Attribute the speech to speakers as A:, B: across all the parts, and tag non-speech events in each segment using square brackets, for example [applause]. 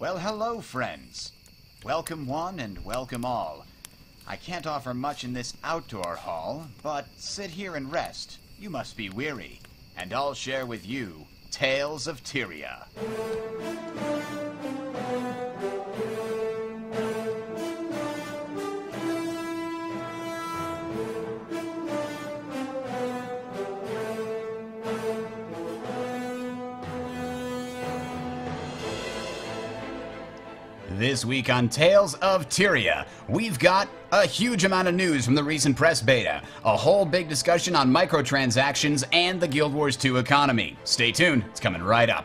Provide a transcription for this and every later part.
A: Well, hello, friends. Welcome one and welcome all. I can't offer much in this outdoor hall, but sit here and rest. You must be weary, and I'll share with you Tales of Tyria. This week on Tales of Tyria, we've got a huge amount of news from the recent press beta, a whole big discussion on microtransactions, and the Guild Wars 2 economy. Stay tuned, it's coming right up.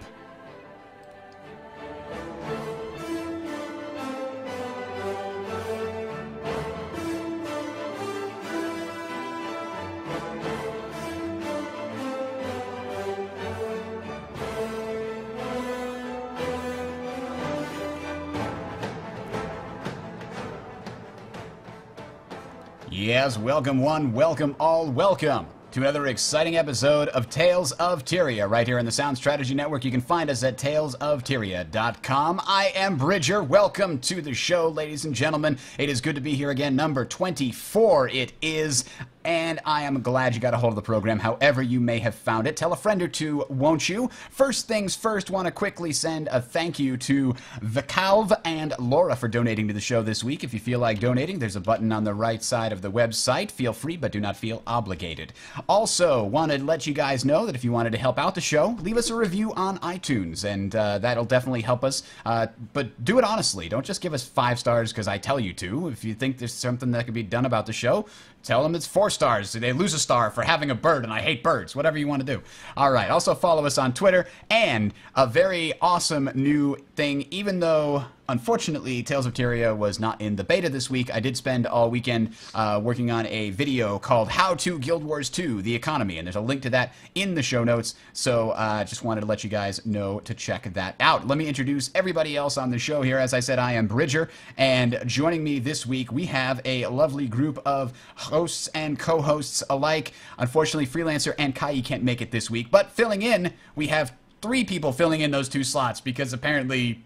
A: Yes, welcome one, welcome all, welcome to another exciting episode of Tales of Tyria right here in the Sound Strategy Network. You can find us at talesoftyria.com. I am Bridger. Welcome to the show, ladies and gentlemen. It is good to be here again. Number 24 it is and I am glad you got a hold of the program, however you may have found it. Tell a friend or two, won't you? First things first, want to quickly send a thank you to Vicalv and Laura for donating to the show this week. If you feel like donating, there's a button on the right side of the website. Feel free, but do not feel obligated. Also, wanted to let you guys know that if you wanted to help out the show, leave us a review on iTunes, and uh, that'll definitely help us. Uh, but do it honestly. Don't just give us five stars because I tell you to. If you think there's something that could be done about the show, Tell them it's four stars. They lose a star for having a bird, and I hate birds. Whatever you want to do. All right. Also follow us on Twitter and a very awesome new thing. Even though Unfortunately, Tales of Tyria was not in the beta this week. I did spend all weekend uh, working on a video called How to Guild Wars 2 The Economy, and there's a link to that in the show notes. So I uh, just wanted to let you guys know to check that out. Let me introduce everybody else on the show here. As I said, I am Bridger, and joining me this week, we have a lovely group of hosts and co hosts alike. Unfortunately, Freelancer and Kai can't make it this week, but filling in, we have three people filling in those two slots because apparently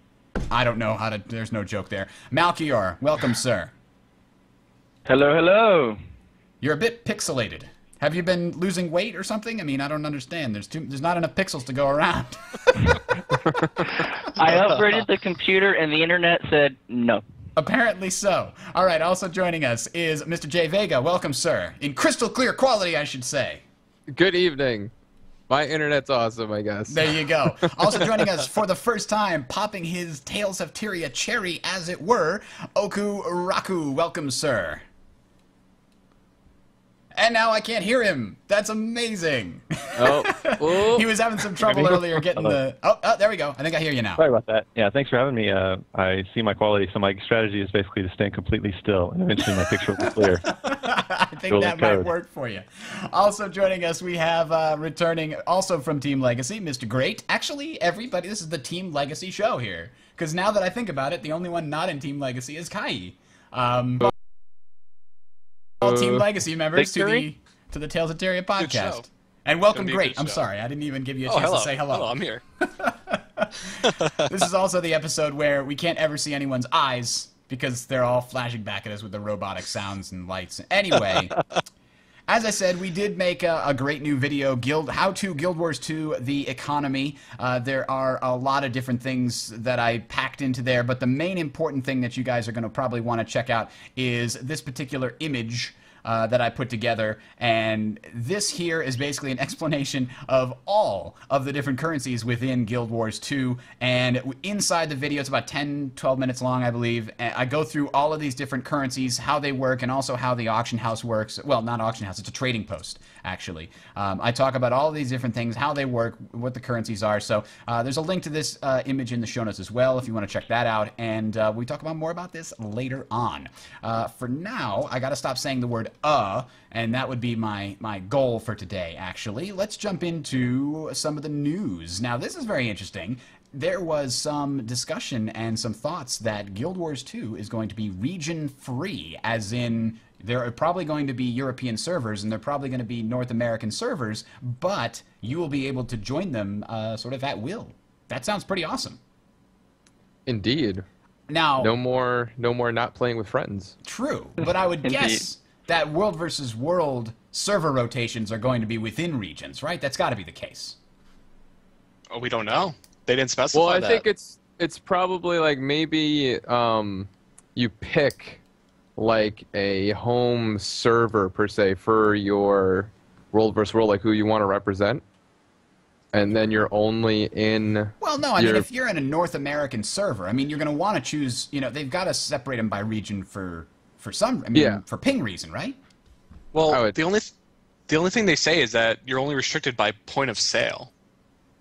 A: I don't know how to. There's no joke there. Malchior, welcome, sir.
B: Hello, hello.
A: You're a bit pixelated. Have you been losing weight or something? I mean, I don't understand. There's too. There's not enough pixels to go around. [laughs]
B: I upgraded the computer, and the internet said no.
A: Apparently so. All right. Also joining us is Mr. J Vega. Welcome, sir. In crystal clear quality, I should say.
C: Good evening. My internet's awesome, I guess.
A: There you go. [laughs] Also joining us for the first time, popping his Tales of Tyria cherry, as it were, Oku Raku. Welcome, sir. And now I can't hear him. That's amazing. Oh, [laughs] he was having some trouble earlier getting the. Oh, oh, there we go. I think I hear you now.
D: Sorry about that. Yeah, thanks for having me. Uh, I see my quality, so my strategy is basically to stand completely still, and eventually my picture will be clear. [laughs]
A: I think that might work for you. Also joining us, we have uh, returning also from Team Legacy, Mr. Great. Actually, everybody, this is the Team Legacy show here. Because now that I think about it, the only one not in Team Legacy is Kai. Um, all Team uh, Legacy members to the to the Tales of Tyria podcast. And welcome, great. I'm sorry, I didn't even give you a oh, chance
E: hello.
A: to say hello.
E: Hello, I'm here. [laughs] [laughs]
A: this is also the episode where we can't ever see anyone's eyes because they're all flashing back at us with the robotic sounds and lights. Anyway, [laughs] as I said, we did make a, a, great new video, Guild How to Guild Wars 2: The Economy. Uh, there are a lot of different things that I packed into there, but the main important thing that you guys are going to probably want to check out is this particular image uh, that I put together. And this here is basically an [laughs] explanation of all of the different currencies within Guild Wars 2. And inside the video, it's about 10, 12 minutes long, I believe. And I go through all of these different currencies, how they work, and also how the auction house works. Well, not auction house, it's a trading post, actually. Um, I talk about all these different things, how they work, what the currencies are. So uh, there's a link to this uh, image in the show notes as well if you want to check that out. And uh, we talk about more about this later on. Uh, for now, I got to stop saying the word uh, and that would be my, my goal for today, actually. Let's jump into some of the news. Now, this is very interesting. There was some discussion and some thoughts that Guild Wars 2 is going to be region free, as in there are probably going to be European servers and they're probably going to be North American servers, but you will be able to join them uh, sort of at will. That sounds pretty awesome.
C: Indeed.
A: Now,
C: No more, no more not playing with friends.
A: true, but I would [laughs] guess that world versus world server rotations are going to be within regions, right? That's got to be the case.
E: Oh, we don't know. They didn't specify
C: Well, I
E: that.
C: think it's it's probably like maybe um, you pick like a home server per se for your world versus world, like who you want to represent, and then you're only in.
A: Well, no, I mean, if you're in a North American server, I mean, you're going to want to choose. You know, they've got to separate them by region for for some. I mean,
C: Yeah.
A: for ping reason, right?
E: well,
C: I would-
E: the only th- the only thing they say is that you're only restricted by point of sale.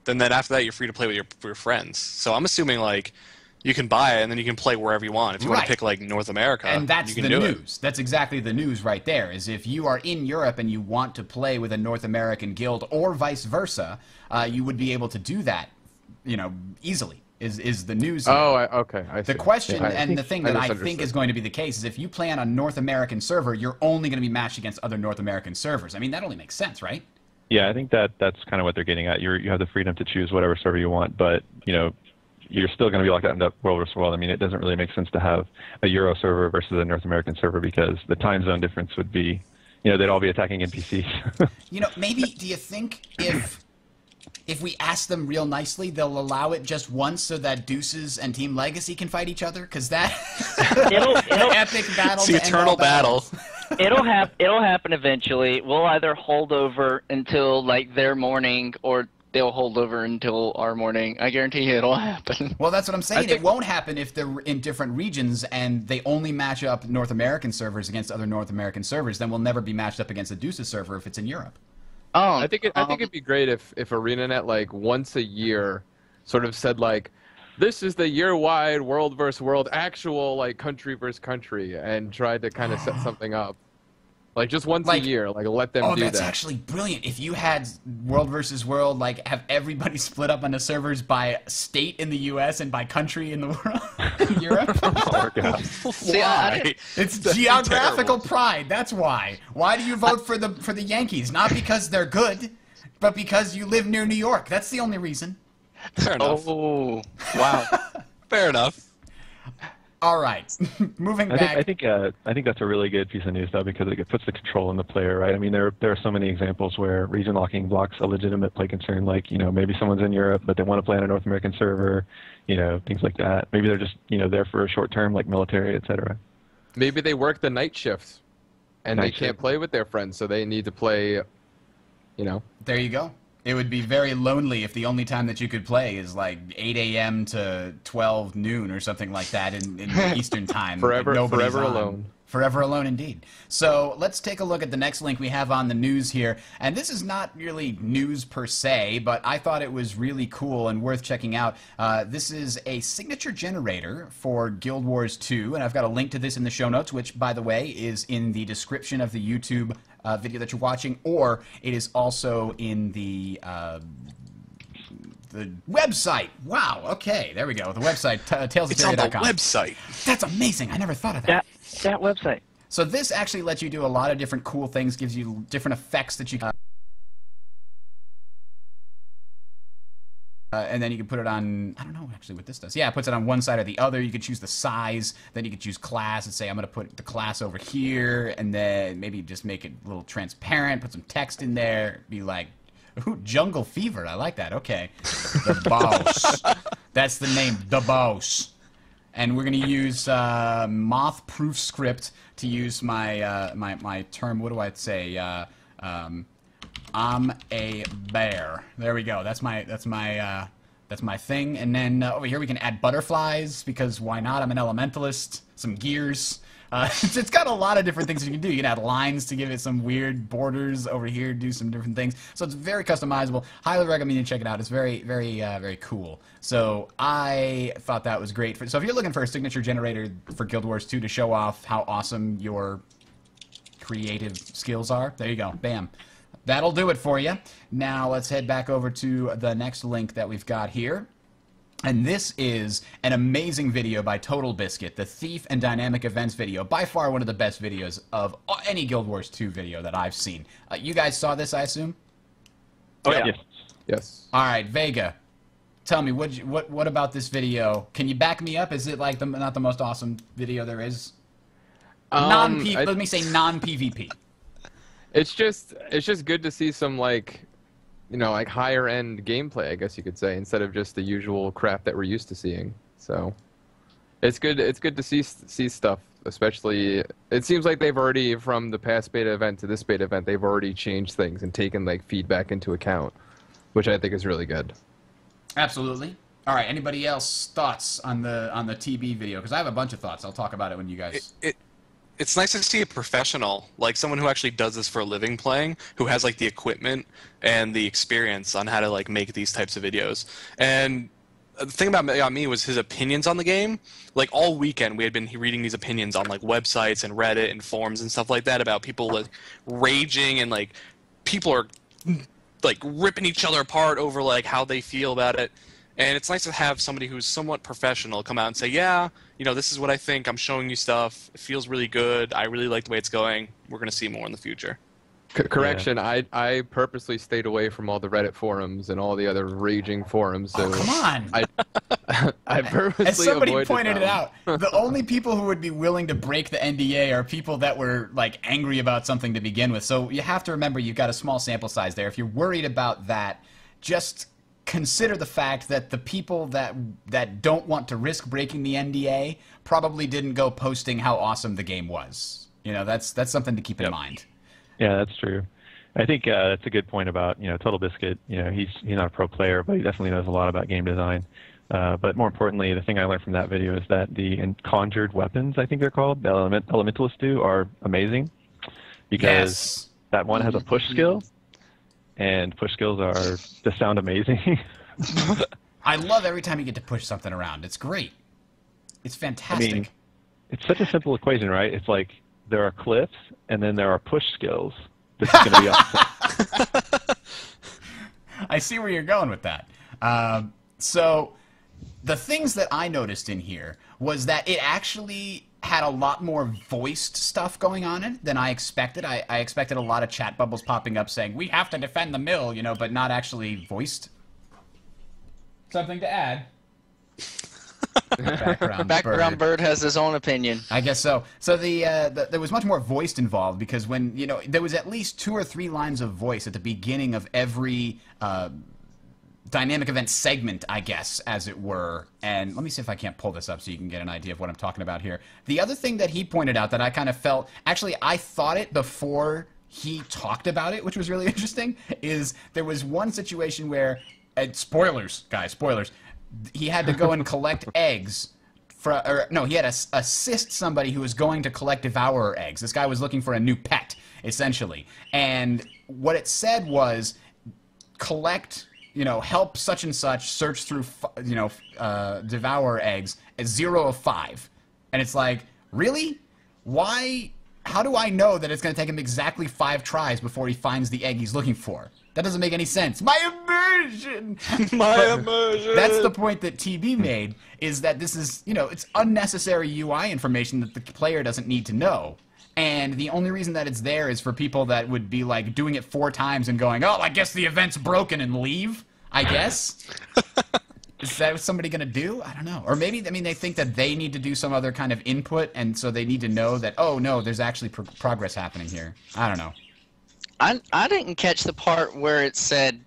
E: Then then after that, you're free to play with your, your friends. So I'm assuming like you can buy it and then you can play wherever you want. If you
A: Right.
E: want to pick like North America,
A: and that's
E: you can
A: the
E: do it.
A: news. That's exactly the news right there. Is if you are in Europe and you want to play with a North American guild or vice versa, uh, you would be able to do that. You know, easily. Is is the news?
C: Oh, I, okay. I
A: The
C: see.
A: question
C: Yeah, I
A: and
C: think-
A: the thing that I think is going to be the case is if you play on a North American server, you're only going to be matched against other North American servers. I mean, that only makes sense, right?
D: Yeah, I think that that's kind of what they're getting at. You're, you have the freedom to choose whatever server you want, but you know, you're still going to be locked out in that world versus world. I mean, it doesn't really make sense to have a Euro server versus a North American server because the time zone difference would be, you know, they'd all be attacking NPCs. [laughs]
A: You know, maybe do you think if if we ask them real nicely, they'll allow it just once so that Deuces and Team Legacy can fight each other? Because that [laughs]
B: It'll- [laughs] it'll-
A: epic battle,
E: It's the eternal
A: all battles.
E: battle.
B: it'll hap- it'll happen eventually. We'll either hold over until like their morning, or they'll hold over until our morning. I guarantee you it'll [laughs] happen.
A: Well, that's what I'm saying.
C: Think-
A: it won't happen if they're in different regions and they only match up North American servers against other North American servers. Then we'll never be matched up against a Deuces server if it's in Europe.
B: Oh,
C: I think it, I think
B: um,
C: it'd be great if if ArenaNet like once a year, sort of said like, this is the year-wide world versus world actual like country versus country, and tried to kind of set something up, like just once
A: Like-
C: a year, like let them
A: Oh,
C: do
A: that's
C: that.
A: actually brilliant. If you had World versus World, like have everybody [laughs] split up into servers by state in the U.S. and by country in the [laughs] world, in Europe. [laughs]
D: oh, God.
B: See, I- I didn't-
A: It's geographical pride. That's why. Why do you vote for the for the Yankees? Not because they're good, but because you live near New York. That's the only reason.
E: Fair enough.
B: Oh, wow.
E: Fair enough.
A: All right, [laughs] moving
D: I think. I think uh, I think that's a really good piece of news though because it puts the control in the player, right? I mean, there there are so many examples where region locking blocks a legitimate play concern, like you know maybe someone's in Europe but they want to play on a North American server, you know things like that. Maybe they're just you know there for a short term, like military, etc.
C: Maybe they work the night shift, and they
D: Night
C: can't play with their friends, so they need to play. You know,
A: There you go. It would be very lonely if the only time that you could play is like 8 a.m. to 12 noon or something like that in, in [laughs] Eastern time.
C: Forever- forever
A: on.
C: alone.
A: Forever alone, indeed. So let's take a look at the next link we have on the news here. And this is not really news per se, but I thought it was really cool and worth checking out. Uh, this is a signature generator for Guild Wars 2, and I've got a link to this in the show notes, which, by the way, is in the description of the YouTube uh, video that you're watching, or it is also in the. Uh, the website. Wow. Okay, there we go. The website, t-
E: It's on the website.
A: That's amazing. I never thought of that.
B: that that website.
A: So this actually lets you do a lot of different cool things. Gives you different effects that you. Uh, uh, and then you can put it on. I don't know actually what this does. Yeah, it puts it on one side or the other. You could choose the size. Then you could choose class and say I'm going to put the class over here, and then maybe just make it a little transparent. Put some text in there. Be like, ooh, Jungle Fever. I like that. Okay, the [laughs] boss. That's the name. The boss and we're going to use uh, moth proof script to use my uh, my my term. What do I say? Uh, um, I'm a bear. There we go. That's my that's my uh, that's my thing. And then uh, over here we can add butterflies because why not? I'm an elementalist. Some gears. Uh, [laughs] it's, got a lot of different things you can do. You can add lines to give it some weird borders over here, do some different things. So it's very customizable. Highly recommend you check it out. It's very, very, uh, very cool. So I thought that was great. For, so if you're looking for a signature generator for Guild Wars 2 to show off how awesome your creative skills are, there you go. Bam. That'll do it for you. Now let's head back over to the next link that we've got here. And this is an amazing video by Total Biscuit, the Thief and Dynamic Events video. By far one of the best videos of any Guild Wars 2 video that I've seen. Uh, you guys saw this, I assume?
E: Oh yeah.
D: Yes.
C: yes.
A: All right, Vega. tell me what what what about this video? Can you back me up? Is it like the not the most awesome video there is? non
C: Um,
A: P.
C: I-
A: Let me say non PvP.
C: It's just it's just good to see some like you know like higher end gameplay, I guess you could say, instead of just the usual crap that we're used to seeing. So it's good it's good to see see stuff, especially it seems like they've already from the past beta event to this beta event, they've already changed things and taken like feedback into account, which I think is really good.
A: Absolutely. All right. Anybody else thoughts on the on the TB video? Because I have a bunch of thoughts. I'll talk about it when you guys.
E: It, it it's nice to see a professional, like someone who actually does this for a living playing, who has like the equipment and the experience on how to like make these types of videos. And the thing about me was his opinions on the game. Like all weekend, we had been reading these opinions on like websites and Reddit and forums and stuff like that about people like raging and like people are like ripping each other apart over like how they feel about it. And it's nice to have somebody who's somewhat professional come out and say, "Yeah, you know, this is what I think. I'm showing you stuff. It feels really good. I really like the way it's going. We're going to see more in the future."
C: C- correction, I I purposely stayed away from all the Reddit forums and all the other raging forums. So
A: oh, come on.
C: I [laughs] I purposely
A: As somebody
C: avoided
A: pointed it out, the only people who would be willing to break the NDA are people that were like angry about something to begin with. So you have to remember you've got a small sample size there. If you're worried about that, just consider the fact that the people that that don't want to risk breaking the NDA probably didn't go posting how awesome the game was. You know, that's that's something to keep in
D: Yep.
A: mind.
D: Yeah, that's true. I think uh, that's a good point about you know Total Biscuit. You know, he's he's not a pro player, but he definitely knows a lot about game design. Uh, but more importantly, the thing I learned from that video is that the conjured weapons, I think they're called, the element, elementalists do, are amazing because
A: Yes.
D: that one has a push skill, and push skills are just sound amazing. [laughs]
A: I love every time you get to push something around. It's great. It's fantastic.
D: it's such a simple equation, right? It's like there are cliffs and then there are push skills. This is going to be awesome. [laughs]
A: I see where you're going with that. Um, so, the things that I noticed in here was that it actually had a lot more voiced stuff going on in it than I expected. I, I expected a lot of chat bubbles popping up saying, we have to defend the mill, you know, but not actually voiced. Something to add. [laughs] Background,
B: Background
A: bird.
B: bird has his own opinion.
A: I guess so. So the, uh, the there was much more voiced involved because when you know there was at least two or three lines of voice at the beginning of every uh, dynamic event segment, I guess, as it were. And let me see if I can't pull this up so you can get an idea of what I'm talking about here. The other thing that he pointed out that I kind of felt actually I thought it before he talked about it, which was really [laughs] interesting, is there was one situation where, and spoilers, guys, spoilers. He had to go and [laughs] collect eggs for, or no, he had to assist somebody who was going to collect devourer eggs. This guy was looking for a new pet, essentially. And what it said was collect, you know, help such and such search through, f- you know, uh, devour eggs at zero of five. And it's like, really? Why? How do I know that it's going to take him exactly five tries before he finds the egg he's looking for? That doesn't make any sense. My immersion! [laughs]
E: My immersion.
A: That's the point that TB made is that this is, you know, it's unnecessary UI information that the player doesn't need to know. And the only reason that it's there is for people that would be like doing it four times and going, "Oh, I guess the event's broken" and leave. I guess. [laughs] is that what somebody going to do? I don't know. Or maybe I mean they think that they need to do some other kind of input and so they need to know that oh no, there's actually pro- progress happening here. I don't know.
B: I I didn't catch the part where it said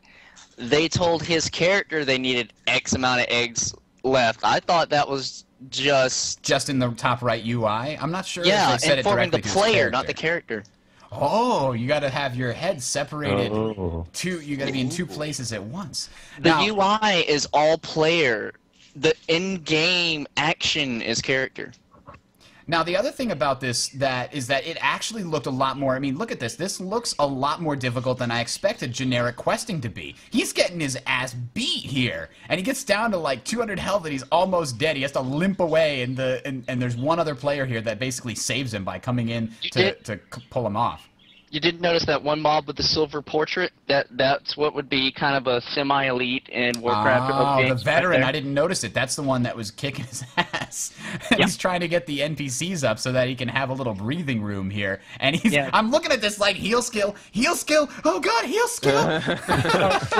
B: they told his character they needed X amount of eggs left. I thought that was just
A: Just in the top right UI. I'm not sure
B: yeah,
A: if they said it
B: informing
A: directly
B: the
A: to
B: player, not the
A: character.
B: character.
A: Oh, you got to have your head separated.
D: Oh.
A: Two, you got to be in two places at once.
B: The
A: Now-
B: UI is all player. The in-game action is character.
A: Now, the other thing about this that is that it actually looked a lot more. I mean, look at this. This looks a lot more difficult than I expected generic questing to be. He's getting his ass beat here, and he gets down to like 200 health, and he's almost dead. He has to limp away, and the and, and there's one other player here that basically saves him by coming in to to pull him off.
B: You didn't notice that one mob with the silver portrait? That that's what would be kind of a semi-elite in Warcraft.
A: Oh, the
B: games right
A: veteran.
B: there.
A: I didn't notice it. That's the one that was kicking his [laughs] ass. And
B: Yeah.
A: He's trying to get the NPCs up so that he can have a little breathing room here. And he's
B: Yeah.
A: I'm looking at this like heal skill, heal skill. Oh god, heal skill. [laughs] [laughs]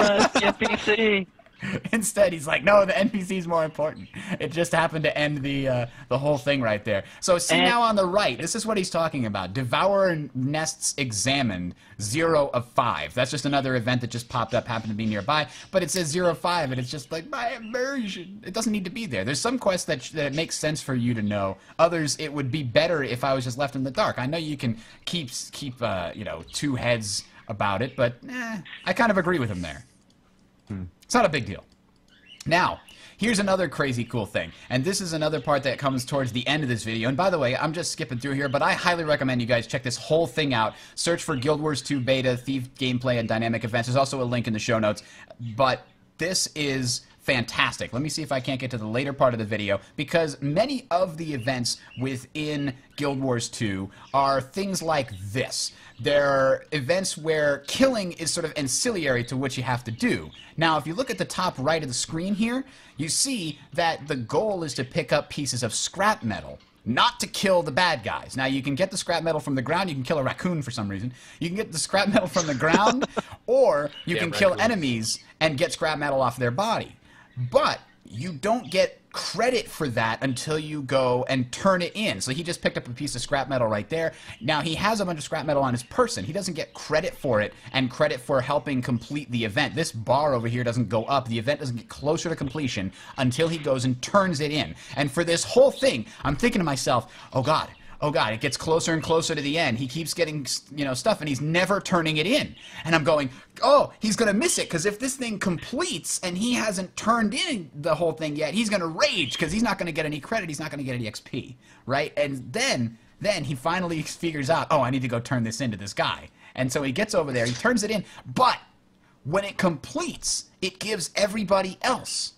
B: Oh, NPC. [laughs]
A: Instead, he's like, no, the NPC is more important. It just happened to end the uh, the whole thing right there. So see
B: And-
A: now on the right, this is what he's talking about. Devourer nests examined, zero of five. That's just another event that just popped up, happened to be nearby, but it says zero five, and it's just like my immersion. It doesn't need to be there. There's some quests that, that it makes sense for you to know. Others, it would be better if I was just left in the dark. I know you can keep keep uh, you know two heads about it, but eh, I kind of agree with him there. It's not a big deal. Now, here's another crazy cool thing. And this is another part that comes towards the end of this video. And by the way, I'm just skipping through here, but I highly recommend you guys check this whole thing out. Search for Guild Wars 2 beta, Thief gameplay, and dynamic events. There's also a link in the show notes. But this is fantastic. Let me see if I can't get to the later part of the video because many of the events within Guild Wars 2 are things like this. They're events where killing is sort of ancillary to what you have to do. Now, if you look at the top right of the screen here, you see that the goal is to pick up pieces of scrap metal not to kill the bad guys. Now you can get the scrap metal from the ground. You can kill a raccoon for some reason. You can get the scrap metal from the ground, [laughs] or you
E: Yeah,
A: can kill enemies and get scrap metal off their body. But you don't get credit for that until you go and turn it in. So he just picked up a piece of scrap metal right there. Now he has a bunch of scrap metal on his person. He doesn't get credit for it and credit for helping complete the event. This bar over here doesn't go up. The event doesn't get closer to completion until he goes and turns it in. And for this whole thing, I'm thinking to myself, oh God, oh god it gets closer and closer to the end. He keeps getting you know stuff and he's never turning it in. And i'm going oh he's gonna miss it because if this thing completes and he hasn't turned in the whole thing yet he's gonna rage because he's not gonna get any credit he's not gonna get any xp right? And then then he finally figures out oh i need to go turn this into this guy. And so he gets over there he turns it in but when it completes it gives everybody else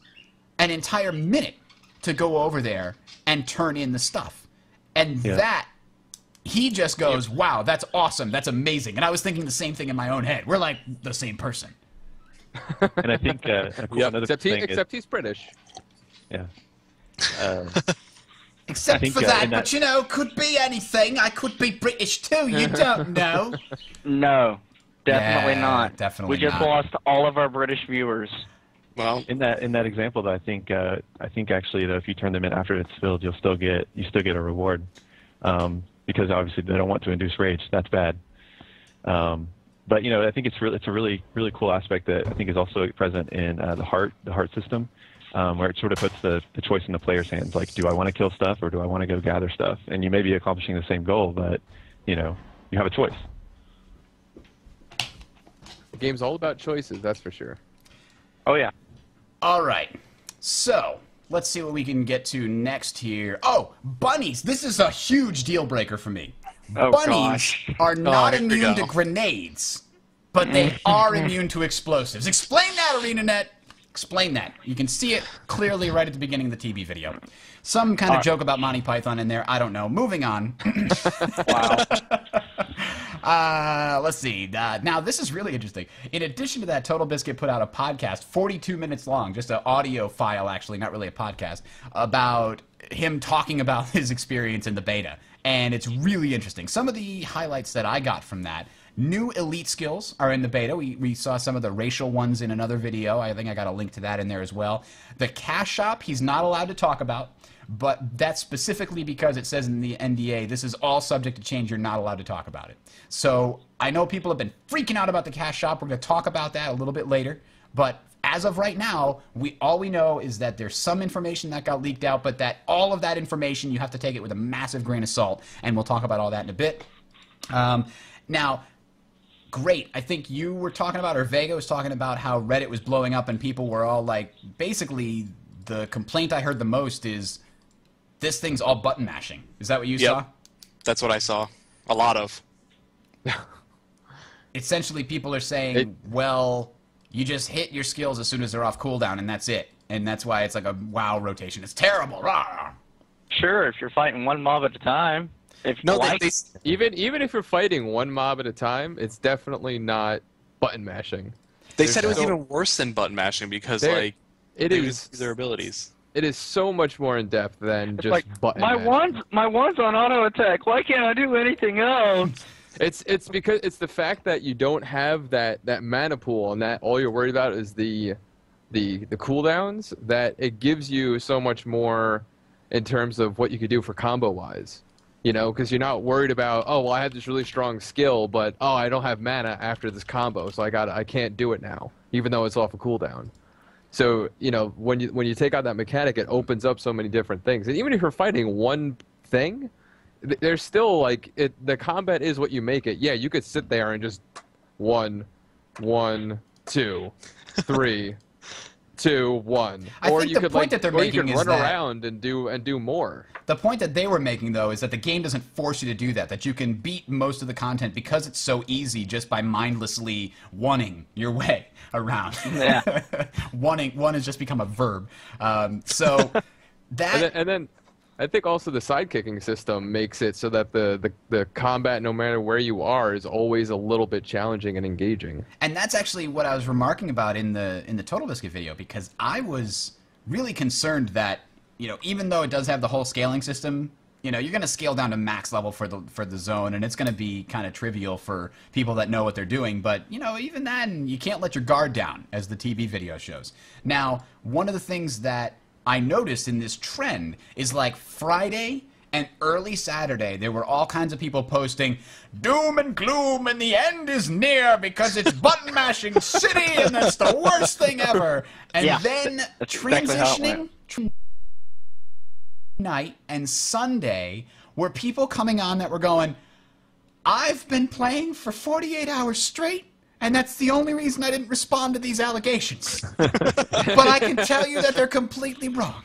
A: an entire minute to go over there and turn in the stuff. And
D: Yeah.
A: that he just goes, "Wow, that's awesome. That's amazing." And I was thinking the same thing in my own head. We're like the same person.
D: And I think uh, a cool,
C: Yep,
D: another
C: except, he,
D: thing
C: except he's British.
D: yeah. Uh, [laughs]
A: Except
D: think,
A: for
D: uh,
A: that,
D: in
A: but
D: that-
A: you know, could be anything. I could be British too. You [laughs] don't know.
B: No, definitely
A: Yeah,
B: not.
A: definitely
B: We just
A: not.
B: lost all of our British viewers.
E: Well,
D: in that in that example, though, I think uh, I think actually though, if you turn them in after it's filled, you'll still get you still get a reward um, because obviously they don't want to induce rage. That's bad. Um, but you know, I think it's really it's a really really cool aspect that I think is also present in uh, the heart the heart system, um, where it sort of puts the, the choice in the player's hands. Like, do I want to kill stuff or do I want to go gather stuff? And you may be accomplishing the same goal, but you know, you have a choice.
C: The game's all about choices, that's for sure.
B: Oh yeah.
A: All right. So let's see what we can get to next here. Oh, bunnies. This is a huge deal breaker for me.
B: Oh,
A: bunnies
B: gosh.
A: are oh, not
E: here
A: immune to grenades, but they [laughs] are immune to explosives. Explain that, ArenaNet. Explain that. You can see it clearly right at the beginning of the TB video. Some kind of uh, joke about Monty Python in there. I don't know. Moving on. [laughs]
B: Wow. [laughs]
A: Uh, let's see. Uh, now, this is really interesting. In addition to that, Total Biscuit put out a podcast, 42 minutes long, just an audio file, actually, not really a podcast, about him talking about [laughs] his experience in the beta. And it's really interesting. Some of the highlights that I got from that new elite skills are in the beta. We, we saw some of the racial ones in another video. I think I got a link to that in there as well. The cash shop, he's not allowed to talk about but that's specifically because it says in the NDA this is all subject to change. You're not allowed to talk about it. So I know people have been freaking out about the cash shop. We're going to talk about that a little bit later. But as of right now, we all we know is that there's some information that got leaked out, but that all of that information you have to take it with a massive grain of salt. And we'll talk about all that in a bit. Um, now, great. I think you were talking about, or Vega was talking about how Reddit was blowing up and people were all like, basically, the complaint I heard the most is this thing's all button mashing. Is that what you
E: Yep.
A: saw?
E: that's what I saw. A lot of. [laughs]
A: Essentially, people are saying,
C: It-
A: well, you just hit your skills as soon as they're off cooldown, and that's it. And that's why it's like a wow rotation. It's terrible. Rah, rah.
B: sure, if you're fighting one mob at a time. If
E: No, they,
B: like,
E: they,
C: Even even if you're fighting one mob at a time, it's definitely not button mashing.
E: they said it was
C: so-
E: even worse than button mashing because like
C: It
E: they use their abilities.
C: It is so much more in depth than just
B: like
C: button
B: my one's my one's on auto attack. Why can't I do anything else? [laughs]
C: It's it's because it's the fact that you don't have that that mana pool and that all you're worried about is the the the cooldowns that it gives you so much more in terms of what you could do for combo wise. You know, because you're not worried about oh well I have this really strong skill, but oh I don't have mana after this combo, so I got I can't do it now, even though it's off a cooldown. So you know when you when you take out that mechanic, it opens up so many different things, and even if you're fighting one thing, th- there's still like it. The combat is what you make it. Yeah, you could sit there and just one, one, two, three, two, one,
A: I
C: or
A: think
C: you
A: the
C: could
A: point
C: like
A: that they're
C: or you
A: making
C: could
A: is
C: run
A: that-
C: around and do and do more.
A: The point that they were making, though, is that the game doesn't force you to do that. That you can beat most of the content because it's so easy just by mindlessly wanting your way [laughs] around.
B: Yeah. [laughs]
A: wanting one has just become a verb. Um, so that [laughs]
C: And then, and then I think also the sidekicking system makes it so that the, the, the combat, no matter where you are, is always a little bit challenging and engaging.
A: and that's actually what I was remarking about in the in the Total Biscuit video because I was really concerned that you know even though it does have the whole scaling system, you know you're going to scale down to max level for the for the zone, and it's going to be kind of trivial for people that know what they're doing. But you know even then you can't let your guard down, as the TB video shows. Now one of the things that I noticed in this trend is like Friday and early Saturday, there were all kinds of people posting, Doom and gloom, and the end is near because it's [laughs] button mashing city, and that's the worst thing ever. And
B: Yeah,
A: then
B: that's exactly
A: transitioning night and Sunday were people coming on that were going, I've been playing for 48 hours straight. And that's the only reason I didn't respond to these allegations. [laughs] but I can tell you that they're completely wrong.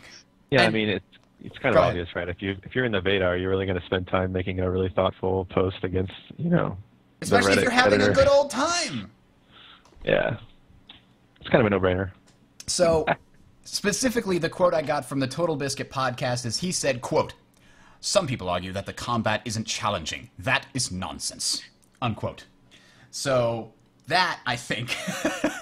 D: Yeah, I mean it's it's kind
A: Go
D: of
A: ahead.
D: obvious, right? If you if you're in the Vadar, you're really going to spend time making a really thoughtful post against you know.
A: Especially if you're having a good old time.
D: Yeah, it's kind of a no-brainer.
A: So, specifically, the quote I got from the Total Biscuit podcast is he said, "quote Some people argue that the combat isn't challenging. That is nonsense." Unquote. So that I think [laughs]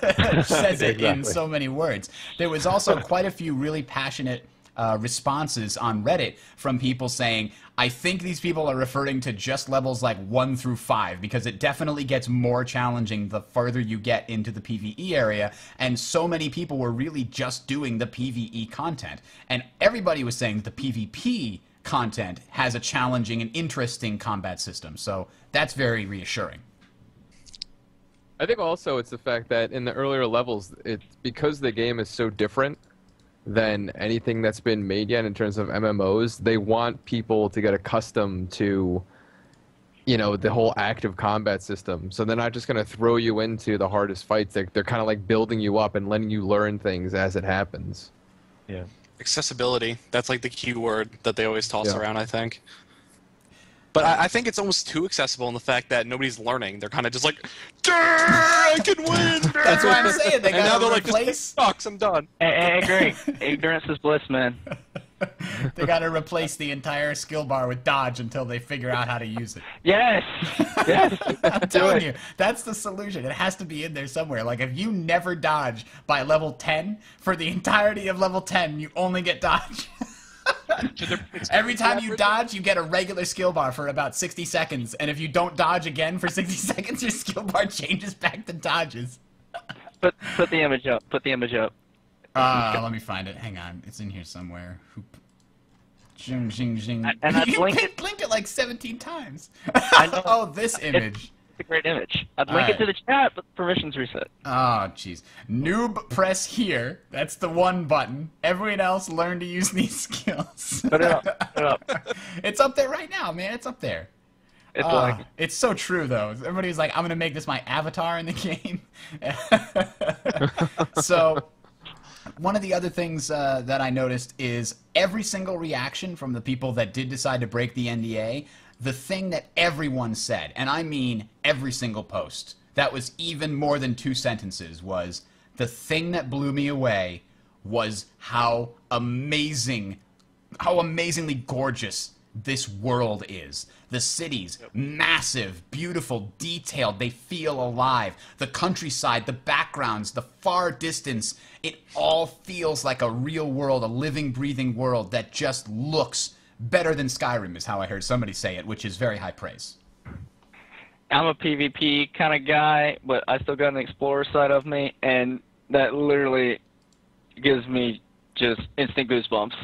A: [laughs] says it in so many words. There was also [laughs] quite a few really passionate. Uh, responses on Reddit from people saying, I think these people are referring to just levels like 1 through 5 because it definitely gets more challenging the further you get into the PvE area. And so many people were really just doing the PvE content. And everybody was saying the PvP content has a challenging and interesting combat system. So that's very reassuring.
C: I think also it's the fact that in the earlier levels, it's because the game is so different than anything that's been made yet in terms of MMOs. They want people to get accustomed to, you know, the whole active combat system. So they're not just going to throw you into the hardest fights. They're, they're kind of like building you up and letting you learn things as it happens.
D: Yeah.
E: accessibility that's like the key word that they always toss
C: Yeah.
E: around i think but I, I think it's almost too accessible in the fact that nobody's learning they're kind of just like i can win [laughs]
A: That's what I'm saying. They
E: and now
A: got
E: they're
A: to
E: like
A: replace.
E: this sucks i'm done
B: I, I agree. Ignorance is bliss, man. [laughs]
A: They got to replace the entire skill bar with dodge until they figure out how to use it.
B: Yes. [laughs] Yes.
A: I'm telling you, that's the solution. It has to be in there somewhere. Like if you never dodge by level 10 for the entirety of level 10, you only get dodge. Every time you dodge, you get a regular skill bar for about 60 seconds, and if you don't dodge again for 60 [laughs] seconds, your skill bar changes back to dodges.
B: Put put the image up. Put the image up.
A: Uh, let me find it. Hang on, it's in here somewhere. Hoop. Zing, zing, zing.
B: And I [laughs]
A: you
B: blinked
A: blinked, blinked it like 17 times.
B: I know. [laughs]
A: oh, this image.
B: It's a great image. I'd link
A: right.
B: it to the chat, but permissions reset.
A: Oh, jeez. Noob press here. That's the one button. Everyone else learn to use [laughs] these skills.
B: Put it up. Put it up. [laughs]
A: it's up there right now, man. It's up there.
B: It's
A: Ah,
B: like
A: it's so true, though. Everybody's like, I'm going to make this my avatar in the [laughs] game. so, one of the other things uh, that I noticed is every single reaction from the people that did decide to break the NDA, the thing that everyone said, and I mean every single post, that was even more than two sentences, was the thing that blew me away was how amazing how amazingly gorgeous this world is. The cities, massive, beautiful, detailed, they feel alive. The countryside, the backgrounds, the far distance, it all feels like a real world, a living, breathing world that just looks better than Skyrim, is how I heard somebody say it, which is very high praise.
B: I'm a PvP kind of guy, but I still got an explorer side of me, and that literally
F: gives me just instant goosebumps.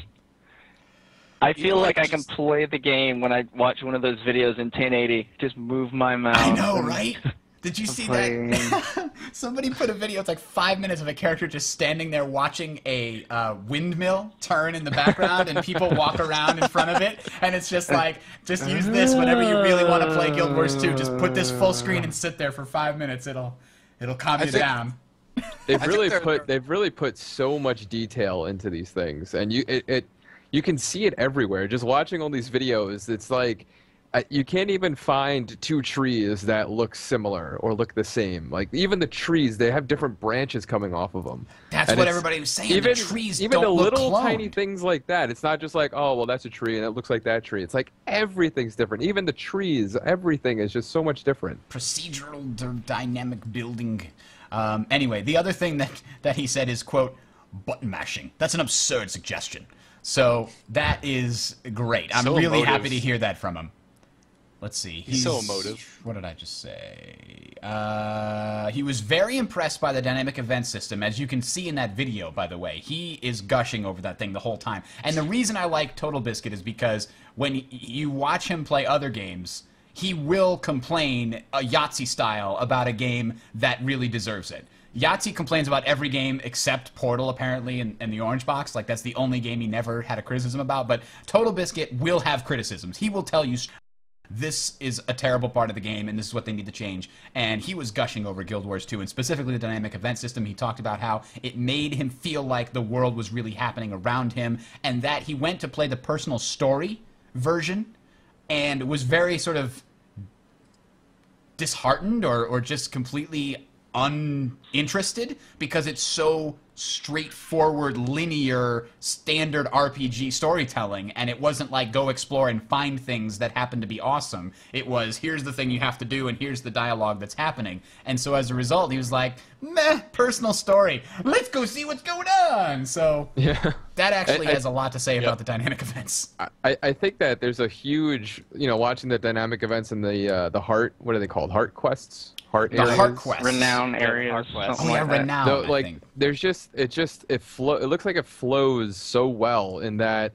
F: I feel like I can play the game when I watch one of those videos in 1080. Just move my mouse.
A: I know, right? [laughs] Did you see
F: playing-
A: that? [laughs] Somebody put a video. It's like five minutes of a character just standing there watching a uh, windmill turn in the background, and people walk around in front of it, and it's just like, just use this whenever you really want to play Guild Wars 2. Just put this full screen and sit there for five minutes. It'll, it'll calm
E: I
A: you
E: think-
A: down.
C: They've [laughs] really put they've really put so much detail into these things, and you it, it you can see it everywhere. Just watching all these videos, it's like you can't even find two trees that look similar or look the same. Like even the trees, they have different branches coming off of them.
A: That's
C: And
A: what everybody was saying.
C: Even
A: the trees
C: even the little
A: cloned.
C: tiny things like that. It's not just like oh well that's a tree and it looks like that tree. It's like everything's different. Even the trees, everything is just so much different.
A: procedural d- dynamic building. Um, anyway, the other thing that, that he said is, quote, button mashing. That's an absurd suggestion. So that is great. I'm
E: So
A: really
E: emotive.
A: happy to hear that from him. Let's see.
E: He's so emotive.
A: What did I just say? Uh, he was very impressed by the dynamic event system, as you can see in that video. By the way, he is gushing over that thing the whole time. And the reason I like Total Biscuit is because when you watch him play other games, he will complain a Yahtzee style about a game that really deserves it. Yahtzee complains about every game except Portal, apparently, and, and the Orange Box. Like, that's the only game he never had a criticism about. But Total Biscuit will have criticisms. He will tell you this is a terrible part of the game and this is what they need to change. And he was gushing over Guild Wars 2 and specifically the dynamic event system. He talked about how it made him feel like the world was really happening around him and that he went to play the personal story version and was very sort of disheartened or, or just completely uninterested because it's so straightforward, linear, standard RPG storytelling, and it wasn't like go explore and find things that happen to be awesome. It was here's the thing you have to do, and here's the dialogue that's happening. And so as a result, he was like, meh, personal story. Let's go see what's going on. So [laughs]
C: Yeah.
A: that actually
C: I- I-
A: has a lot to say about the dynamic events.
C: I, I think that there's a huge, you know, watching the dynamic events and the uh, the heart, what are they called? Heart quests, heart
A: The
C: areas.
A: heart quest.
F: Renown areas.
B: Hard
A: Oh yeah,
F: something like that.
A: renown.
C: No,
A: I
C: like
A: think.
C: there's just it just it flow. It looks like it flows so well in that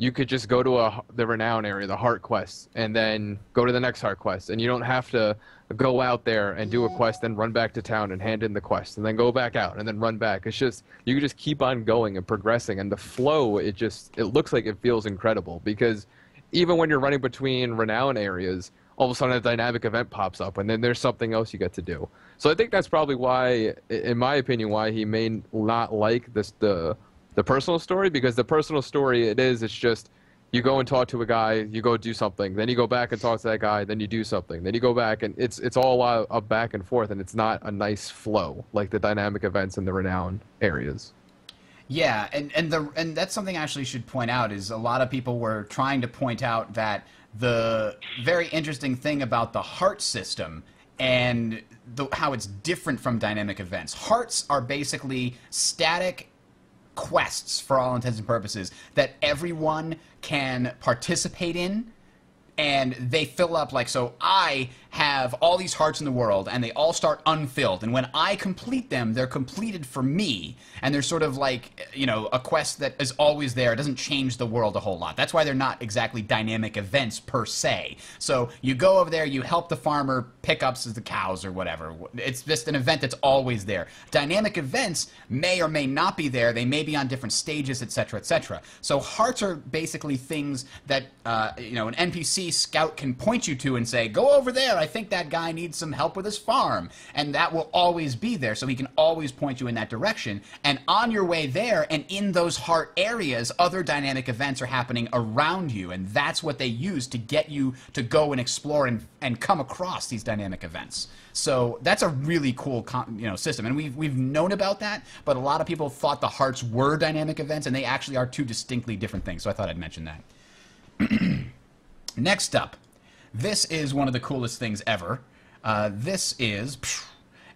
C: you could just go to a the renown area, the heart quest, and then go to the next heart quest, and you don't have to go out there and do a quest, then run back to town and hand in the quest, and then go back out and then run back. It's just you can just keep on going and progressing, and the flow it just it looks like it feels incredible because even when you're running between renown areas, all of a sudden a dynamic event pops up, and then there's something else you get to do. So I think that's probably why, in my opinion, why he may not like this the the personal story because the personal story it is it's just you go and talk to a guy, you go do something, then you go back and talk to that guy, then you do something, then you go back, and it's it's all a, a back and forth, and it's not a nice flow like the dynamic events in the renown areas.
A: Yeah, and and the and that's something I actually should point out is a lot of people were trying to point out that the very interesting thing about the heart system and the, how it's different from dynamic events. Hearts are basically static quests for all intents and purposes that everyone can participate in and they fill up like so i have all these hearts in the world and they all start unfilled. And when i complete them they're completed for me. And they're sort of like you know a quest that is always there. It doesn't change the world a whole lot. That's why they're not exactly dynamic events per se. So you go over there you help the farmer pick up the cows or whatever. It's just an event that's always there. Dynamic events may or may not be there. They may be on different stages etc etc so hearts are basically things that uh, you know an npc scout can point you to and say go over there. I think that guy needs some help with his farm and that will always be there so he can always point you in that direction. And on your way there and in those heart areas other dynamic events are happening around you and that's what they use to get you to go and explore and, and come across these dynamic events. So that's a really cool you know system and we've, we've known about that but a lot of people thought the hearts were dynamic events and they actually are two distinctly different things so i thought i'd mention that. [clears throat] Next up, this is one of the coolest things ever. Uh, this is pff,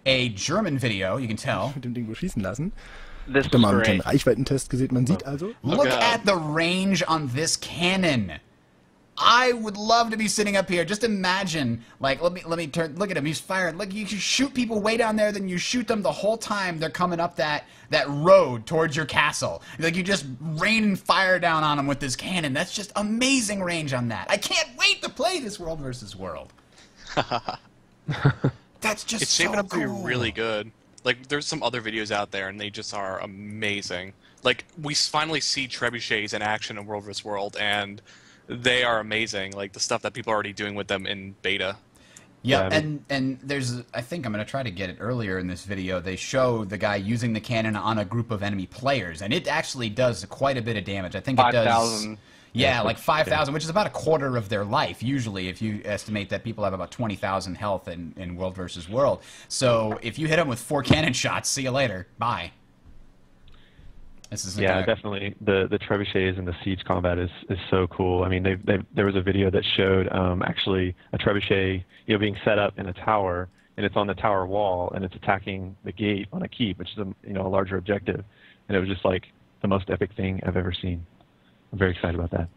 A: a German video, you can tell. [laughs]
G: mit dem Ding schießen lassen.
F: This
G: Habt ihr
F: was
G: mal
F: great.
G: Reichweitentest gesehen? Man sieht also,
A: Look at the range on this cannon. I would love to be sitting up here. Just imagine, like, let me let me turn. Look at him. He's fired. Look, you can shoot people way down there. Then you shoot them the whole time they're coming up that that road towards your castle. Like you just rain fire down on them with this cannon. That's just amazing range on that. I can't wait to play this World versus World. [laughs] That's just
E: It's shaping
A: so
E: up to be really good. Like, there's some other videos out there, and they just are amazing. Like, we finally see trebuchets in action in World vs. World, and they are amazing. Like, the stuff that people are already doing with them in beta.
A: Yeah,
D: Yeah,
A: and and there's I think I'm gonna try to get it earlier in this video. They show the guy using the cannon on a group of enemy players, and it actually does quite a bit of damage. I think it does.
F: 5,000.
A: Yeah, like five thousand, which is about a quarter of their life usually. If you estimate that people have about twenty thousand health in in World versus World, so if you hit them with four cannon shots, see you later, bye. This is
D: Yeah, definitely. The the trebuchets and the siege combat is, is so cool. I mean, they they there was a video that showed um, actually a trebuchet you know being set up in a tower, and it's on the tower wall, and it's attacking the gate on a keep, which is a you know a larger objective, and it was just like the most epic thing I've ever seen. I'm very excited about that.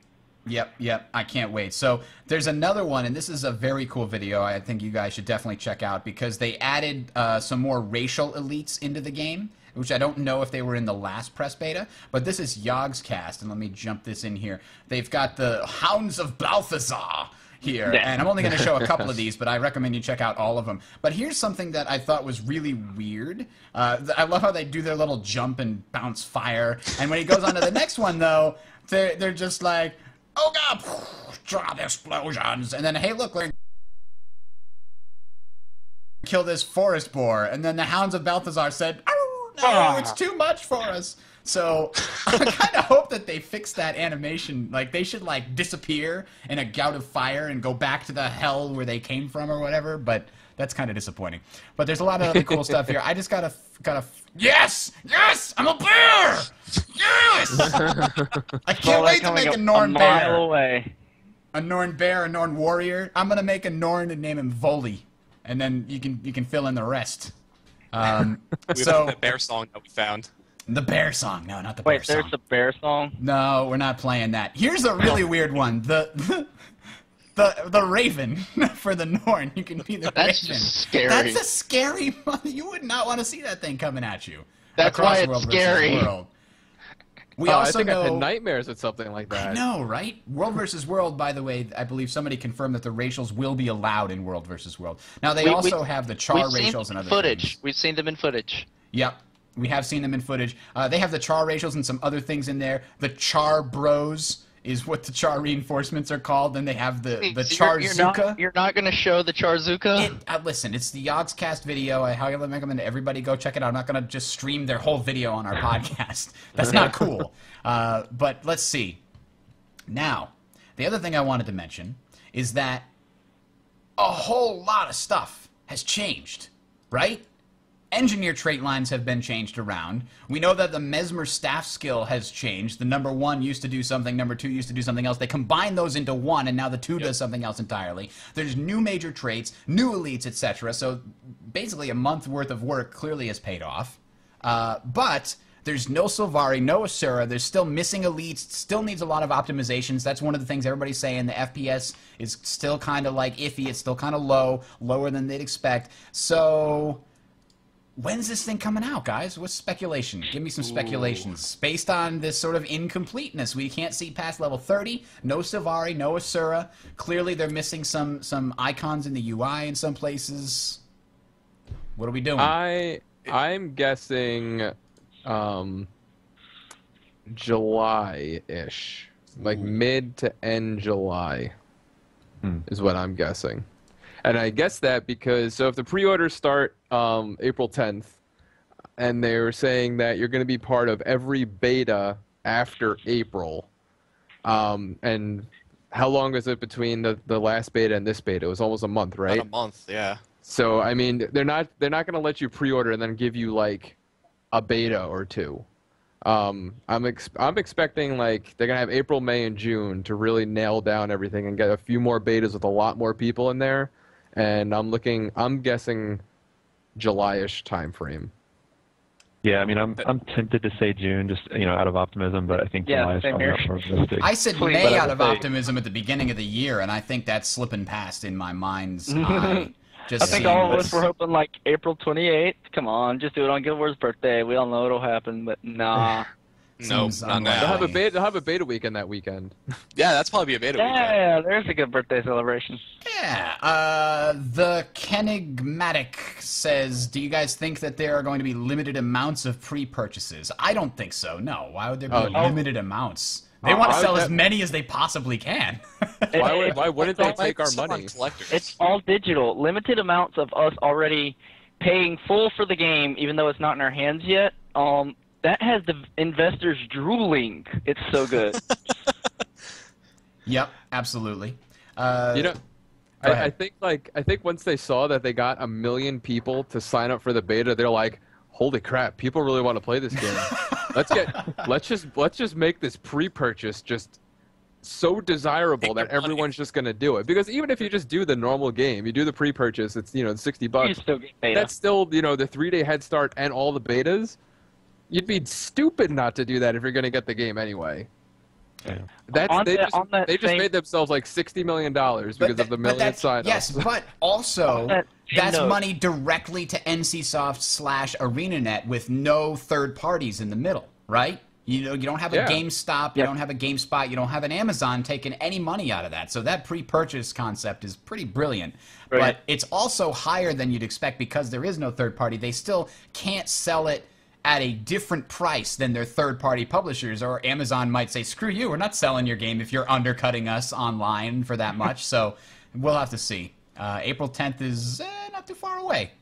A: Yep, yep. I can't wait. So there's another one, and this is a very cool video. I think you guys should definitely check out because they added uh, some more racial elites into the game, which I don't know if they were in the last press beta. But this is Yogscast, and let me jump this in here. They've got the Hounds of Balthazar here,
F: Yeah.
A: and I'm only going to show a couple of [laughs] these, but I recommend you check out all of them. But here's something that I thought was really weird. Uh, I love how they do their little jump and bounce fire, and when he goes on to the [laughs] next one, though, they're they're just like, oh god, drop explosions, and then hey look, we're kill this forest boar, and then the hounds of Balthazar said, no, it's ah. too much for us. So [laughs] I kind of hope that they fix that animation. Like they should like disappear in a gout of fire and go back to the hell where they came from or whatever. But that's kind of disappointing. But there's a lot of other cool [laughs] stuff here. I just gotta gotta yes yes I'm a bear yes. I can't
F: Well,
A: wait to make a Norn
F: a
A: bear
F: away.
A: a Norn bear, a Norn warrior. I'm gonna make a Norn and name him Voli, and then you can you can fill in the rest. Um, [laughs]
E: We
A: so
E: the bear song that we found.
A: the bear song, no, not the bear song.
F: Wait, there's
A: song.
F: a bear song.
A: No, we're not playing that. Here's a really weird one. The the [laughs] the the Raven [laughs] for the Norn. You can be the
B: That's
A: Raven.
B: just scary.
A: That's a scary. one. You would not want to see that thing coming at you.
B: That's why it's
A: World
B: scary.
A: World. We
C: Oh, I
A: also
C: think
A: know.
C: I've had nightmares with something like that.
A: I know, right? World versus World, by the way, I believe somebody confirmed that the racials will be allowed in World versus World. Now they
B: We- we-
A: also have the charr
B: We've seen
A: racials and other
B: footage.
A: things.
B: We've seen them in footage.
A: Yep. We have seen them in footage. Uh, they have the charr racials and some other things in there. The charr bros is what the charr reinforcements are called. Then they have the, the
B: So
A: char
B: you're, you're not, you're not going to show the Charzooka?
A: It, uh, listen, it's the Yogscast video. I highly recommend everybody go check it out. I'm not going to just stream their whole video on our [laughs] podcast. That's not cool. Uh, but let's see. Now, the other thing I wanted to mention is that a whole lot of stuff has changed, right? Engineer trait lines have been changed around. We know that the Mesmer staff skill has changed. The number one used to do something, number two used to do something else. They combine those into one, and now the two does something else entirely. There's new major traits, new elites, etc. So basically, a month worth of work clearly has paid off. Uh, but there's no Sylvari, no Asura. There's still missing elites. Still needs a lot of optimizations. That's one of the things everybody's saying. The FPS is still kind of like iffy. It's still kind of low, lower than they'd expect. So when's this thing coming out, guys? What's speculation? Give me some speculations. Based on this sort of incompleteness, we can't see past level 30. No Sylvari, no Asura. Clearly, they're missing some some icons in the UI in some places. What are we doing?
C: I I'm guessing um July ish. Like mid to end July
D: Hmm.
C: is what I'm guessing. And I guess that because so if the pre-orders start um, April 10th and they're saying that you're going to be part of every beta after April um, and how long is it between the, the last beta and this beta? It was almost a month, right?
E: About a month, yeah.
C: So I mean, they're not they're not going to let you pre-order and then give you like a beta or two. Um, I'm ex- I'm expecting like they're gonna have April, May, and June to really nail down everything and get a few more betas with a lot more people in there. And I'm looking, I'm guessing July-ish time frame.
D: Yeah, I mean, I'm I'm tempted to say June, just you know, out of optimism, but I think
F: Yeah,
D: July is
F: same
D: probably
F: here.
D: more realistic.
A: I said
F: Please,
A: May
F: but I
A: out of
F: say-
A: optimism at the beginning of the year, and I think that's slipping past in my mind's [laughs] eye. Just
F: I think
A: seeing
F: all of us were hoping like April 28th. Come on, just do it on Guild Wars' birthday. We all know it'll happen, but nah. [laughs]
E: No,
A: Seems
E: not
A: unlikely.
C: They'll have a beta. They'll have a beta weekend that weekend. [laughs]
E: Yeah, that's probably a beta weekend.
F: yeah, there's a good birthday celebration.
A: Yeah. Uh, the Kenigmatic says, "Do you guys think that there are going to be limited amounts of pre-purchases?" I don't think so. No. Why would there be
C: Oh, no.
A: limited amounts? They
C: Oh,
A: want to sell
C: would
A: as many as they possibly can. [laughs]
C: Why would Why wouldn't they
E: They
C: take our money?
F: It's all digital. Limited amounts of us already paying full for the game, even though it's not in our hands yet. Um, that has the investors drooling. It's so good. [laughs]
A: yep. Absolutely. Uh,
C: You know, I, I think like I think once they saw that they got a million people to sign up for the beta, they're like, "Holy crap! People really want to play this game. [laughs] let's get let's just let's just make this pre-purchase just so desirable that
E: your money.
C: everyone's just gonna do it. Because even if you just do the normal game, you do the pre-purchase, it's you know sixty bucks.
F: still.
C: That's still you know the three-day head start and all the betas. You'd be stupid not to do that if you're gonna get the game anyway.
D: Yeah.
C: That's
F: On
C: they
F: that-
C: just,
F: on that
C: they just made themselves like sixty million dollars because
A: But
C: of the million
A: that's-
C: sign-ups.
A: Yes, but [laughs] also
F: That-
A: that's
F: no.
A: money directly to NCSoft slash ArenaNet with no third parties in the middle, right? You know, you don't have a
C: Yeah.
A: GameStop, you
F: Yep.
A: don't have a GameSpot, you don't have an Amazon taking any money out of that. So that pre-purchase concept is pretty brilliant.
F: Brilliant.
A: But it's also higher than you'd expect because there is no third party. They still can't sell it at a different price than their third party publishers or Amazon might say, "Screw you, we're not selling your game if you're undercutting us online for that much." [laughs] so we'll have to see. Uh, April 10th is eh, not too far away.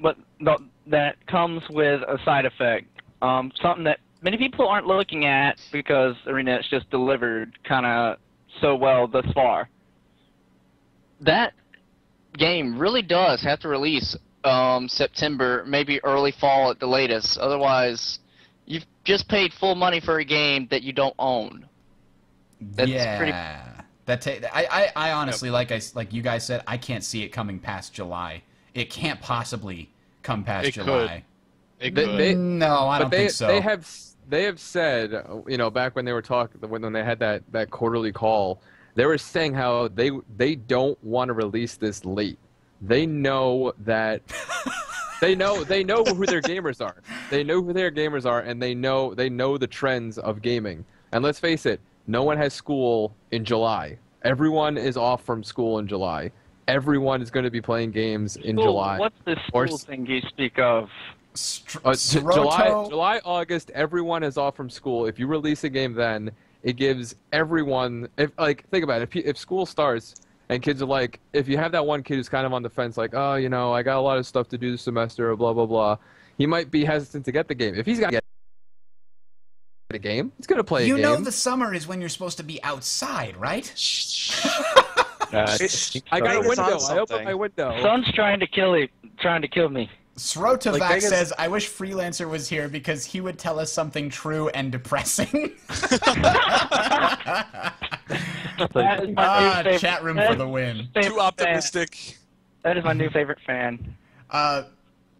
F: but th- that comes with a side effect. Um, something that many people aren't looking at because ArenaNet's just delivered kind of so well thus far.
B: That game really does have to release um, September, maybe early fall at the latest. Otherwise, you've just paid full money for a game that you don't own. That's
A: yeah.
B: pretty-
A: That ta- I, I, I honestly, like I like you guys said, I can't see it coming past July. It can't possibly come past
E: It could.
A: July.
E: It
C: They-
E: could.
C: they-
A: no, I
C: but
A: don't
C: they
A: think so.
C: they have they have said you know back when they were talking when when they had that that quarterly call they were saying how they they don't want to release this late. They know that they know they know who their gamers are. They know who their gamers are and they know they know the trends of gaming. And let's face it, no one has school in July. Everyone is off from school in July. Everyone is going to be playing games in
F: School-
C: July.
F: What's the
C: Or
F: school
C: s-
F: thing you speak of?
A: Str-
C: Uh, J- July, July, August, everyone is off from school. If you release a game then, it gives everyone. If like, think about it. If, if school starts and kids are like, if you have that one kid who's kind of on the fence, like, oh, you know, I got a lot of stuff to do this semester, or blah blah blah, he might be hesitant to get the game. If he's got to get a game, he's gonna play
A: you
C: a game.
A: know the summer is when you're supposed to be outside, right? [laughs]
D: Uh, I
C: got a
D: so.
C: Window. I opened my window.
F: Sun's trying to kill you, trying to kill me.
A: Srotovac
E: Like Vegas-
A: says, I wish Freelancer was here because he would tell us something true and depressing. [laughs] [laughs] [laughs]
F: That is my
A: ah,
F: favorite.
A: chat room for the win.
E: Too optimistic.
F: Fan. That is my new favorite fan.
A: Uh,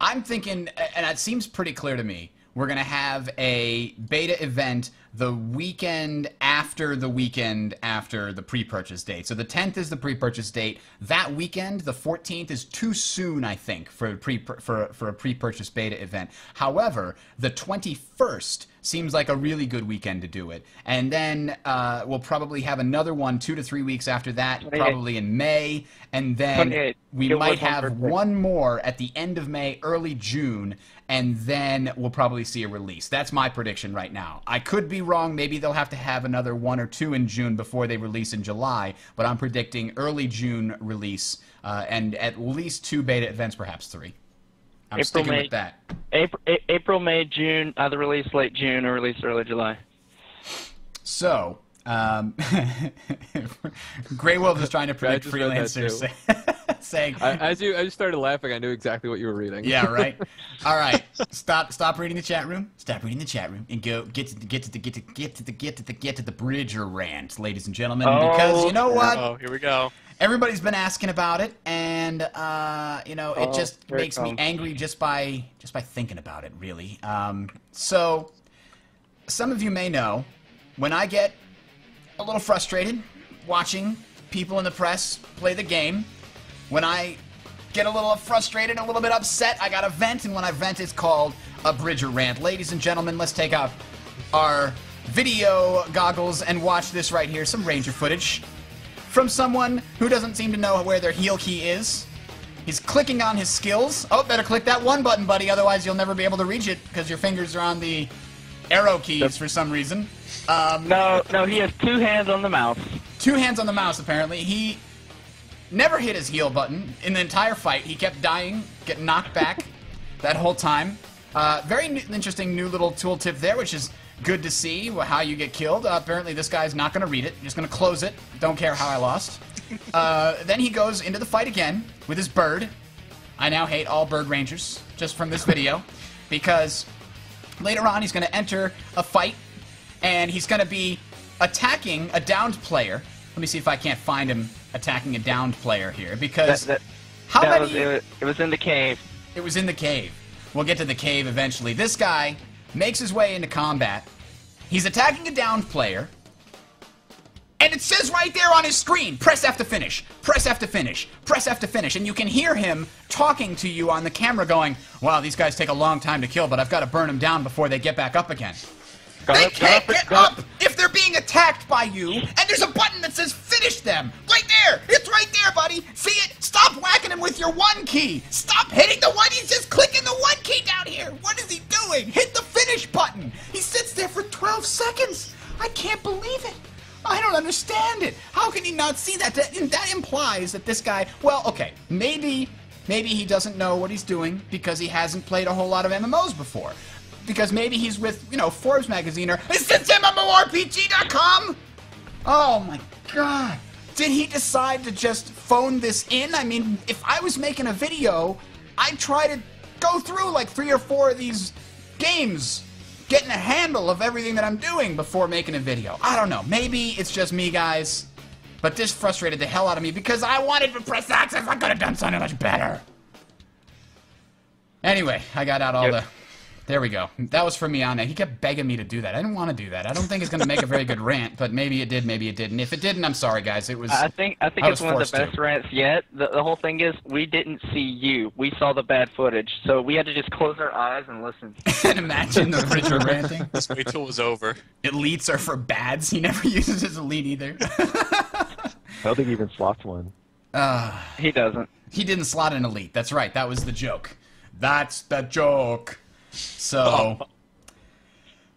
A: I'm thinking, and it seems pretty clear to me, we're going to have a beta event the weekend after the weekend after the pre-purchase date. So the 10th is the pre-purchase date. That weekend, the 14th, is too soon, I think, for a pre for for a pre-purchase beta event. However, the 21st seems like a really good weekend to do it. And then uh, we'll probably have another one two to three weeks after that,
F: 28th.
A: probably in May, and then we might have one more at the end of May, early June, and then we'll probably see a release. That's my prediction right now. I could be wrong. Maybe they'll have to have another one or two in June before they release in July, but I'm predicting early June release uh, and at least two beta events, perhaps three. I'm
F: April,
A: sticking
F: May.
A: with that.
F: April, April, May, June, either release late June or release early July.
A: So, um, [laughs] Grey Wolf is trying to predict
C: just read that
A: freelancer.
C: too.
A: Say, [laughs] saying,
C: I, as you as you started laughing, I knew exactly what you were reading.
A: yeah, right. [laughs] All right, stop stop reading the chat room. Stop reading the chat room and go get to the get to the get to get to the get to the get to the Bridger rant, ladies and gentlemen. because you know what?
E: Oh, here we go.
A: Everybody's been asking about it, and uh, you know, it
F: Oh,
A: just
F: here it
A: makes me angry just by just by thinking about it. Really. Um, so, some of you may know when I get a little frustrated watching people in the press play the game. When I get a little frustrated, a little bit upset, I got a vent, and when I vent, it's called a Bridger rant. Ladies and gentlemen, let's take out our video goggles and watch this right here. Some Ranger footage from someone who doesn't seem to know where their heal key is. He's clicking on his skills. Oh, better click that one button, buddy, otherwise you'll never be able to reach it because your fingers are on the arrow keys for some reason. Um,
F: No, no, he has two hands on the mouse.
A: two hands on the mouse apparently he never hit his heal button in the entire fight he kept dying getting knocked back [laughs] that whole time uh, very n- interesting new little tool tip there which is good to see how you get killed uh, apparently this guy's not going to read it just going to close it don't care how i lost [laughs] uh, then he goes into the fight again with his bird i now hate all bird rangers just from this video because later on he's going to enter a fight and he's going to be attacking a downed player. Let me see if I can't find him attacking a downed player here
F: That,
A: because
F: that,
A: how
F: that
A: many?
F: was, it, was, it was in the cave.
A: It was in the cave. We'll get to the cave eventually. This guy makes his way into combat. He's attacking a downed player. And it says right there on his screen, press F to finish, press F to finish, press F to finish. And you can hear him talking to you on the camera going, wow, these guys take a long time to kill, but I've got to burn them down before they get back up again.
F: Got
A: They
F: up,
A: can't
F: up,
A: get
F: got
A: up if they're being attacked by you, and there's a button that says finish them. Right there. It's right there, buddy. See it? Stop whacking him with your one key. Stop hitting the one. He's just clicking the one key down here. What is he doing? Hit the finish button. He sits there for 12 seconds. I can't believe it. I don't understand it. How can he not see that? That, that implies that this guy, well, okay, maybe maybe he doesn't know what he's doing because he hasn't played a whole lot of MMOs before. Because maybe he's with, you know, Forbes magazine or is this MMORPG.com? Oh my god. Did he decide to just phone this in? I mean, if I was making a video, I'd try to go through like three or four of these games, getting a handle of everything that I'm doing before making a video. I don't know. Maybe it's just me, guys. But this frustrated the hell out of me because I wanted to press access. I could have done something much better. Anyway, I got out all
F: Yep.
A: the. There we go. That was from Miana. He kept begging me to do that. I didn't want to do that. I don't think it's going to make a very good rant, but maybe it did, maybe it didn't. If it didn't, I'm sorry, guys. It was.
F: I think I think
A: I
F: it's one of
A: forced
F: the
A: to.
F: best rants yet. The, the whole thing is we didn't see you. We saw the bad footage, so we had to just close our eyes and listen. [laughs]
A: and imagine the Richard ranting.
E: Just wait till it was over.
A: Elites are for bads. He never [laughs] uses his elite either.
D: I don't think he even slots one.
F: Uh, He doesn't.
A: he didn't slot an elite. That's right. That was the joke. That's the joke. So.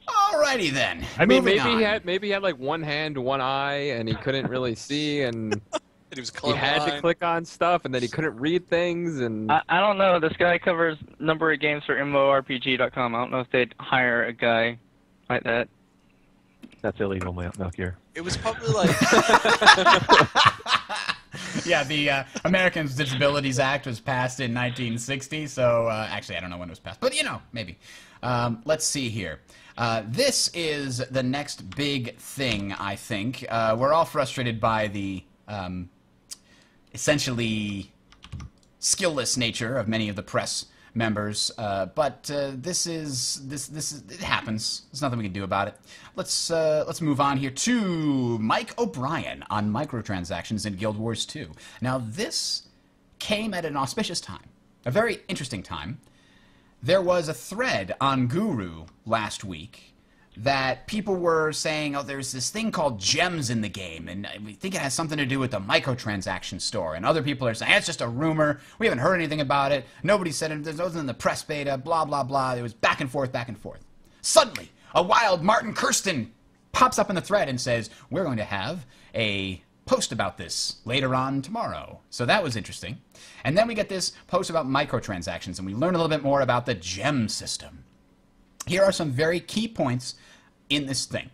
A: Alrighty then.
C: I mean, maybe
A: on.
C: he had maybe he had like one hand, one eye, and he couldn't really see, and [laughs]
E: He was
C: he had to click on stuff, and then he couldn't read things, and
F: I, I don't know. This guy covers number of games for MMORPG.com. I don't know if they'd hire a guy like that.
D: That's illegal, Mel- Melchior.
E: It was probably like [laughs] [laughs] [laughs]
A: yeah, the uh, Americans with Disabilities Act was passed in 1960. So uh, actually, I don't know when it was passed, but you know, maybe. Um, let's see here. Uh, this is the next big thing, I think. Uh, we're all frustrated by the um, essentially skillless nature of many of the press members, uh, but uh, this is this this is, it happens. There's nothing we can do about it. Let's uh, let's move on here to Mike O'Brien on microtransactions in Guild Wars 2. Now this came at an auspicious time, a very interesting time. There was a thread on Guru last week that people were saying, oh, there's this thing called gems in the game, and we think it has something to do with the microtransaction store. And other people are saying, it's just a rumor. We haven't heard anything about it. Nobody said it. Nothing in the press beta, blah, blah, blah. It was back and forth, back and forth. Suddenly, a wild Martin Kerstein pops up in the thread and says, we're going to have a post about this later on tomorrow. So that was interesting. And then we get this post about microtransactions, and we learn a little bit more about the gem system. Here are some very key points in this thing.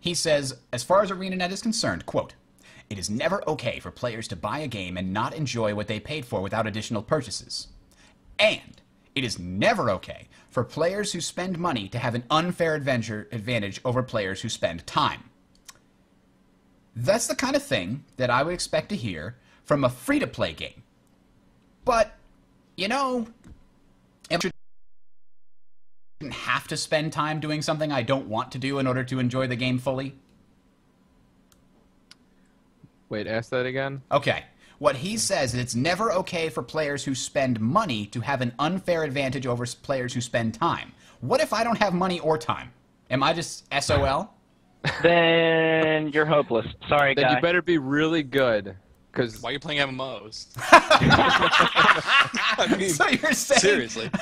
A: He says, as far as ArenaNet is concerned, quote, It is never okay for players to buy a game and not enjoy what they paid for without additional purchases. And it is never okay for players who spend money to have an unfair advantage over players who spend time. That's the kind of thing that I would expect to hear from a free to play game. But, you know, have to spend time doing something I don't want to do in order to enjoy the game fully.
C: Wait, ask that again.
A: Okay. What he says is it's never okay for players who spend money to have an unfair advantage over players who spend time. What if I don't have money or time? Am I just SOL?
F: then you're hopeless. Sorry,
C: Then
F: guy.
C: you better be really good, because
E: Why are you playing MMOs? [laughs] I mean,
A: so you're saying
E: seriously. [laughs]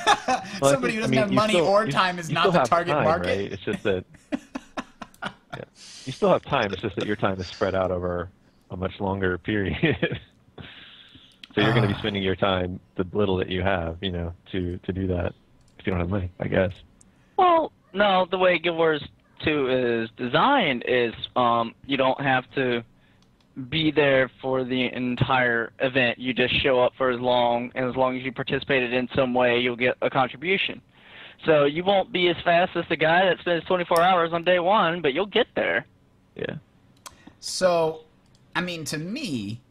D: Well,
A: somebody who doesn't
D: I mean,
A: have
D: you
A: money
D: still-
A: or
D: you-
A: time is
D: you
A: not
D: still
A: the
D: have
A: target
D: time,
A: market?
D: Right? It's just that [laughs] yeah. you still have time. It's just that your time is spread out over a much longer period. so you're going to be
A: Ah.
D: spending your time the little that you have, you know, to to do that. If you don't have money, I guess.
F: Well, no, the way Guild Wars 2 is designed is um, you don't have to be there for the entire event. You just show up for as long, and as long as you participated in some way, you'll get a contribution. So you won't be as fast as the guy that spends 24 hours on day one, but you'll get there.
D: Yeah.
A: So, I mean, to me,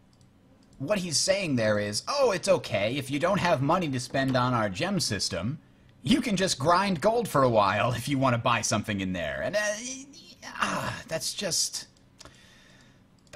A: what he's saying there is, oh, it's okay if you don't have money to spend on our gem system. You can just grind gold for a while if you want to buy something in there, and uh, ah, that's just.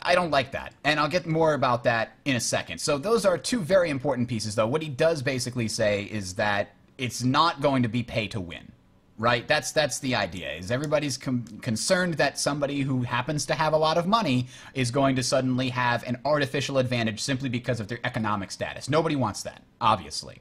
A: I don't like that, and I'll get more about that in a second. So those are two very important pieces, though. What he does basically say is that it's not going to be pay to win right? That's that's the idea. Is everybody's concerned that somebody who happens to have a lot of money is going to suddenly have an artificial advantage simply because of their economic status? Nobody wants that, obviously.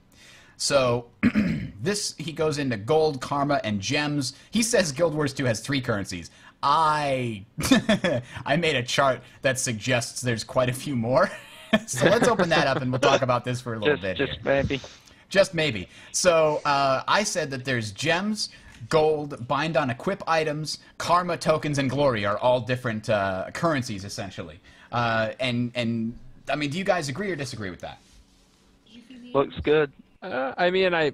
A: So [clears throat] this he goes into gold, karma, and gems. He says Guild Wars 2 has three currencies. I [laughs] I made a chart that suggests there's quite a few more. [laughs] so let's open that up and we'll talk about this for a little
F: Just,
A: bit.
F: just
A: here.
F: maybe.
A: Just maybe. So uh, I said that there's gems, gold, bind on equip items, karma tokens, and glory are all different uh, currencies essentially. Uh, and and I mean, do you guys agree or disagree with that?
F: Looks good.
C: uh, I mean, I,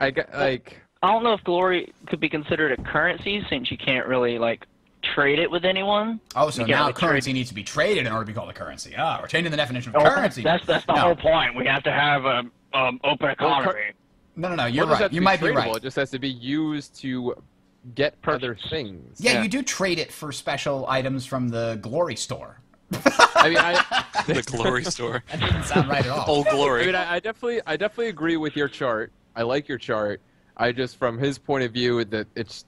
C: I got like.
F: I don't know if glory could be considered a currency since you can't really like trade it with anyone.
A: Oh, so now
F: really trade-
A: currency needs to be traded in order to be called a currency. Ah, we're changing the definition of
F: Oh,
A: currency.
F: That's that's the
A: No.
F: whole point. We have to have a um, open economy.
A: No, no, no. You're
C: Well, it doesn't have
A: right. You
C: be
A: might be right.
C: It just has to be used to get other things.
A: Yeah,
F: Yeah.
A: you do trade it for special items from the glory store.
C: I mean, I, [laughs]
E: the glory store.
A: That doesn't sound right at all.
E: Old glory.
C: I
E: glory.
C: mean, I, I definitely, I definitely agree with your chart. I like your chart. I just, from his point of view, that it's,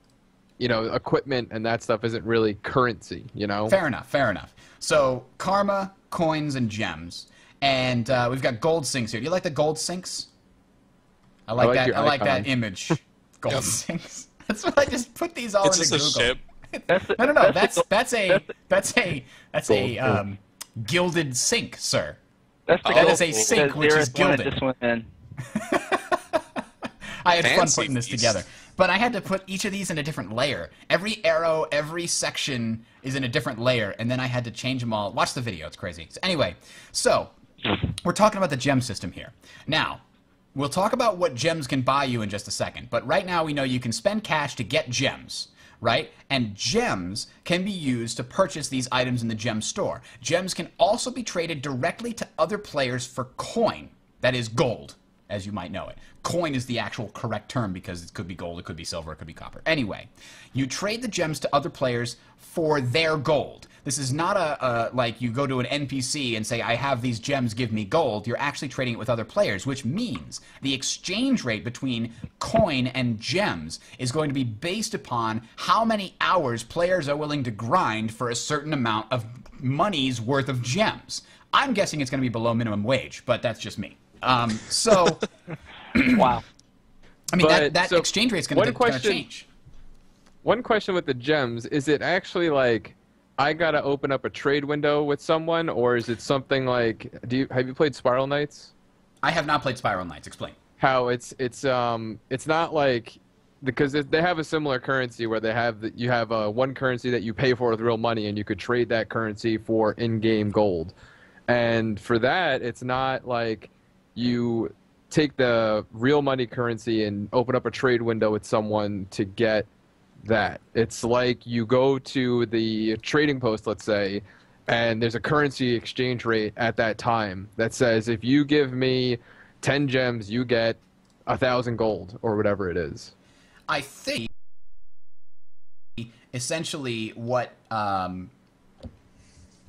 C: you know, equipment and that stuff isn't really currency. You know.
A: Fair enough. Fair enough. So karma, coins, and gems, and uh, we've got gold sinks here. Do you like the gold sinks? I like,
C: like
A: that. I like that image. [laughs] Gold sinks. [laughs] That's what I just put these all
E: It's
A: into
E: just a
A: Google.
E: ship. [laughs]
F: That's the,
A: No, no, no.
F: That's
A: That's that's a that's a that's a
D: Gold, gold.
A: um, gilded sink, sir.
F: that's the
E: That
F: goal
A: is a sink which is
F: Xeris wanted
A: gilded.
F: to swim in.
A: I had fun
E: Fancy
A: putting this together. But I had to put each of these in a different layer. Every arrow, every section is in a different layer, and then I had to change them all. Watch the video, it's crazy. So anyway, so we're talking about the gem system here. Now, we'll talk about what gems can buy you in just a second, but right now we know you can spend cash to get gems. Right? And gems can be used to purchase these items in the gem store. Gems can also be traded directly to other players for coin, that is gold as you might know it. Coin is the actual correct term because it could be gold, it could be silver, it could be copper. Anyway, you trade the gems to other players for their gold. This is not a, a like you go to an NPC and say, I have these gems, give me gold. You're actually trading it with other players, which means the exchange rate between coin and gems is going to be based upon how many hours players are willing to grind for a certain amount of money's worth of gems. I'm guessing it's going to be below minimum wage, but that's just me. Um, so, [laughs]
F: Wow.
A: I mean, that,
C: But,
A: that
C: so,
A: exchange rate's going
C: one
A: to
C: question-
A: change.
C: One question with the gems is it actually like I gotta open up a trade window with someone, or is it something like do you have you played Spiral Knights?
A: I have not played Spiral Knights. Explain.
C: How it's it's um it's not like because they have a similar currency where they have the, you have uh, one currency that you pay for with real money, and you could trade that currency for in-game gold. And for that, it's not like you take the real money currency and open up a trade window with someone to get that. It's like you go to the trading post, let's say, and there's a currency exchange rate at that time that says if you give me 10 gems, you get a thousand gold or whatever it is.
A: I think essentially what um,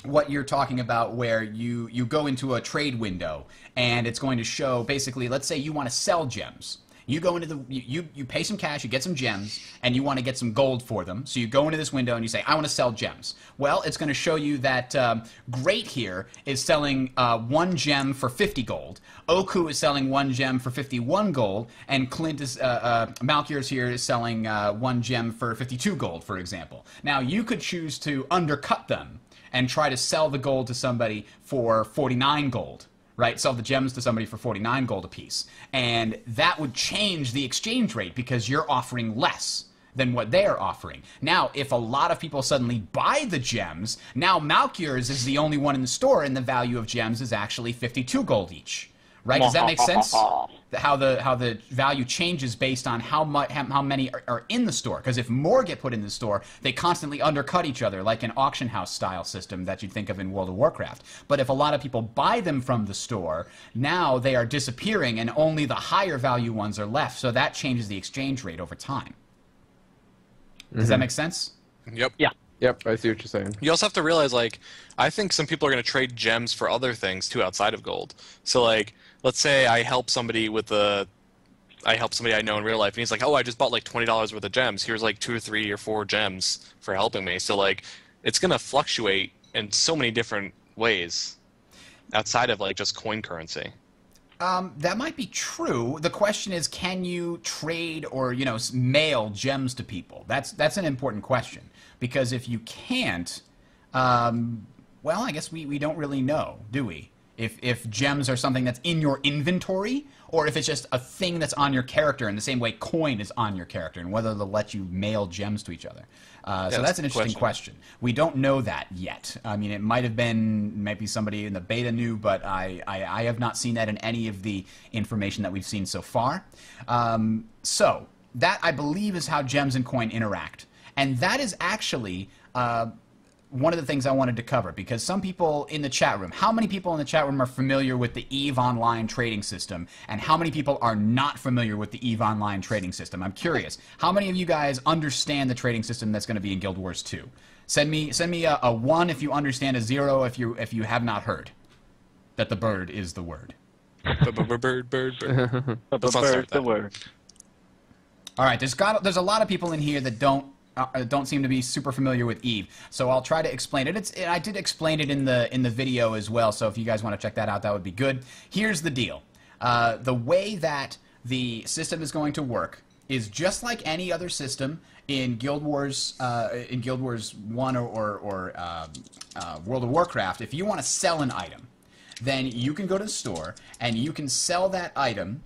A: what you're talking about where you you go into a trade window and it's going to show basically let's say you want to sell gems. You go into the you you pay some cash you get some gems and you want to get some gold for them. So you go into this window and you say i want to sell gems. Well it's going to show you that um, great here is selling uh, one gem for 50 gold. Oku is selling one gem for 51 gold and clint is uh, uh, malkiers here is selling uh, one gem for 52 gold for example. Now you could choose to undercut them and try to sell the gold to somebody for 49 gold right? Sell the gems to somebody for 49 gold apiece. And that would change the exchange rate because you're offering less than what they're offering. Now, if a lot of people suddenly buy the gems, now Malkiers is the only one in the store and the value of gems is actually 52 gold each. Right? Does that make sense? [laughs] How the how the value changes based on how much how, how many are, are in the store? Because if more get put in the store, they constantly undercut each other, like an auction house style system that you'd think of in World of Warcraft. But if a lot of people buy them from the store, now they are disappearing, and only the higher value ones are left. So that changes the exchange rate over time. Does that mm-hmm. make sense?
E: Yep.
F: Yeah.
C: Yep, I see what you're saying.
E: You also have to realize, like, I think some people are going to trade gems for other things too outside of gold. So, like, let's say I help somebody with a, I help somebody I know in real life, and he's like, "Oh, I just bought like twenty dollars worth of gems. Here's like two or three or four gems for helping me." So, like, it's going to fluctuate in so many different ways outside of like just coin currency.
A: Um, that might be true. The question is, can you trade or you know mail gems to people? That's that's an important question because if you can't, um, well, I guess we, we don't really know, do we? If if gems are something that's in your inventory, or if it's just a thing that's on your character in the same way coin is on your character, and whether they'll let you mail gems to each other. Uh, so
E: that's
A: that's an interesting question. We don't know that yet. I mean, it might have been maybe somebody in the beta knew, but I, I, I have not seen that in any of the information that we've seen so far. Um, so that I believe is how gems and coin interact, and that is actually. Uh, one of the things I wanted to cover because some people in the chat room, how many people in the chat room are familiar with the EVE Online trading system, and how many people are not familiar with the EVE Online trading system? I'm curious. How many of you guys understand the trading system that's going to be in Guild Wars 2? Send me send me a, a one if you understand, a zero if you if you have not heard that the bird is the word.
E: Bird, bird, bird, bird.
F: But [laughs]
E: Let's not
F: bird's
E: start
F: the word.
A: All right, there's got there's a lot of people in here that don't uh, don't seem to be super familiar with Eve, so I'll try to explain it. It's I did explain it in the in the video as well, so if you guys want to check that out, that would be good. Here's the deal: uh, the way that the system is going to work is just like any other system in Guild Wars uh, in Guild Wars One or or, or um, uh, World of Warcraft. If you want to sell an item, then you can go to the store and you can sell that item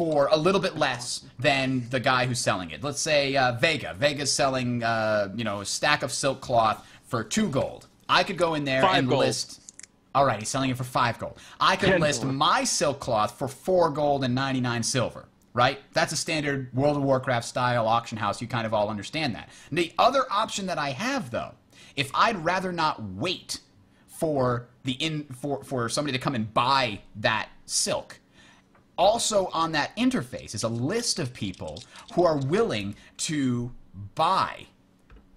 A: for a little bit less than the guy who's selling it. Let's say uh, Vega. Vega's selling, uh, you know, a stack of silk cloth for two gold. I could go in there
C: Five
A: and
C: gold.
A: list. All right, he's selling it for five gold. I could
F: Ten
A: list
F: gold.
A: my silk cloth for four gold and ninety nine silver. Right? That's a standard World of Warcraft style auction house. You kind of all understand that. The other option that I have, though, if I'd rather not wait for the in for for somebody to come and buy that silk also on that interface is a list of people who are willing to buy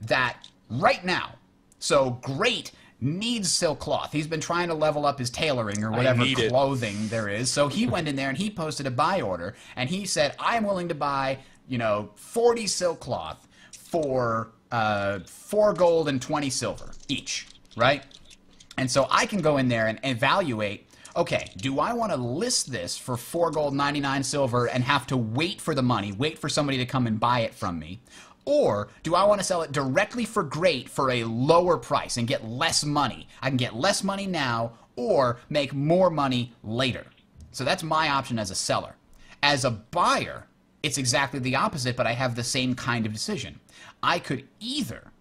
A: that right now. So great needs silk cloth. He's been trying to level up his tailoring or whatever
E: need it.
A: clothing there is. So he [laughs] went in there and he posted a buy order and he said, "I'm willing to buy, you know, 40 silk cloth for uh, four gold and 20 silver each." Right? And so I can go in there and evaluate okay, do I want to list this for 4 gold, 99 silver, and have to wait for the money, wait for somebody to come and buy it from me? Or do I want to sell it directly for great for a lower price and get less money? I can get less money now or make more money later. So that's my option as a seller. As a buyer, it's exactly the opposite, but I have the same kind of decision. I could either,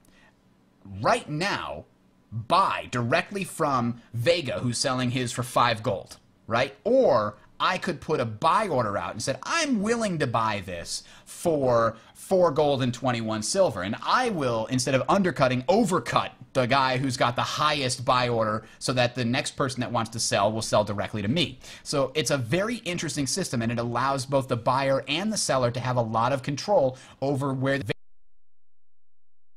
A: right now, buy directly from Vega, who's selling his for five gold, right? Or I could put a buy order out and said, I'm willing to buy this for four gold and 21 silver. And I will, instead of undercutting, overcut the guy who's got the highest buy order so that the next person that wants to sell will sell directly to me. So it's a very interesting system and it allows both the buyer and the seller to have a lot of control over where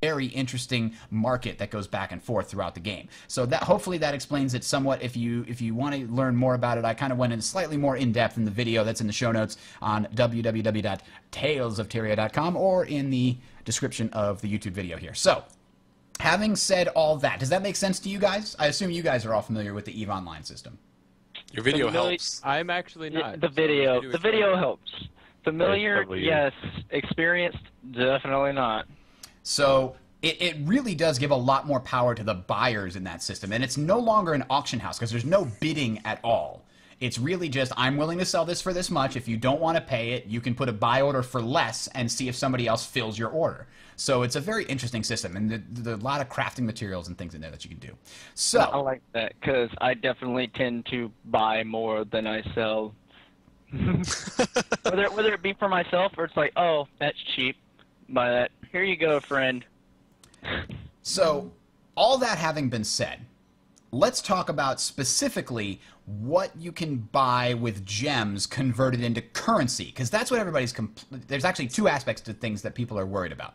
A: very interesting market that goes back and forth throughout the game. So that hopefully that explains it somewhat. If you if you want to learn more about it, I kind of went in slightly more in depth in the video that's in the show notes on www.talesoftyria.com or in the description of the YouTube video here. So. Having said all that, does that make sense to you guys? I assume you guys are all familiar with the EVE Online system.
E: Your video
F: Familiar-
E: helps.
C: I'm actually
F: Yeah,
C: not.
F: the video.
C: So
F: The video helps. Familiar, yes. Experienced, definitely not.
A: So it, it really does give a lot more power to the buyers in that system. And it's no longer an auction house because there's no bidding at all. It's really just, I'm willing to sell this for this much. If you don't want to pay it, you can put a buy order for less and see if somebody else fills your order. So it's a very interesting system, and there's a lot of crafting materials and things in there that you can do. So I
F: like that because I definitely tend to buy more than I sell. [laughs] whether whether it be for myself or it's like, oh, that's cheap. Buy that. Here you go, friend.
A: So, all that having been said, let's talk about specifically what you can buy with gems converted into currency, because that's what everybody's. There's actually two aspects to things that people are worried about.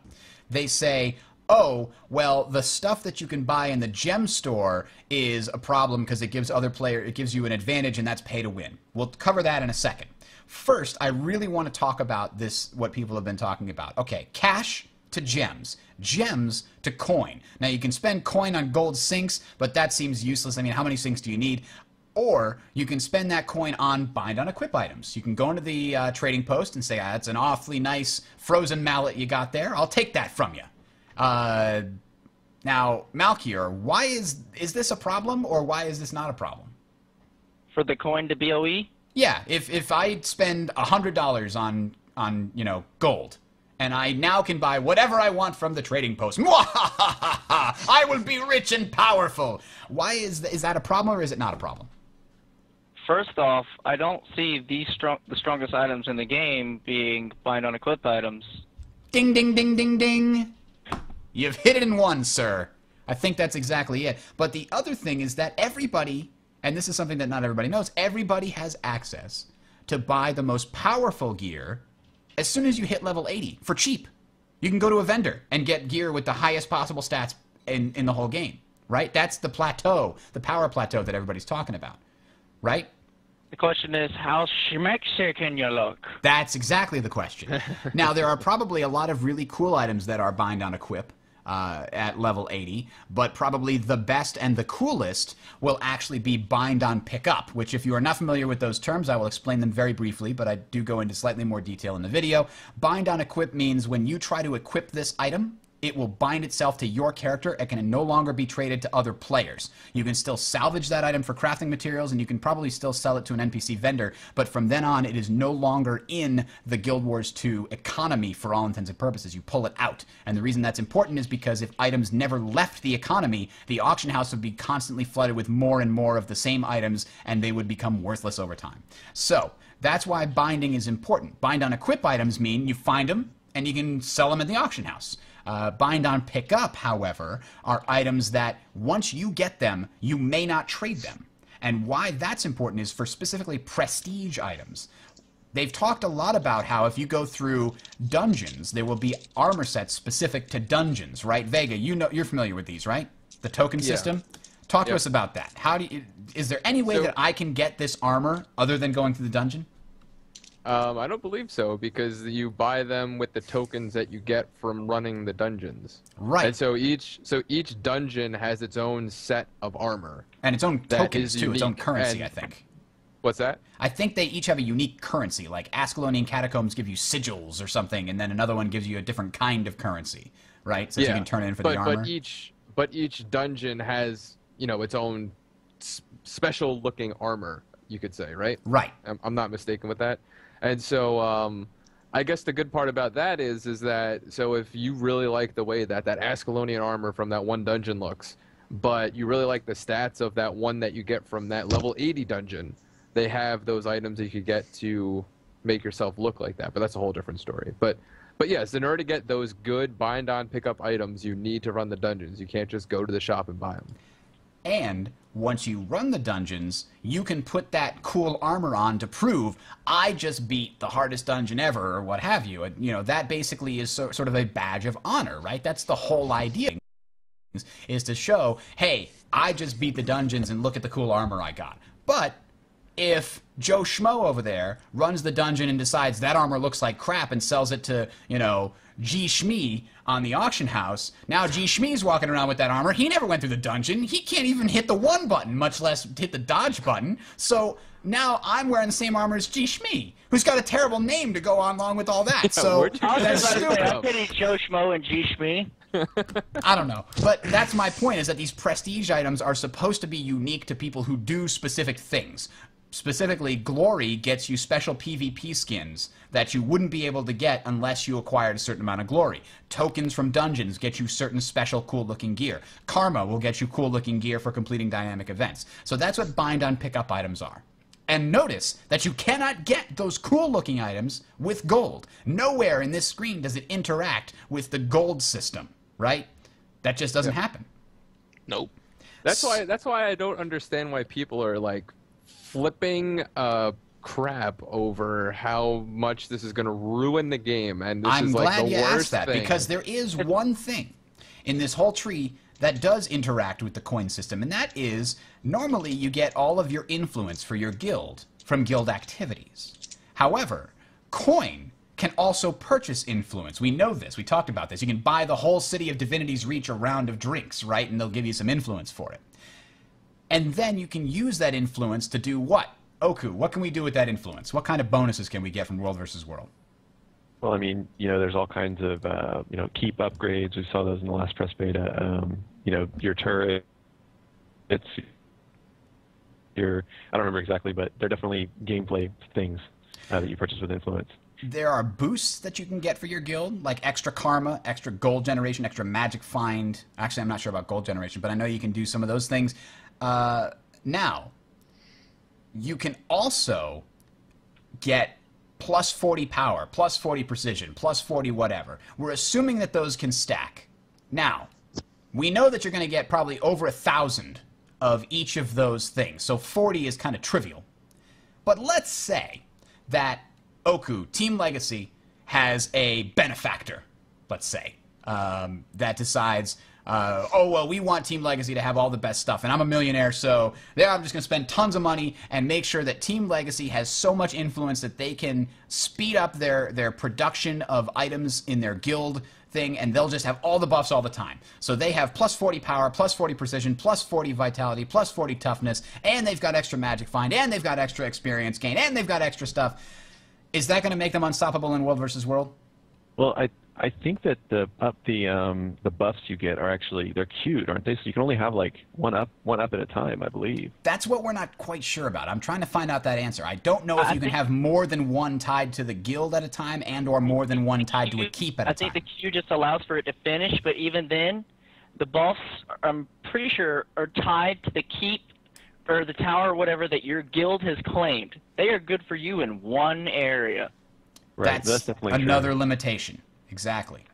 A: They say, oh, well, the stuff that you can buy in the gem store is a problem because it gives other player it gives you an advantage, and that's pay to win. We'll cover that in a second. First, I really want to talk about this. What people have been talking about. Okay, cash to gems, gems to coin. Now you can spend coin on gold sinks, but that seems useless. I mean, how many sinks do you need? Or you can spend that coin on bind on equip items. You can go into the uh, trading post and say, ah, "That's an awfully nice frozen mallet you got there. I'll take that from you." Uh, now, Malkier, why is is this a problem, or why is this not a problem?
F: For the coin to? BOE,
A: Yeah, if if I spend hundred dollars on on you know gold, and I now can buy whatever I want from the trading post, I will be rich and powerful. Why is th- is that a problem or is it not a problem?
F: first off, I don't see the strong the strongest items in the game being bind on equip items.
A: Ding ding ding ding ding. You've hit it in one, sir. I think that's exactly it. But the other thing is that everybody, and this is something that not everybody knows, everybody has access to buy the most powerful gear as soon as you hit level 80 for cheap. You can go to a vendor and get gear with the highest possible stats in, in the whole game, right? That's the plateau, the power plateau that everybody's talking about, right?
F: The question is, how schmexy can you look?
A: That's exactly the question. [laughs] now, there are probably a lot of really cool items that are bind on equip uh, at level 80, but probably the best and the coolest will actually be bind on pickup, which, if you are not familiar with those terms, I will explain them very briefly, but I do go into slightly more detail in the video. Bind on equip means when you try to equip this item, it will bind itself to your character. It can no longer be traded to other players. You can still salvage that item for crafting materials, and you can probably still sell it to an NPC vendor, but from then on, it is no longer in the Guild Wars 2 economy for all intents and purposes. You pull it out. And the reason that's important is because if items never left the economy, the auction house would be constantly flooded with more and more of the same items, and they would become worthless over time. So, that's why binding is important. Bind on equip items mean you find them, and you can sell them at the auction house. Uh, bind on pickup, however, are items that once you get them, you may not trade them. And why that's important is for specifically prestige items. They've talked a lot about how if you go through dungeons, there will be armor sets specific to dungeons, right? Vega, you know you're familiar with these, right? The token
C: Yeah.
A: system. Talk to us about that. How do you, is there any way
C: So-
A: that I can get this armor other than going through the dungeon?
C: Um, I don't believe so because you buy them with the tokens that you get from running the dungeons.
A: Right.
C: And so each so each dungeon has its own set of armor.
A: And its own tokens too, its own currency, I think.
C: What's that?
A: I think they each have a unique currency. Like Ascalonian catacombs give you sigils or something, and then another one gives you a different kind of currency, right? So that you can turn it in for
C: but,
A: the armor.
C: But each but each dungeon has you know its own special looking armor. You could say, right?
A: right.
C: I'm, I'm not mistaken with that. And so um, I guess the good part about that is is that so if you really like the way that that Ascalonian armor from that one dungeon looks, but you really like the stats of that one that you get from that level 80 dungeon, they have those items that you could get to make yourself look like that. But that's a whole different story. But but yes, in order to get those good bind on pickup items, you need to run the dungeons. You can't just go to the shop and buy them.
A: And once you run the dungeons, you can put that cool armor on to prove I just beat the hardest dungeon ever or what have you. And, you know, that basically is so, sort of a badge of honor, right? That's the whole idea is to show, hey, I just beat the dungeons and look at the cool armor I got. But if Joe Schmo over there runs the dungeon and decides that armor looks like crap and sells it to, you know, G. Shmee on the auction house, now G. Shmee's walking around with that armor. He never went through the dungeon. He can't even hit the one button, much less hit the dodge button. So now I'm wearing the same armor as G. Shmee, who's got a terrible name to go on along with all that. [laughs] so
F: I
A: that's
F: just about to say,
A: stupid.
F: I pity Joe Schmo and G Shmee. [laughs]
A: I don't know. But that's my point is that these prestige items are supposed to be unique to people who do specific things. Specifically, Glory gets you special PvP skins that you wouldn't be able to get unless you acquired a certain amount of glory. Tokens from dungeons get you certain special cool looking gear. Karma will get you cool looking gear for completing dynamic events. So that's what bind on pickup items are. And notice that you cannot get those cool looking items with gold. Nowhere in this screen does it interact with the gold system, right? That just doesn't happen.
E: Nope.
C: That's why that's why I don't understand why people are like flipping uh crap over how much this is going to ruin the game and this
A: I'm
C: is like
A: glad
C: the
A: you
C: worst
A: asked that
C: thing.
A: because there is one thing in this whole tree that does interact with the coin system, and that is normally you get all of your influence for your guild from guild activities. However, coin can also purchase influence. We know this. We talked about this. You can buy the whole city of Divinity's Reach a round of drinks, right? And they'll give you some influence for it. And then you can use that influence to do what? Oku, what can we do with that influence? What kind of bonuses can we get from World versus World?
D: Well, I mean, you know, there's all kinds of, uh, you know, keep upgrades. We saw those in the last press beta. Um, you know, your turret, it's your, I don't remember exactly, but they're definitely gameplay things uh, that you purchase with influence.
A: there are boosts that you can get for your guild, like extra karma, extra gold generation, extra magic find. Actually, I'm not sure about gold generation, but I know you can do some of those things. Uh, now, you can also get plus 40 power, plus 40 precision, plus 40 whatever. We're assuming that those can stack. Now, we know that you're going to get probably over a thousand of each of those things, so 40 is kind of trivial. But let's say that Oku, Team Legacy, has a benefactor, let's say, um, that decides, uh, oh, well, we want Team Legacy to have all the best stuff, and I'm a millionaire, so there I'm just going to spend tons of money and make sure that Team Legacy has so much influence that they can speed up their, their production of items in their guild thing, and they'll just have all the buffs all the time. So they have plus 40 power, plus 40 precision, plus 40 vitality, plus 40 toughness, and they've got extra magic find, and they've got extra experience gain, and they've got extra stuff. Is that going to make them unstoppable in World versus World?
D: Well, I I think that the up the um the buffs you get are actually they're cute, aren't they? So you can only have like one up one up at a time, I believe.
A: That's what we're not quite sure about. I'm trying to find out that answer. I don't know if
F: I
A: you can have more than one tied to the guild at a time and or more than one tied to a keep at a
F: I time. I think
A: time.
F: the queue just allows for it to finish, but even then, the buffs, I'm pretty sure, are tied to the keep or the tower or whatever that your guild has claimed. They are good for you in one area.
D: Right.
A: That's,
D: definitely true.
A: another limitation. Exactly.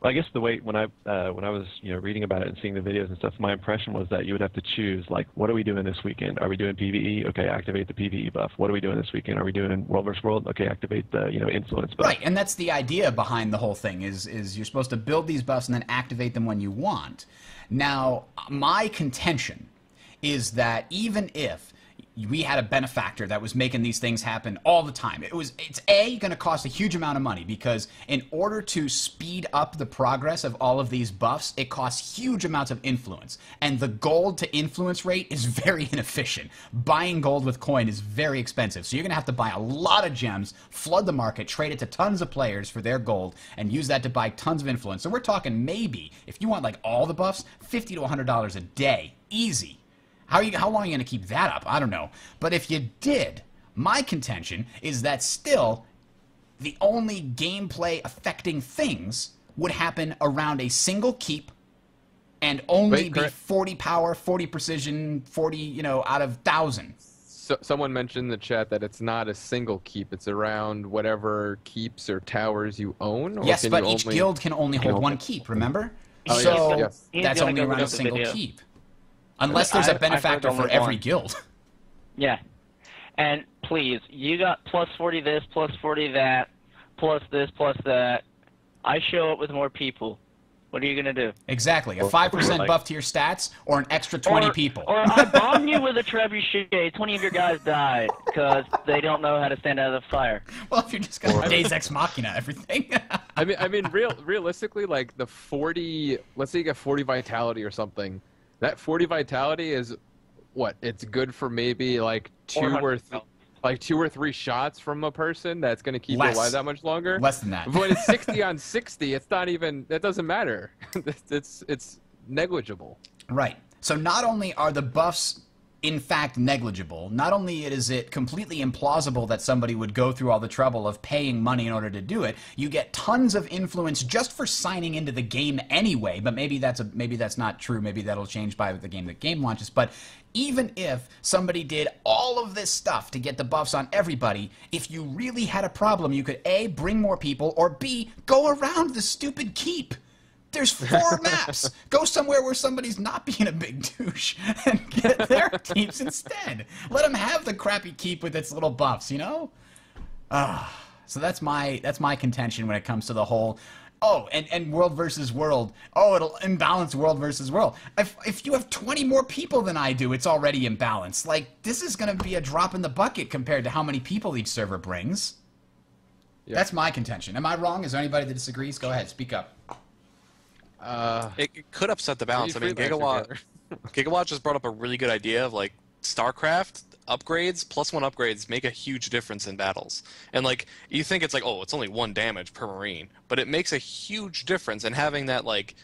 D: Well, I guess the way when I uh, when I was you know reading about it and seeing the videos and stuff, my impression was that you would have to choose like, what are we doing this weekend? Are we doing PVE? Okay, activate the PVE buff. What are we doing this weekend? Are we doing World vs World? Okay, activate the you know influence buff.
A: Right, and that's the idea behind the whole thing is is you're supposed to build these buffs and then activate them when you want. Now, my contention is that even if we had a benefactor that was making these things happen all the time. It was it's a going to cost a huge amount of money because in order to speed up the progress of all of these buffs, it costs huge amounts of influence. And the gold to influence rate is [laughs] very inefficient. Buying gold with coin is very expensive. So you're going to have to buy a lot of gems, flood the market, trade it to tons of players for their gold and use that to buy tons of influence. So we're talking maybe if you want like all the buffs, 50 to 100 dollars a day. Easy. How, are you, how long are you going to keep that up? I don't know. But if you did, my contention is that still the only gameplay affecting things would happen around a single keep and only
C: Wait,
A: be
C: correct-
A: 40 power, 40 precision, 40, you know, out of 1,000.
C: So, someone mentioned in the chat that it's not a single keep; it's around whatever keeps or towers you own. Or
A: Yes,
C: can
A: but
C: you
A: each
C: only-
A: guild can only hold one keep, remember?
C: Oh,
A: so
C: yes.
F: He's
A: that's only around a single
F: video.
A: keep. Unless there's
F: I-
A: a
F: I've heard
A: benefactor for every
F: one.
A: guild. [laughs]
F: Yeah. And please, you got plus 40 this, plus 40 that, plus this, plus that. I show up with more people. What are you going to do?
A: Exactly. A 5% buff to your stats or an extra 20
F: or,
A: people.
F: Or I [laughs] bomb you with a trebuchet. 20 of your guys died because they don't know how to stand out of the fire.
A: well, if you're just going to Deus Ex Machina everything.
C: I mean, I mean, [laughs] real realistically, like the forty. Let's say you get forty vitality or something. That forty vitality is what? It's good for maybe like two or
F: 400
C: th- like two or three shots from a person. That's going to keep
A: Less.
C: you alive that much longer.
A: Less than that.
C: But when it's [laughs] sixty on sixty, it's not even. That doesn't matter. [laughs] it's, it's it's negligible.
A: Right. So not only are the buffs in fact negligible, not only is it completely implausible that somebody would go through all the trouble of paying money in order to do it, you get tons of influence just for signing into the game anyway, but maybe that's a maybe that's not true, maybe that'll change by the game the game launches, but even if somebody did all of this stuff to get the buffs on everybody, if you really had a problem, you could A bring more people or B go around the stupid keep. There's four [laughs] maps. Go somewhere where somebody's not being a big douche and get their [laughs] teams instead. Let them have the crappy keep with its little buffs, you know? Ah, so that's my that's my contention when it comes to the whole. Oh, and, and world versus world. Oh, it'll imbalance world versus world. If, if you have 20 more people than I do, it's already imbalanced. Like, this is going to be a drop in the bucket compared to how many people each server brings.
C: Yeah.
A: That's my contention. Am I wrong? Is there anybody that disagrees? Go ahead, speak up.
C: Uh,
E: It, it could upset the balance. I mean,
C: freelancers
E: Gigawatt
C: together. [laughs]
E: Gigawatt just brought up a really good idea of like StarCraft upgrades plus one upgrades make a huge difference in battles. And like you think it's like oh it's only one damage per marine, but it makes a huge difference. And having that like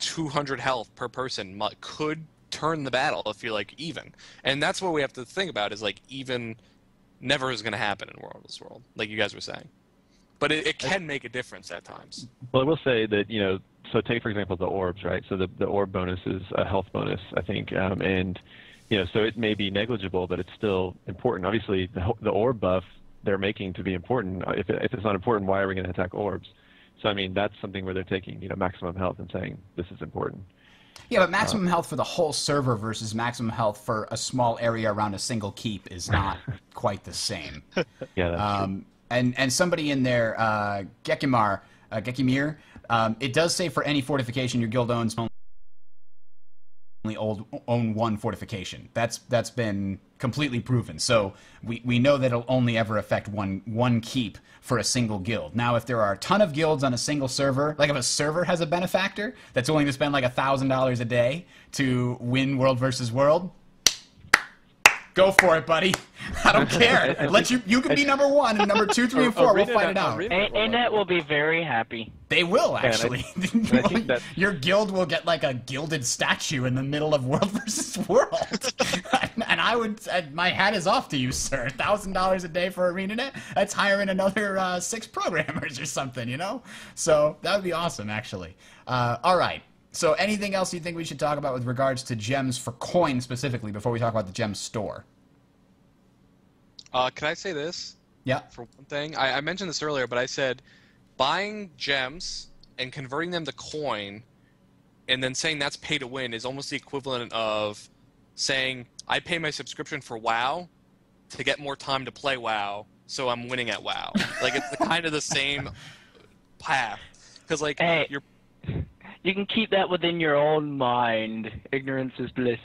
E: 200 health per person mu- could turn the battle if you're like even. And that's what we have to think about is like even never is going to happen in World versus World, like you guys were saying. But it, it can make a difference at times.
D: Well, I will say that you know, so take for example the orbs, right? So the the orb bonus is a health bonus, I think, um, and you know, so it may be negligible, but it's still important. Obviously, the the orb buff they're making to be important. If it, if it's not important, why are we going to attack orbs? So I mean, that's something where they're taking you know maximum health and saying this is important.
A: Yeah, but maximum health for the whole server versus maximum health for a small area around a single keep is not [laughs] quite the same.
D: Yeah, that's true.
A: Um, and and somebody in there, uh, Gekimar, uh, Gekimir, um, it does say for any fortification your guild owns only old, own one fortification. That's that's been completely proven. So we, we know that it'll only ever affect one one keep for a single guild. Now, if there are a ton of guilds on a single server, like if a server has a benefactor that's willing to spend like a thousand dollars a day to win World versus World, go for it, buddy. I don't care. Let you you can be number one and number two, three, [laughs] and four. We'll
C: Arena
A: fight it out.
C: Arena
F: A-
C: net will
F: be very happy.
A: They will actually.
D: and I think [laughs]
A: Your guild will get like a gilded statue in the middle of World [laughs] versus World, and I would. Uh, my hat is off to you, sir. Thousand dollars a day for ArenaNet. That's hiring another uh, six programmers or something, you know. So that would be awesome, actually. Uh, all right. So anything else you think we should talk about with regards to gems for coin specifically before we talk about the gem store?
E: Uh, can I say this?
A: Yeah.
E: for one thing. I, I mentioned this earlier, but I said buying gems and converting them to coin and then saying that's pay to win is almost the equivalent of saying I pay my subscription for WoW to get more time to play WoW, so I'm winning at WoW. like it's the, kind of the same [laughs] path. Because like
F: Hey.
E: you're
F: You can keep that within your own mind. Ignorance is bliss.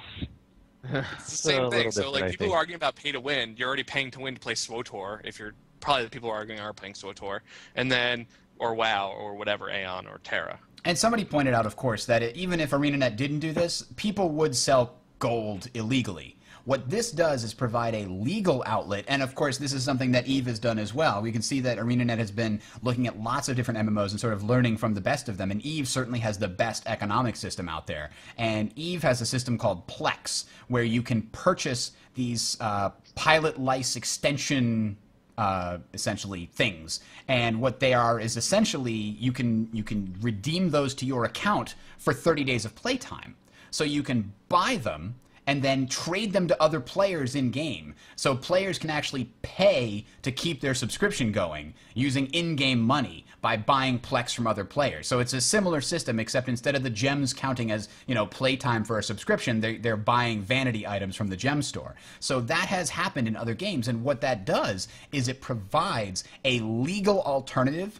E: It's the [laughs] same
D: A
E: thing. So like
D: I
E: people
D: think.
E: arguing about pay to win, you're already paying to win to play SWTOR. If you're probably the people arguing are playing SWTOR, and then or WoW or whatever Aion or TERA.
A: And somebody pointed out, of course, that it, even if ArenaNet didn't do this, people would sell gold illegally. What this does is provide a legal outlet, and of course, this is something that Eve has done as well. We can see that ArenaNet has been looking at lots of different MMOs and sort of learning from the best of them, and Eve certainly has the best economic system out there. And Eve has a system called Plex, where you can purchase these uh, pilot license extension uh, essentially things, and what they are is essentially you can you can redeem those to your account for 30 days of playtime. So you can buy them and then trade them to other players in game. So players can actually pay to keep their subscription going using in game money by buying Plex from other players. So it's a similar system, except instead of the gems counting as, you know, playtime for a subscription, they're, they're buying vanity items from the gem store. So that has happened in other games. And what that does is it provides a legal alternative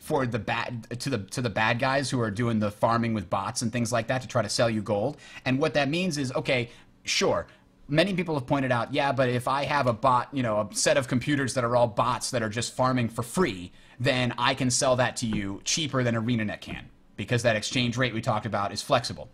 A: for the bad to the to the bad guys who are doing the farming with bots and things like that to try to sell you gold. And what that means is, okay, sure. Many people have pointed out, yeah, but if I have a bot, you know, a set of computers that are all bots that are just farming for free, then I can sell that to you cheaper than ArenaNet can because that exchange rate we talked about is flexible.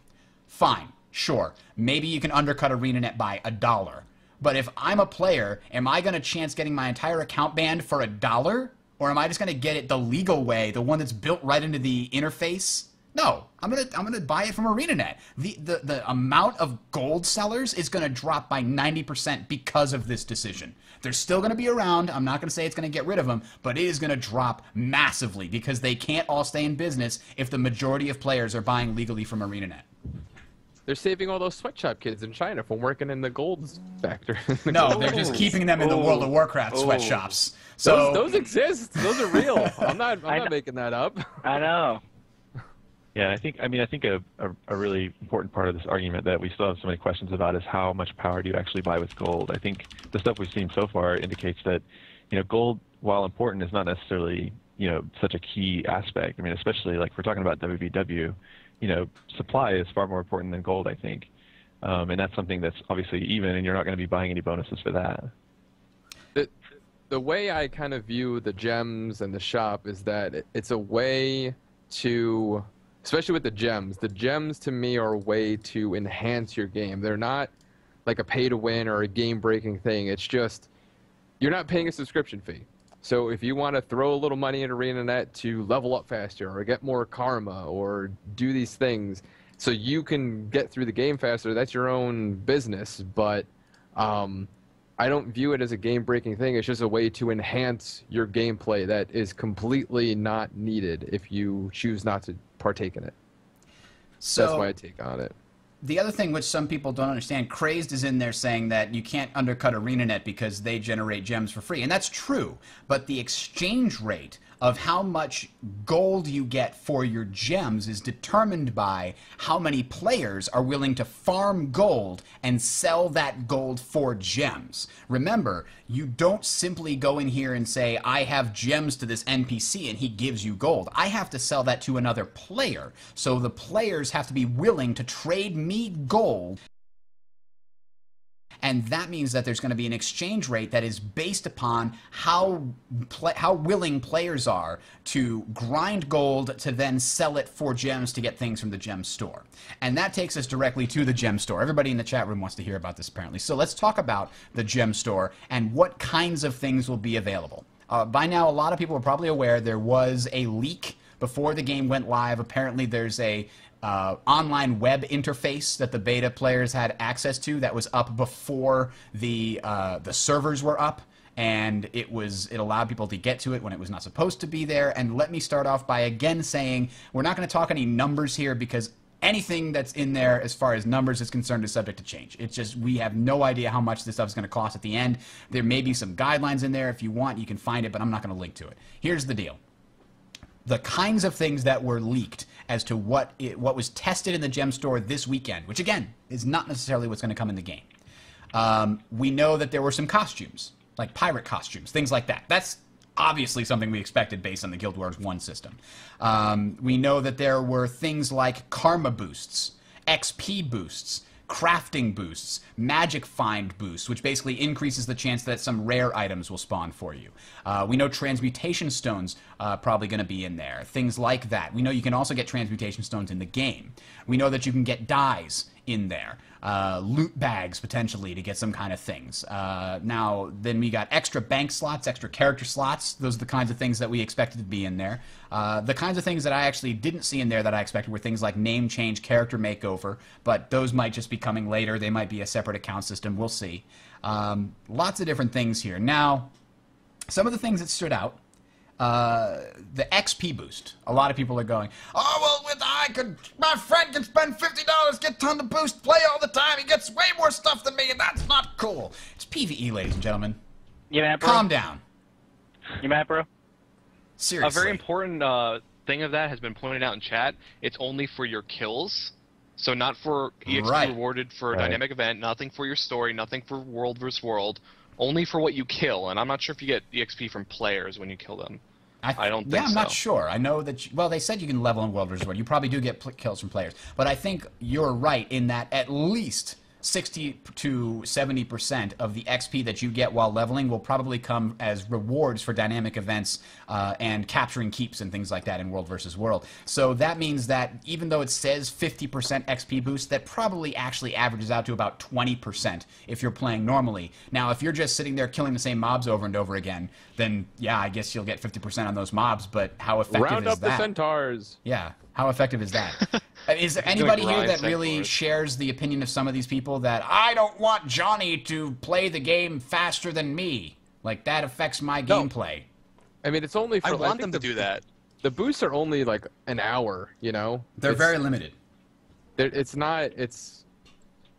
A: Fine, sure. Maybe you can undercut ArenaNet by a dollar. But if I'm a player, am I going to chance getting my entire account banned for a dollar? Or am I just going to get it the legal way, the one that's built right into the interface? No, I'm gonna I'm gonna buy it from ArenaNet. The the, the amount of gold sellers is gonna drop by 90% because of this decision. They're still gonna be around. I'm not gonna say it's gonna get rid of them, but it is gonna drop massively because they can't all stay in business if the majority of players are buying legally from ArenaNet.
C: They're saving all those sweatshop kids in China from working in the gold factory. the [laughs]
A: No,
C: gold
A: they're just keeping them in the
F: Oh.
A: World of oh. Warcraft
F: Oh.
A: sweatshops. So
C: those, those exist. Those are real. I'm not.
F: I
C: I'm not making that up.
F: I know. [laughs]
D: Yeah, I think I mean I think a, a, a really important part of this argument that we still have so many questions about is how much power do you actually buy with gold? I think the stuff we've seen so far indicates that you know gold, while important, is not necessarily you know such a key aspect. I mean, especially like if we're talking about WVW, you know, supply is far more important than gold. I think, um, and that's something that's obviously even, and you're not going to be buying any bonuses for that.
C: the the way I kind of view the gems and the shop is that it's a way to, especially with the gems. The gems to me are a way to enhance your game. They're not like a pay to win or a game breaking thing. It's just you're not paying a subscription fee. So if you want to throw a little money in ArenaNet to level up faster or get more karma or do these things so you can get through the game faster, that's your own business. But um, I don't view it as a game breaking thing. It's just a way to enhance your gameplay that is completely not needed if you choose not to partake in it.
A: so
C: That's my take on it.
A: The other thing which some people don't understand, Crazed is in there saying that you can't undercut ArenaNet because they generate gems for free. And that's true. But the exchange rate of how much gold you get for your gems is determined by how many players are willing to farm gold and sell that gold for gems. Remember, you don't simply go in here and say, I have gems to this NPC and he gives you gold. I have to sell that to another player. So the players have to be willing to trade me gold and that means that there's going to be an exchange rate that is based upon how pla how willing players are to grind gold to then sell it for gems to get things from the gem store. And that takes us directly to the gem store. Everybody in the chat room wants to hear about this apparently. So let's talk about the gem store and what kinds of things will be available. Uh, by now, a lot of people are probably aware there was a leak before the game went live. Apparently, there's a uh, online web interface that the beta players had access to that was up before the uh, the servers were up, and it was it allowed people to get to it when it was not supposed to be there. And let me start off by again saying we're not going to talk any numbers here because anything that's in there as far as numbers is concerned is subject to change. It's just we have no idea how much this stuff is going to cost at the end. There may be some guidelines in there if you want, you can find it, but I'm not going to link to it. Here's the deal the kinds of things that were leaked as to what it, what was tested in the gem store this weekend, which again is not necessarily what's going to come in the game. Um, we know that there were some costumes, like pirate costumes, things like that. That's obviously something we expected based on the Guild Wars 1 system. Um, we know that there were things like karma boosts, XP boosts, crafting boosts, magic find boosts, which basically increases the chance that some rare items will spawn for you. Uh, we know transmutation stones uh, probably going to be in there, things like that. We know you can also get transmutation stones in the game. We know that you can get dyes in there. Uh, loot bags potentially to get some kind of things. Uh, now, then we got extra bank slots, extra character slots. Those are the kinds of things that we expected to be in there. Uh, the kinds of things that I actually didn't see in there that I expected were things like name change, character makeover, but those might just be coming later. They might be a separate account system. We'll see. Um, lots of different things here. Now, some of the things that stood out. Uh, the XP boost. A lot of people are going, oh well, with I could, my friend can spend fifty dollars, get ton of boost, play all the time. He gets way more stuff than me, and that's not cool. It's PVE, ladies and gentlemen.
F: You mad, bro?
A: Calm down.
F: You mad, bro?
A: Seriously.
G: A very important uh, thing of that has been pointed out in chat. It's only for your kills, so not for EXP
A: Right.
G: rewarded for a
D: Right.
G: dynamic event, nothing for your story, nothing for world versus world, only for what you kill. And I'm not sure if you get EXP from players when you kill them. I don't think Yeah,
A: I'm not sure. I know that. You, well, they said you can level in World vs. You probably do get pl- kills from players, but I think you're right in that at least 60 to 70 percent of the XP that you get while leveling will probably come as rewards for dynamic events uh, and capturing keeps and things like that in World versus World. So that means that even though it says 50 percent XP boost, that probably actually averages out to about 20 percent if you're playing normally. Now, if you're just sitting there killing the same mobs over and over again, then yeah, I guess you'll get 50 percent on those mobs. But how effective
C: Round
A: is that?
C: Round up the
A: that?
C: centaurs.
A: Yeah. How effective is that? [laughs] Is there anybody here that really
G: centaurs.
A: shares the opinion of some of these people that I don't want Johnny to play the game faster than me? Like that affects my
C: No.
A: gameplay.
C: I mean, it's only for
E: I want
C: think
E: them to
C: the-
E: do that.
C: The boosts are only like an hour, you know.
A: They're
C: It's-
A: very limited.
C: they're- It's not. It's.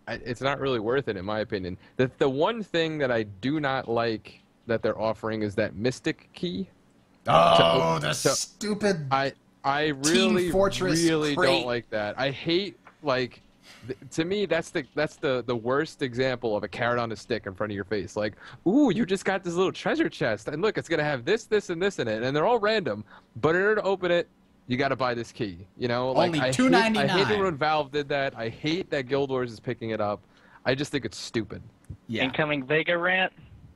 C: It's not really worth it, in my opinion. The the one thing that I do not like that they're offering is that Mystic key.
A: Oh, the
C: so-
A: stupid.
C: I I really
A: Fortress
C: really
A: crate.
C: don't like that. I hate like to me that's the that's the the worst example of a carrot on a stick in front of your face. Like, ooh, you just got this little treasure chest, and look, it's gonna have this, this, and this in it, and they're all random. But in order to open it, you got to buy this key. You know, like
A: Only
C: I hate, I hate it when Valve did that. I hate that Guild Wars is picking it up. I just think it's stupid.
A: yeah.
F: Incoming Vega rant.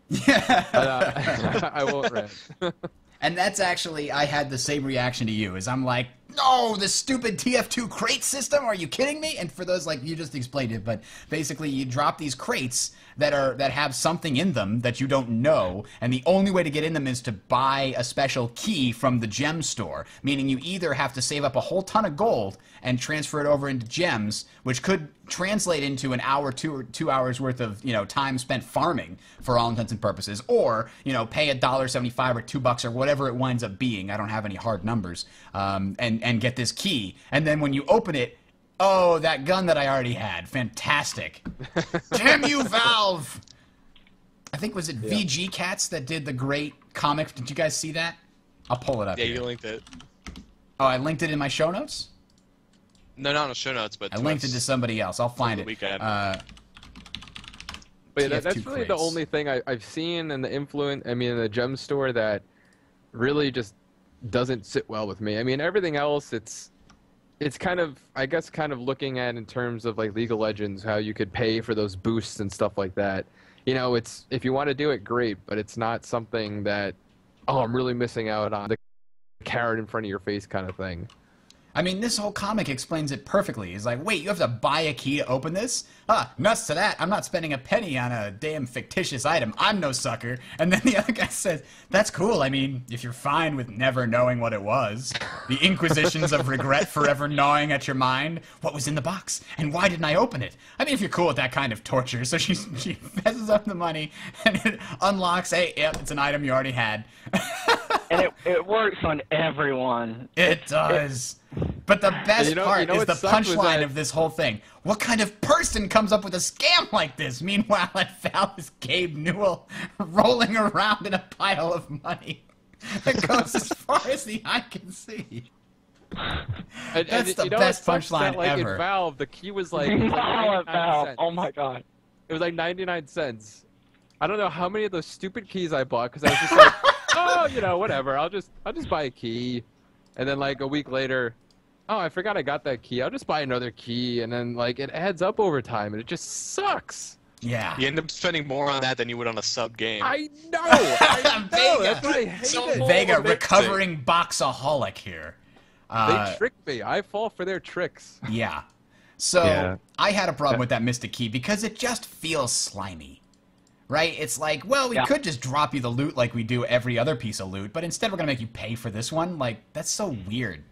F: [laughs]
C: But, uh, [laughs] I won't rant. [laughs]
A: And that's actually, I had the same reaction to you. Is I'm like, no, the stupid TF2 crate system. Are you kidding me? And for those like you just explained it, but basically you drop these crates that are that have something in them that you don't know, and the only way to get in them is to buy a special key from the gem store. Meaning you either have to save up a whole ton of gold and transfer it over into gems, which could translate into an hour, two or two hours worth of you know time spent farming for all intents and purposes, or you know pay a dollar seventy-five or two bucks or whatever it winds up being. I don't have any hard numbers, um, and and get this key, and then when you open it. Oh, that gun that I already had. Fantastic. [laughs] Damn you, Valve! I think was it VG Cats that did the great comic. Did you guys see that? I'll pull it up.
E: Yeah,
A: here.
E: you linked it.
A: Oh, I linked it in my show notes.
E: No, not in the show notes, but
A: I linked it to somebody else. I'll find
E: the
A: it.
E: weekend.
A: Uh,
C: But yeah, that's really the only thing I, I've seen in the influence. I mean, in the gem store that really just doesn't sit well with me. I mean, everything else, it's it's kind of, I guess, kind of looking at in terms of like League of Legends, how you could pay for those boosts and stuff like that. You know, it's if you want to do it, great, but it's not something that, oh, I'm really missing out on the carrot in front of your face kind of thing.
A: I mean, this whole comic explains it perfectly. He's like, wait, you have to buy a key to open this? Huh, nuts to that. I'm not spending a penny on a damn fictitious item. I'm no sucker. And then the [laughs] other guy says, that's cool. I mean, if you're fine with never knowing what it was, the inquisitions of regret forever gnawing at your mind. What was in the box? And why didn't I open it? I mean, if you're cool with that kind of torture. So she, [laughs] she messes up the money and it unlocks, hey, yep, it's an item you already had. [laughs]
F: and it, it works on everyone.
A: It does. But the best
C: you know-
A: part
C: you know
A: is the punchline of this whole thing. What kind of person comes up with a scam like this? Meanwhile, I found this Gabe Newell [laughs] rolling around in a pile of money [laughs] that goes as far as the eye can see.
C: And,
A: That's
C: and
A: the
C: you
A: best
C: what sucks? That,
A: punchline
C: like,
A: ever.
C: In Valve, the key was like, was [laughs] like
F: Wow,
C: 99
F: Val.
C: cents.
F: Oh my god.
C: It was like 99 cents. I don't know how many of those stupid keys I bought because I was just like, oh, you know, whatever. I'll just I'll just buy a key, and then like a week later, oh, I forgot I got that key. I'll just buy another key, and then like it adds up over time, and it just sucks.
A: Yeah.
E: You end up spending more on that than you would on a sub game.
C: I know. [laughs] I know.
A: Vega.
C: That's what I hate.
E: So
C: it.
A: Vega,
E: Amazing.
A: recovering boxaholic here.
C: They
A: Uh,
C: trick me. I fall for their tricks.
A: Yeah. So
D: Yeah.
A: I had a problem with that Mystic Key because it just feels slimy. Right? It's like, well, we
F: Yeah.
A: could just drop you the loot like we do every other piece of loot, but instead we're gonna make you pay for this one. Like, that's so weird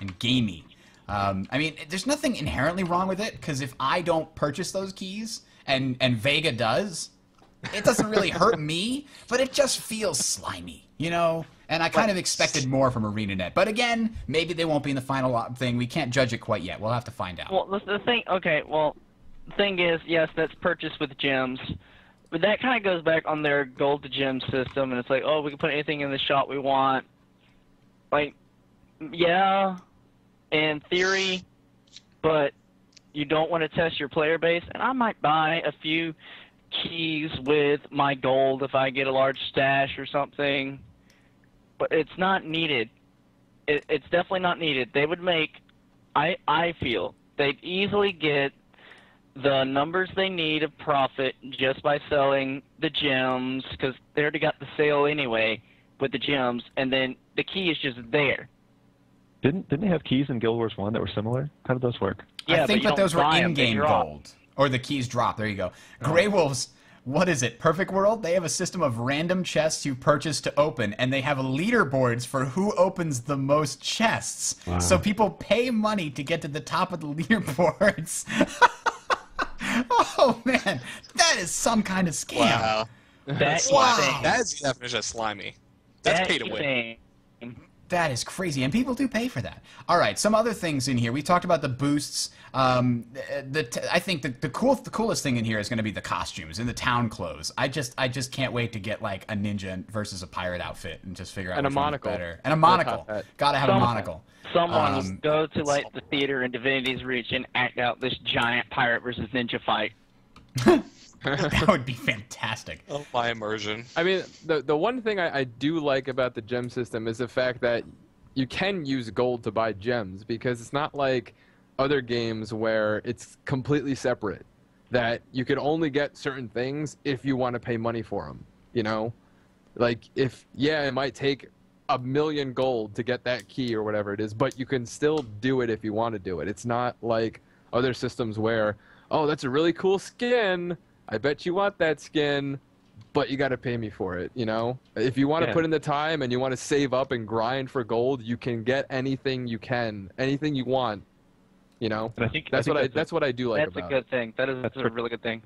A: and gamey. Um, I mean, there's nothing inherently wrong with it because if I don't purchase those keys and and Vega does, it doesn't really hurt me, but it just feels slimy, you know. And I kind of expected more from ArenaNet, but again, maybe they won't be in the final thing. We can't judge it quite yet. We'll have to find out.
F: Well, the, the thing, okay, well, the thing is, yes, that's purchased with gems, but that kind of goes back on their gold to gem system, and it's like, oh, we can put anything in the shop we want. Like, yeah, in theory, but you don't want to test your player base, and I might buy a few keys with my gold if I get a large stash or something, but it's not needed. It, it's definitely not needed. They would make, I I feel, they'd easily get the numbers they need of profit just by selling the gems because they already got the sale anyway with the gems, and then the key is just there.
D: Didn't didn't they have keys in Guild Wars One that were similar? How did those work?
F: Yeah,
A: I think
F: but you
A: that those were
F: buy 'em,
A: in-game gold, or the keys drop. There you go. Oh. Grey Wolves. What is it? Perfect World. They have a system of random chests you purchase to open, and they have leaderboards for who opens the most chests. So people pay money to get to the top of the [laughs] leaderboards. [laughs] oh man, that is some kind of scam.
E: Wow.
F: That
A: Wow.
E: That is the definition of slimy. That's
F: that
E: pay to win.
A: That is crazy, and people do pay for that. All right, some other things in here. We talked about the boosts. Um, the, t- I think the the cool the coolest thing in here is going to be the costumes and the town clothes. I just I just can't wait to get like a ninja versus a pirate outfit and just figure out
C: And a
A: which one's
C: monocle.
A: better. And a monocle. Gotta have a monocle.
F: Someone
A: Um,
F: go to like the theater in Divinity's Reach and act out this giant pirate versus ninja fight. [laughs] [laughs]
A: that would be fantastic. [laughs]
E: Oh, my immersion.
C: I mean, the the one thing I, I do like about the gem system is the fact that you can use gold to buy gems because it's not like other games where it's completely separate. That you could only get certain things if you want to pay money for them. You know, like if yeah, it might take a million gold to get that key or whatever it is, but you can still do it if you want to do it. It's not like other systems where oh, that's a really cool skin. I bet you want that skin but you got to pay me for it, you know? If you want to
D: Yeah.
C: put in the time and you want to save up and grind for gold, you can get anything you can, anything you want, you know?
D: And I think
C: That's
D: I think
C: what I
D: that's,
C: that's what I do like
F: That's a
C: about
F: good thing. That is
D: That's
F: a really good thing.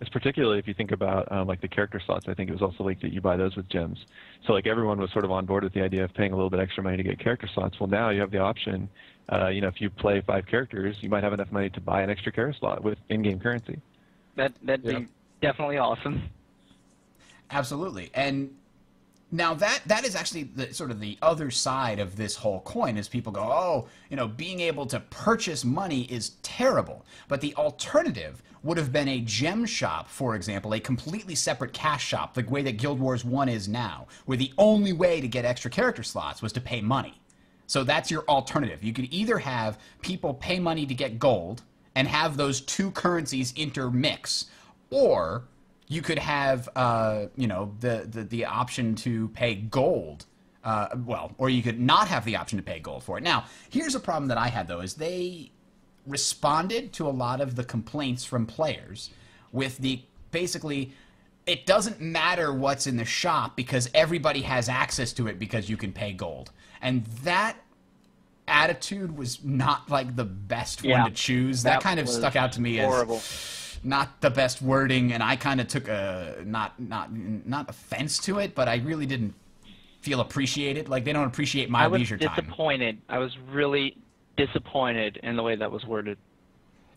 D: It's particularly if you think about um, like the character slots. I think it was also like that you buy those with gems. So like everyone was sort of on board with the idea of paying a little bit extra money to get character slots. Well, now you have the option. Uh, you know, if you play five characters, you might have enough money to buy an extra character slot with in-game currency.
F: That that'd
C: Yeah.
F: be definitely awesome.
A: Absolutely. And now that that is actually the sort of the other side of this whole coin is people go, "Oh, you know, being able to purchase money is terrible." But the alternative would have been a gem shop, for example, a completely separate cash shop, the way that Guild Wars 1 is now, where the only way to get extra character slots was to pay money. So that's your alternative. You could either have people pay money to get gold and have those two currencies intermix, or you could have, uh, you know, the, the the option to pay gold. Uh, well, or you could not have the option to pay gold for it. Now, here's a problem that I had though: is they responded to a lot of the complaints from players with the basically it doesn't matter what's in the shop because everybody has access to it because you can pay gold. And that attitude was not like the best
F: Yeah.
A: one to choose. That,
F: That
A: kind of stuck out to me
F: Horrible.
A: as not the best wording and I kind of took a not not not offense to it, but I really didn't feel appreciated. Like they don't appreciate my
F: I was
A: leisure time.
F: disappointed. I was really disappointed in the way that was worded.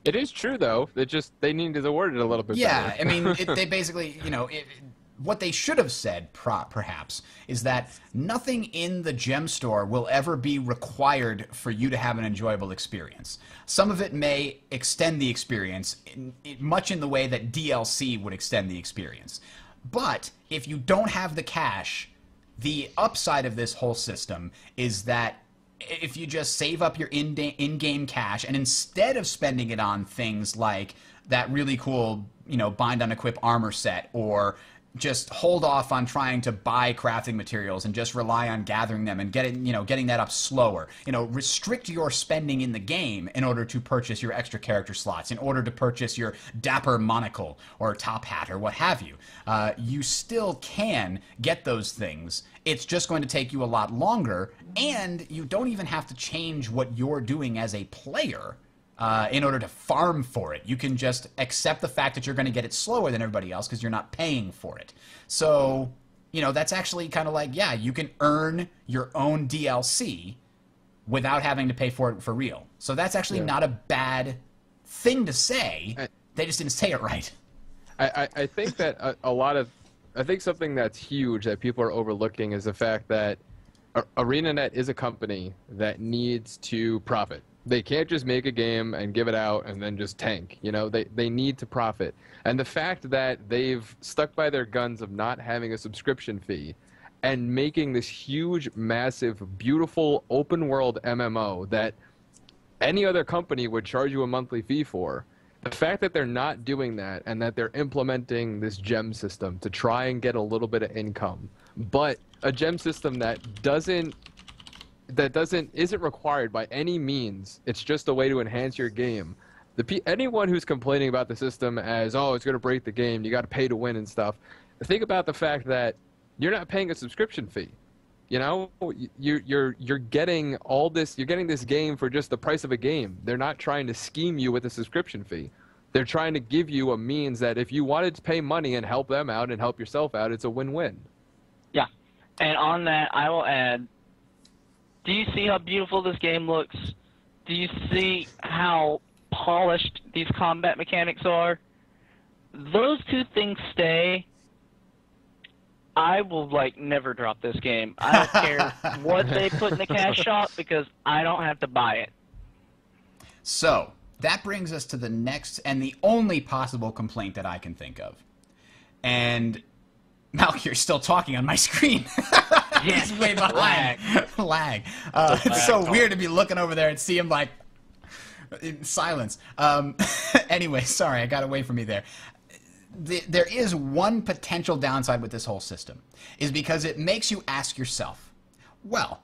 C: It is true though. It just they needed to word it a little bit
A: Yeah,
C: better.
A: I mean, [laughs] it, they basically, you know, it, what they should have said, perhaps, is that nothing in the gem store will ever be required for you to have an enjoyable experience. Some of it may extend the experience, much in the way that DLC would extend the experience. But if you don't have the cash, the upside of this whole system is that if you just save up your in- in-game cash and instead of spending it on things like that really cool, you know, bind on equip armor set or just hold off on trying to buy crafting materials and just rely on gathering them and getting, you know, getting that up slower. You know, restrict your spending in the game in order to purchase your extra character slots, in order to purchase your dapper monocle or top hat or what have you. Uh, you still can get those things. It's just going to take you a lot longer, and you don't even have to change what you're doing as a player uh, in order to farm for it. You can just accept the fact that you're going to get it slower than everybody else because you're not paying for it. So, you know, that's actually kind of like, yeah, you can earn your own DLC without having to pay for it for real. So that's actually
C: Yeah.
A: not a bad thing to say.
C: I-
A: they just didn't say it right.
C: I, I, think that a, a lot of, I think something that's huge that people are overlooking is the fact that ArenaNet is a company that needs to profit. They can't just make a game and give it out and then just tank. You know, they, they need to profit. And the fact that they've stuck by their guns of not having a subscription fee and making this huge, massive, beautiful open world MMO that any other company would charge you a monthly fee for. The fact that they're not doing that and that they're implementing this gem system to try and get a little bit of income, but a gem system that doesn't that doesn't isn't required by any means. It's just a way to enhance your game. The anyone who's complaining about the system as oh it's going to break the game, you got to pay to win and stuff. Think about the fact that you're not paying a subscription fee. You know, you you're you're getting all this. You're getting this game for just the price of a game. They're not trying to scheme you with a subscription fee. They're trying to give you a means that if you wanted to pay money and help them out and help yourself out, it's a win-win.
F: Yeah. And on that, I will add do you see how beautiful this game looks? Do you see how polished these combat mechanics are? Those two things stay. I will like never drop this game. I don't care [laughs] what they put in the cash shop because I don't have to buy it.
A: So that brings us to the next and the only possible complaint that I can think of. And Malkier's [laughs] still talking on my screen. [laughs] [laughs] He's way [laughs] behind. [laughs] Lag. Uh, it's so weird to be looking over there and see him like in silence. Um, anyway, sorry, I got away from you there. The, there is one potential downside with this whole system, is because it makes you ask yourself, well,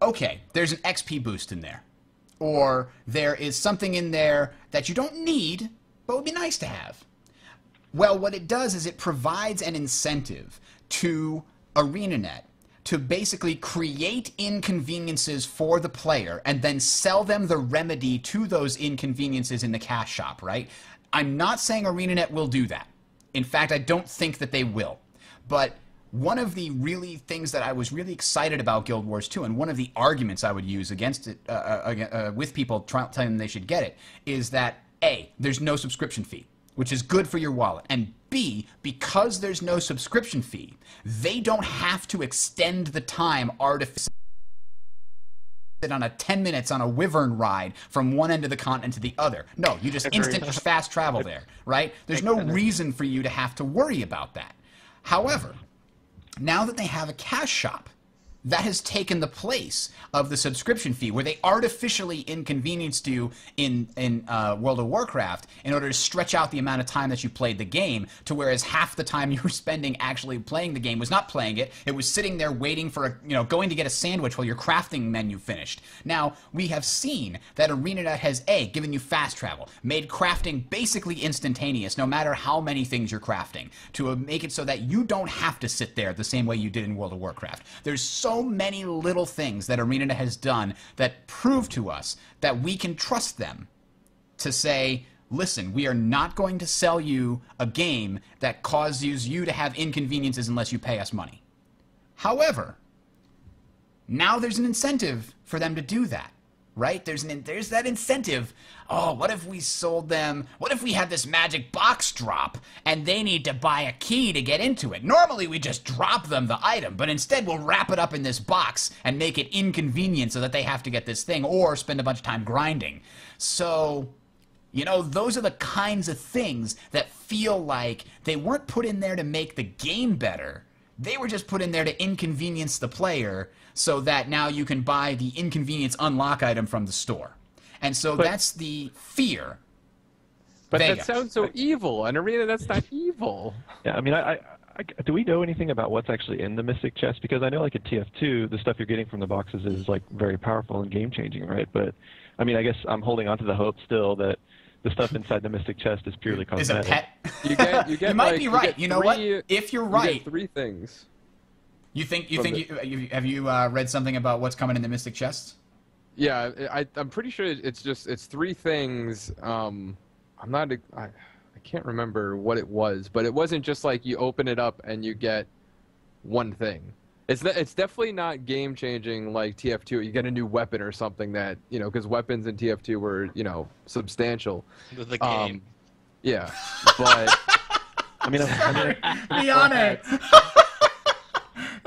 A: okay, there's an XP boost in there or there is something in there that you don't need, but would be nice to have. Well, what it does is it provides an incentive to ArenaNet to basically create inconveniences for the player and then sell them the remedy to those inconveniences in the cash shop, right? I'm not saying ArenaNet will do that. In fact, I don't think that they will. But one of the really things that I was really excited about Guild Wars 2, and one of the arguments I would use against it, uh, uh, uh, with people telling them they should get it, is that A, there's no subscription fee, which is good for your wallet, and B, because there's no subscription fee, they don't have to extend the time artificially on a 10 minutes on a wyvern ride from one end of the continent to the other. No, you just instant fast travel there, right? There's no reason for you to have to worry about that. However, now that they have a cash shop, that has taken the place of the subscription fee, where they artificially inconvenienced you in in uh, World of Warcraft in order to stretch out the amount of time that you played the game, to whereas half the time [laughs] you were spending actually playing the game was not playing it; it was sitting there waiting for a you know going to get a sandwich while your crafting menu finished. Now we have seen that ArenaNet has a given you fast travel, made crafting basically instantaneous, no matter how many things you're crafting, to make it so that you don't have to sit there the same way you did in World of Warcraft. There's so many little things that ArenaNet has done that prove to us that we can trust them to say, listen, we are not going to sell you a game that causes you to have inconveniences unless you pay us money. However, now there's an incentive for them to do that, right? There's an there's that incentive. Oh, what if we sold them? What if we had this magic box drop and they need to buy a key to get into it? Normally we just drop them the item, but instead we'll wrap it up in this box and make it inconvenient so that they have to get this thing or spend a bunch of time grinding. So, you know, those are the kinds of things that feel like they weren't put in there to make the game better. They were just put in there to inconvenience the player so that now you can buy the inconvenience unlock item from the store. And so
C: But-
A: that's the fear.
C: But
A: Vega.
C: that sounds so evil. And Arena, that's not evil.
D: Yeah, I mean, I, I, I, do we know anything about what's actually in the Mystic Chest? Because I know, like in TF2, the stuff you're getting from the boxes is like very powerful and game changing, right? But I mean, I guess I'm holding on to the hope still that the stuff inside the Mystic Chest is purely cosmetic.
A: Is a
D: cosmetic.
A: pet.
C: You get, you [laughs] get
A: might
C: like-
A: be
C: you
A: right.
C: get
A: You, know what?
C: three-
A: If you're
C: you
A: right,
C: get three things.
A: You think you
C: from
A: think you, you have you uh, read something about what's coming in the Mystic Chest?
C: Yeah, I, I'm pretty sure it's just it's three things. Um, I'm not. I, I can't remember what it was, but it wasn't just like you open it up and you get one thing. It's it's definitely not game changing like TF2. You get a new weapon or something that you know because weapons in TF2 were you know substantial.
E: The, the game.
C: Um, yeah, but [laughs]
D: I mean, I'm, I mean,
A: Miane. he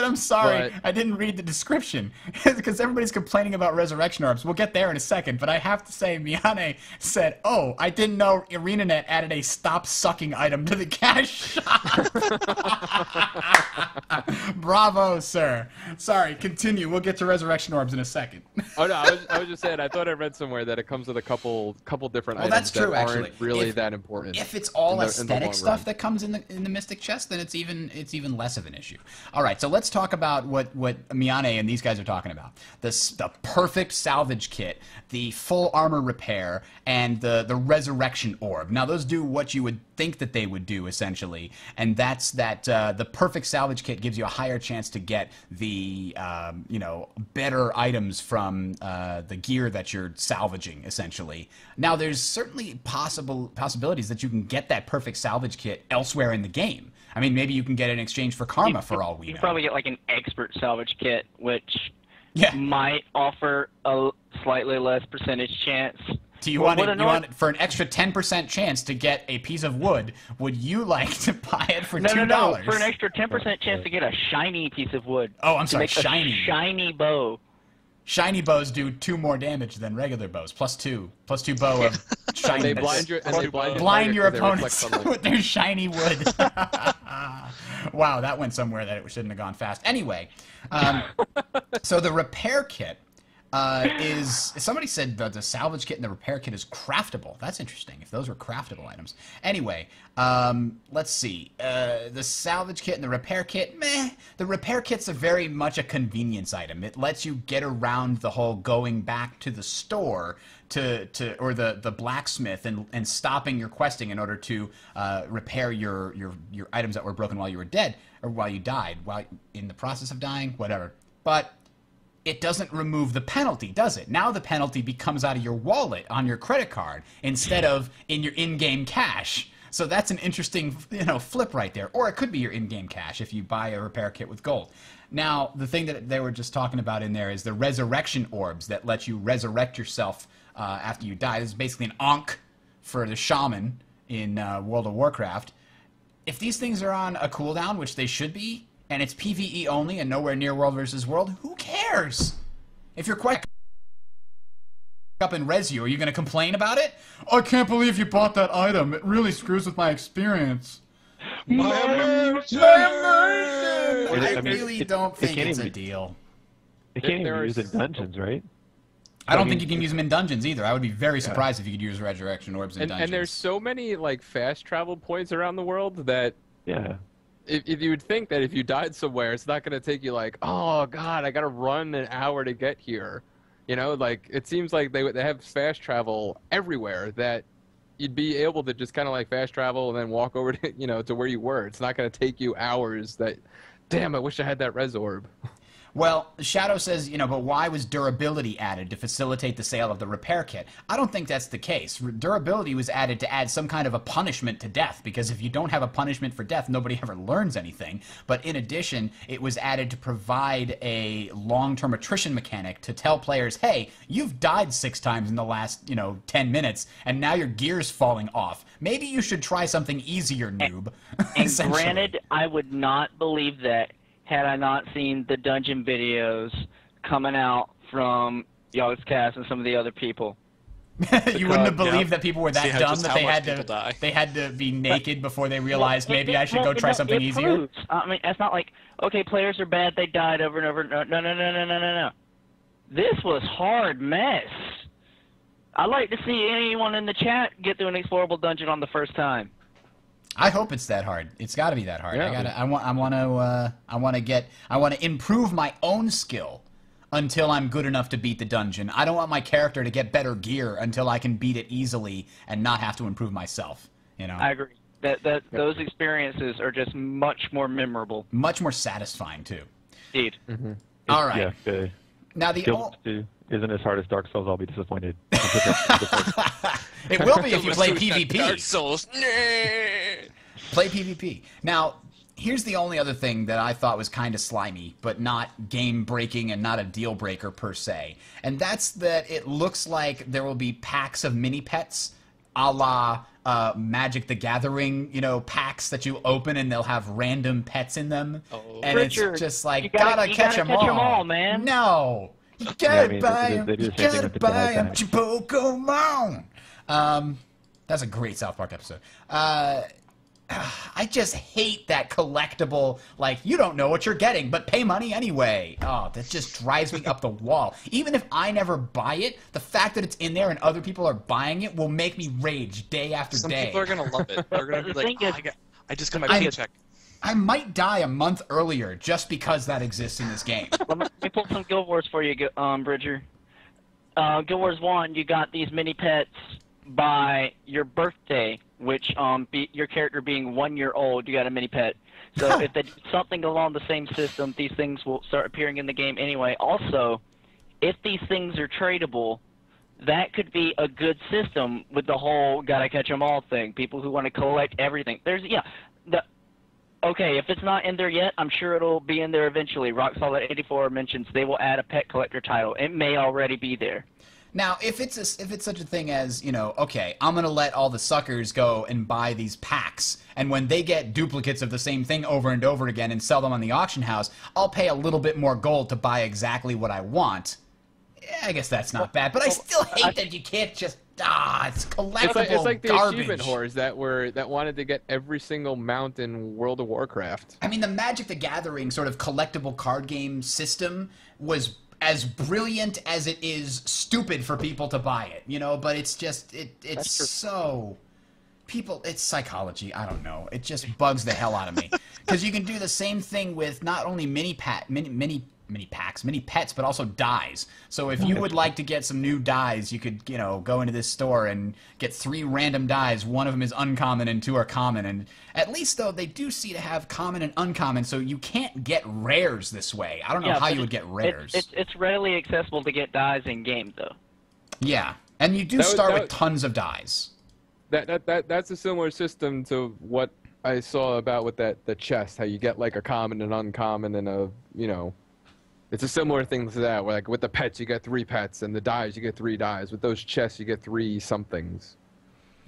A: said, "I'm sorry,
C: But-
A: I didn't read the description [laughs] because everybody's complaining about resurrection orbs. We'll get there in a second, but I have to say, Miane said, "Oh, I didn't know ArenaNet added a stop sucking item to the [laughs] cash shop." [laughs] Bravo, sir. Sorry, continue. We'll get to resurrection orbs in a second.
C: oh no, I was, I was just saying. I thought I read somewhere that it comes with a couple couple different
A: Well,
C: items
A: that's true,
C: that
A: actually.
C: aren't really
A: If-
C: that important.
A: If it's all
C: the-
A: aesthetic stuff
C: run.
A: that comes in the in the Mystic chest, then it's even it's even less of an issue. All right, so let's talk about what what Miane and these guys are talking about. The the perfect salvage kit, the full armor repair, and the the resurrection orb. Now those do what you would think that they would do essentially, and that's that uh, the perfect salvage kit gives you a higher chance to get the um, you know better items from uh, the gear that you're salvaging essentially. Now there's certainly possible possibilities that you can get that perfect salvage kit elsewhere in the game. I mean, maybe you can get it in exchange for karma for all we
F: you
A: know.
F: probably get like an expert salvage kit, which
A: yeah.
F: might offer a slightly less percentage chance.
A: Do you
F: Well,
A: want,
F: what
A: it, you
F: annoyed-
A: want for an extra 10% chance to get a piece of wood? Would you [laughs] like to buy it for $2?
F: no, no. no. For an extra 10% chance oh, to get a shiny piece of wood.
A: Oh, I'm
F: to
A: sorry,
F: make a
A: shiny.
F: shiny bow.
A: Shiny bows do two more damage than regular bows, plus two, plus two bow of [laughs] shiny.
C: they blind your and they blind,
A: blind your
C: target 'cause
A: opponents
C: they
A: with their shiny wood. [laughs] wow, that went somewhere that it shouldn't have gone fast. Anyway, um, so the repair kit uh, is somebody said that the salvage kit and the repair kit is craftable. That's interesting. If those were craftable items. Anyway, um, let's see. Uh, the salvage kit and the repair kit, meh. The repair kit's a very much a convenience item. It lets you get around the whole going back to the store to, to or the, the blacksmith and, and stopping your questing in order to uh, repair your, your your items that were broken while you were dead or while you died, while in the process of dying, whatever. But it doesn't remove the penalty, does it? Now the penalty becomes out of your wallet on your credit card instead of in your in-game cash. So that's an interesting, you know, flip right there. Or it could be your in-game cash if you buy a repair kit with gold. Now, the thing that they were just talking about in there is the resurrection orbs that let you resurrect yourself uh, after you die. This is basically an Ankh for the shaman in uh, World of Warcraft if these things are on a cooldown, which they should be, and it's PVE only and nowhere near World versus World, who cares? If you're quite up in res you, are you going to complain about it? I can't believe you bought that item. It really screws with my experience.
D: It-
A: I,
D: I mean,
A: really
D: it-
A: don't think
D: can't
A: it's a deal.
D: It can't
C: There
D: even use
C: is-
D: in dungeons, right?
A: I don't think you can use them in dungeons either. I would be very surprised if you could use resurrection orbs in
C: and,
A: dungeons.
C: and there's so many like fast travel points around the world that
D: Yeah.
C: If, if you would think that if you died somewhere, it's not going to take you like, oh god, I got to run an hour to get here. You know, like it seems like they they have fast travel everywhere that you'd be able to just kind of like fast travel and then walk over [laughs] to you know to where you were. It's not going to take you hours. That, damn, I wish I had that res orb. [laughs]
A: Well, Shadow says, you know, but why was durability added to facilitate the sale of the repair kit? I don't think that's the case. R- Durability was added to add some kind of a punishment to death, because if you don't have a punishment for death, nobody [laughs] ever learns anything. But in addition, it was added to provide a long term attrition mechanic to tell players, hey, you've died six times in the last, you know, 10 minutes, and now your gear's falling off. Maybe you should try something easier, noob. [laughs]
F: And
A: Essentially.
F: granted, I would not believe that had I not seen the dungeon videos coming out from Yogscast and some of the other people. [laughs]
A: you wouldn't have
E: Yeah.
A: believed that people were that
E: See
A: dumb that they had to
E: die.
A: they had to be naked before they realized
F: Well,
A: maybe
F: it-
A: I should
F: well,
A: go try
F: no,
A: something easier.
F: proves- I mean, it's not like okay, players are bad, they died over and over. No, no, no, no, no, no, no, no. This was hard mess. I'd like to see anyone in the chat get through an explorable dungeon on the first time.
A: I hope it's that hard. It's got to be that hard. I got to I want I want to uh, I want to get I want to improve my own skill until I'm good enough to beat the dungeon. I don't want my character to get better gear until I can beat it easily and not have to improve myself, you know.
F: I agree. That that those experiences are just much more memorable.
A: Much more satisfying too.
F: Indeed.
A: All right.
D: Yeah. The
A: Now the
D: guilds
A: ol-
D: too. Isn't as hard as Dark Souls, I'll be disappointed. [laughs]
A: It will be if you play
E: Dark
A: PvP.
E: Souls. [laughs]
A: Play PvP. Now, here's the only other thing that I thought was kind of slimy, but not game breaking and not a deal breaker per se. And that's that it looks like there will be packs of mini pets a la uh, Magic the Gathering, you know, packs that you open and they'll have random pets in them.
E: Oh.
A: and
F: Richard,
A: it's just like,
F: you gotta-
A: gotta,
F: you
A: catch,
F: gotta
A: them,
F: catch 'em
A: all.
F: all, man.
A: No. You
D: I
A: gotta
D: mean,
A: buy them.
D: they do
A: You
D: the same thing
A: gotta
D: with the
A: buy them. Pokemon. Um, that's a great South Park episode. Uh, [sighs] I just hate that collectible, like, you don't know what you're getting, but pay money anyway. Oh, that just drives me up the [laughs] wall. Even if I never buy it, the fact that it's in there and other people are buying it will make me rage day after
E: Some
A: day.
E: people are gonna love it. They're gonna be [laughs] like, oh, I, got, I just got my
A: I'm-
E: paycheck.
A: I might die a month earlier just because that exists in this game. [laughs]
F: let, me, pull some Guild Wars for you, um, Bridger. Uh, Guild Wars One, you got these mini pets by your birthday, which um, be, your character being one year old, you got a mini pet. So if they something along the same system, these things will start appearing in the game anyway. Also, if these things are tradable, that could be a good system with the whole gotta catch 'em all thing. People who want to collect everything. There's yeah, the Okay, if it's not in there yet, I'm sure it'll be in there eventually. Rock Solid 84 mentions they will add a pet collector title. It may already be there.
A: Now, if it's a, if it's such a thing as you know, okay, I'm gonna let all the suckers go and buy these packs, and when they get duplicates of the same thing over and over again and sell them on the auction house, I'll pay a little bit more gold to buy exactly what I want. Yeah, I guess that's not bad, but I still hate that you can't just ah, it's collectible
C: It's like it's like the
A: garbage.
C: achievement whores that were that wanted to get every single mount in World of Warcraft.
A: I mean, the Magic the Gathering sort of collectible card game system was as brilliant as it is stupid for people to buy it, you know, but it's just it it's so people it's psychology, I don't know. It just bugs the hell out of me. Cuz you can do the same thing with not only mini pat mini mini mini packs, mini pets, but also dies. So if you would like to get some new dies, you could, you know, go into this store and get three random dies. One of them is uncommon and two are common. And at least though, they do seem to have common and uncommon, so you can't get rares this way. I don't know
F: Yeah,
A: how
F: but
A: you would get
F: It's,
A: rares.
F: it's, it's readily accessible to get dies in game, though.
A: yeah, and you do
C: That was-
A: start
C: that
A: with
C: was-
A: tons of dies.
C: That that that that's a similar system to what I saw about with that the chest. How you get like a common and uncommon and a you know, it's a similar thing to that. Where like with the pets you get three pets and the dies you get three dies. With those chests you get three somethings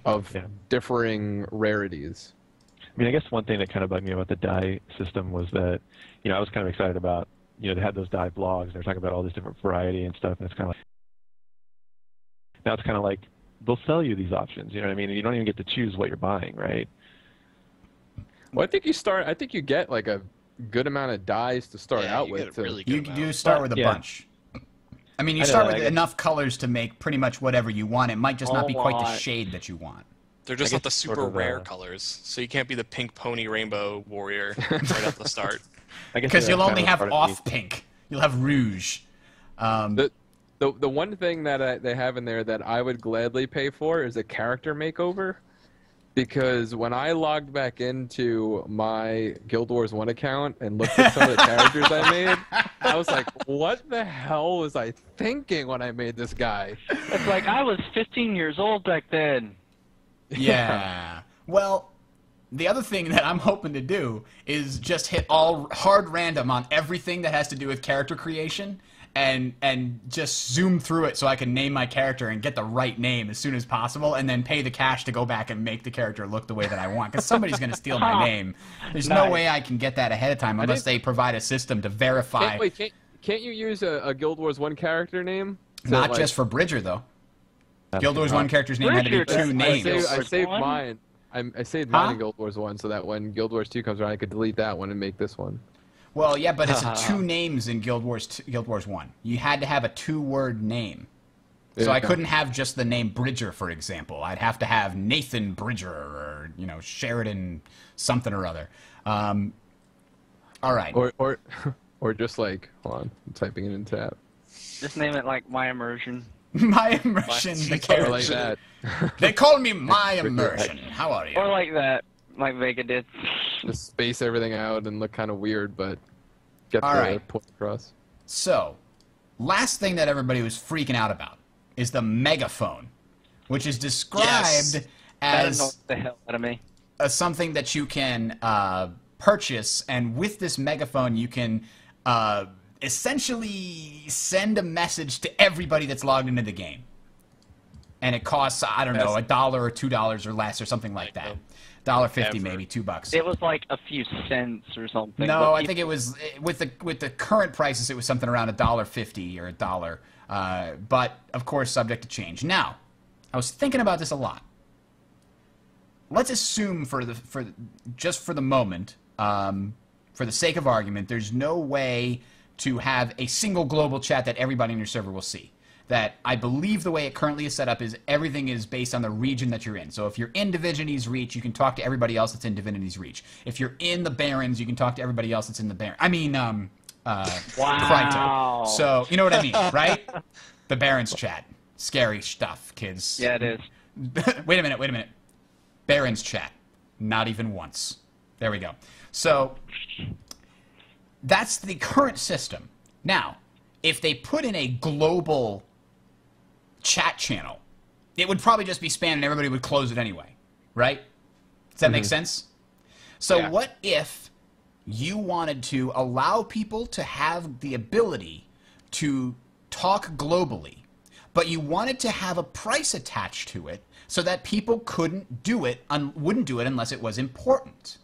C: of
D: Yeah.
C: differing rarities.
D: I mean, I guess one thing that kind of bugged me about the die system was that, you know, I was kind of excited about, you know, they had those die blogs. And They're talking about all this different variety and stuff, and it's kind of like now it's kind of like they'll sell you these options. You know what I mean? And you don't even get to choose what you're buying, right?
C: Well, I think you start. I think you get like a good amount of dies to start
E: Yeah,
C: out
E: you
C: with.
E: get a
C: to-
E: really good
A: You
E: amount.
A: do start
D: But-
A: with a
D: yeah.
A: bunch. I mean, you
D: I
A: start
D: I
A: with
D: guess-
A: enough colors to make pretty much whatever you want. It might just not
F: Oh,
A: be quite the shade that you want.
E: They're just
D: I
E: not the
D: guess sort
E: super
D: of,
E: rare
D: uh,
E: colors, so you can't be the pink pony rainbow warrior [laughs] right at the start.
A: Because you'll only have
D: of
A: off pink. You'll have rouge. Um,
C: The, the the one thing that I, they have in there that I would gladly pay for is a character makeover, because when I logged back into my Guild Wars One account and looked at some of the characters I made, I was like, "What the hell was I thinking when I made this guy?"
F: It's like I was 15 years old back then.
A: Yeah. Well, the other thing that I'm hoping to do is just hit all hard random on everything that has to do with character creation and and just zoom through it so I can name my character and get the right name as soon as possible and then pay the cash to go back and make the character look the way that I want cuz somebody's going to steal my [laughs] name. There's no way I can get that ahead of time unless they provide a system to verify
C: Can't, wait, can't, can't you use a, a Guild Wars One character name? So,
A: not
C: like,
A: just for Bridger though. Guild Wars 1 character's name had to be two
F: that's-
C: I
A: names.
C: saved, I saved mine. I, I saved
A: Huh?
C: mine in Guild Wars One, so that when Guild Wars Two comes around, I could delete that one and make this one.
A: Well, yeah, but it's a [laughs] two names in Guild Wars t- Guild Wars 1. You had to have a two-word name. So I couldn't have just the name Bridger, for example. I'd have to have Nathan Bridger or, you know, Sheridan something or other. Um, all right.
C: Or or [laughs] or just like hold on, I'm typing it in tab.
F: Just name it like My Immersion. [laughs]
A: my immersion,
E: My-
C: Or
A: character.
C: like that.
A: They call me my immersion. How are you?
F: Or like that, like Vega did.
C: Just space everything out and look kind of weird, but get
A: All
C: the
A: right.
C: point across.
A: So, last thing that everybody was freaking out about is the megaphone, which is described
E: Yes.
A: As
F: the hell out of me.
A: uh, something that you can uh, purchase, and with this megaphone, you can uh, essentially send a message to everybody that's logged into the game. And it costs, I don't know, a dollar or two dollars or less or something like that. Dollar fifty,
G: Ever.
A: maybe two bucks.
F: It was like a few cents or something.
A: No,
F: but
A: I think it was with the with the current prices, it was something around a dollar fifty or a dollar. Uh, but of course, subject to change. Now, I was thinking about this a lot. Let's assume for the for just for the moment, um, for the sake of argument, there's no way to have a single global chat that everybody in your server will see. That I believe the way it currently is set up is everything is based on the region that you're in. So if you're in Divinity's Reach, you can talk to everybody else that's in Divinity's Reach. If you're in the Barrens, you can talk to everybody else that's in the Baron. I mean, um, uh,
F: Wow.
A: So you know what I mean, right? [laughs] the Barrens chat. Scary stuff, kids.
F: Yeah, it is. [laughs]
A: wait a minute, wait a minute. Barrens chat. Not even once. There we go. So that's the current system. Now, if they put in a global chat channel, it would probably just be spam and everybody would close it anyway. Right? Does that make mm-hmm. sense? So
G: Yeah.
A: what if you wanted to allow people to have the ability to talk globally, but you wanted to have a price attached to it so that people couldn't do it, un- wouldn't do it unless it was important.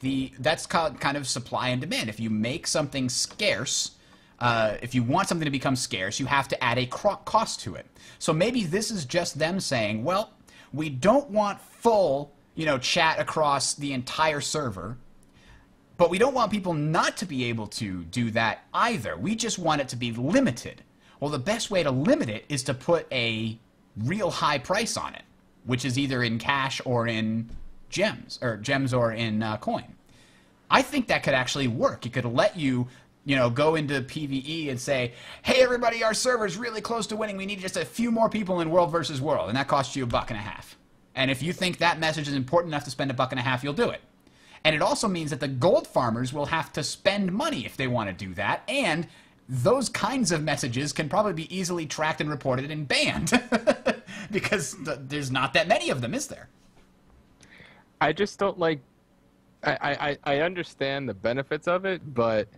A: The that's kind of supply and demand. If you make something scarce, uh, if you want something to become scarce, you have to add a cost to it. So maybe this is just them saying, well, we don't want full, you know, chat across the entire server but we don't want people not to be able to do that either. We just want it to be limited. Well, the best way to limit it is to put a real high price on it, which is either in cash or in gems, or gems or in uh, coin. I think that could actually work. It could let you, you know, go into PVE and say, "Hey, everybody, our server's really close to winning. We need just a few more people in World versus World, and that costs you a buck and a half." And if you think that message is important enough to spend a buck and a half, you'll do it. And it also means that the gold farmers will have to spend money if they want to do that. And those kinds of messages can probably be easily tracked and reported and banned [laughs] because th- there's not that many of them, is there?
C: I just don't like. I, I, I- I understand the benefits of it, but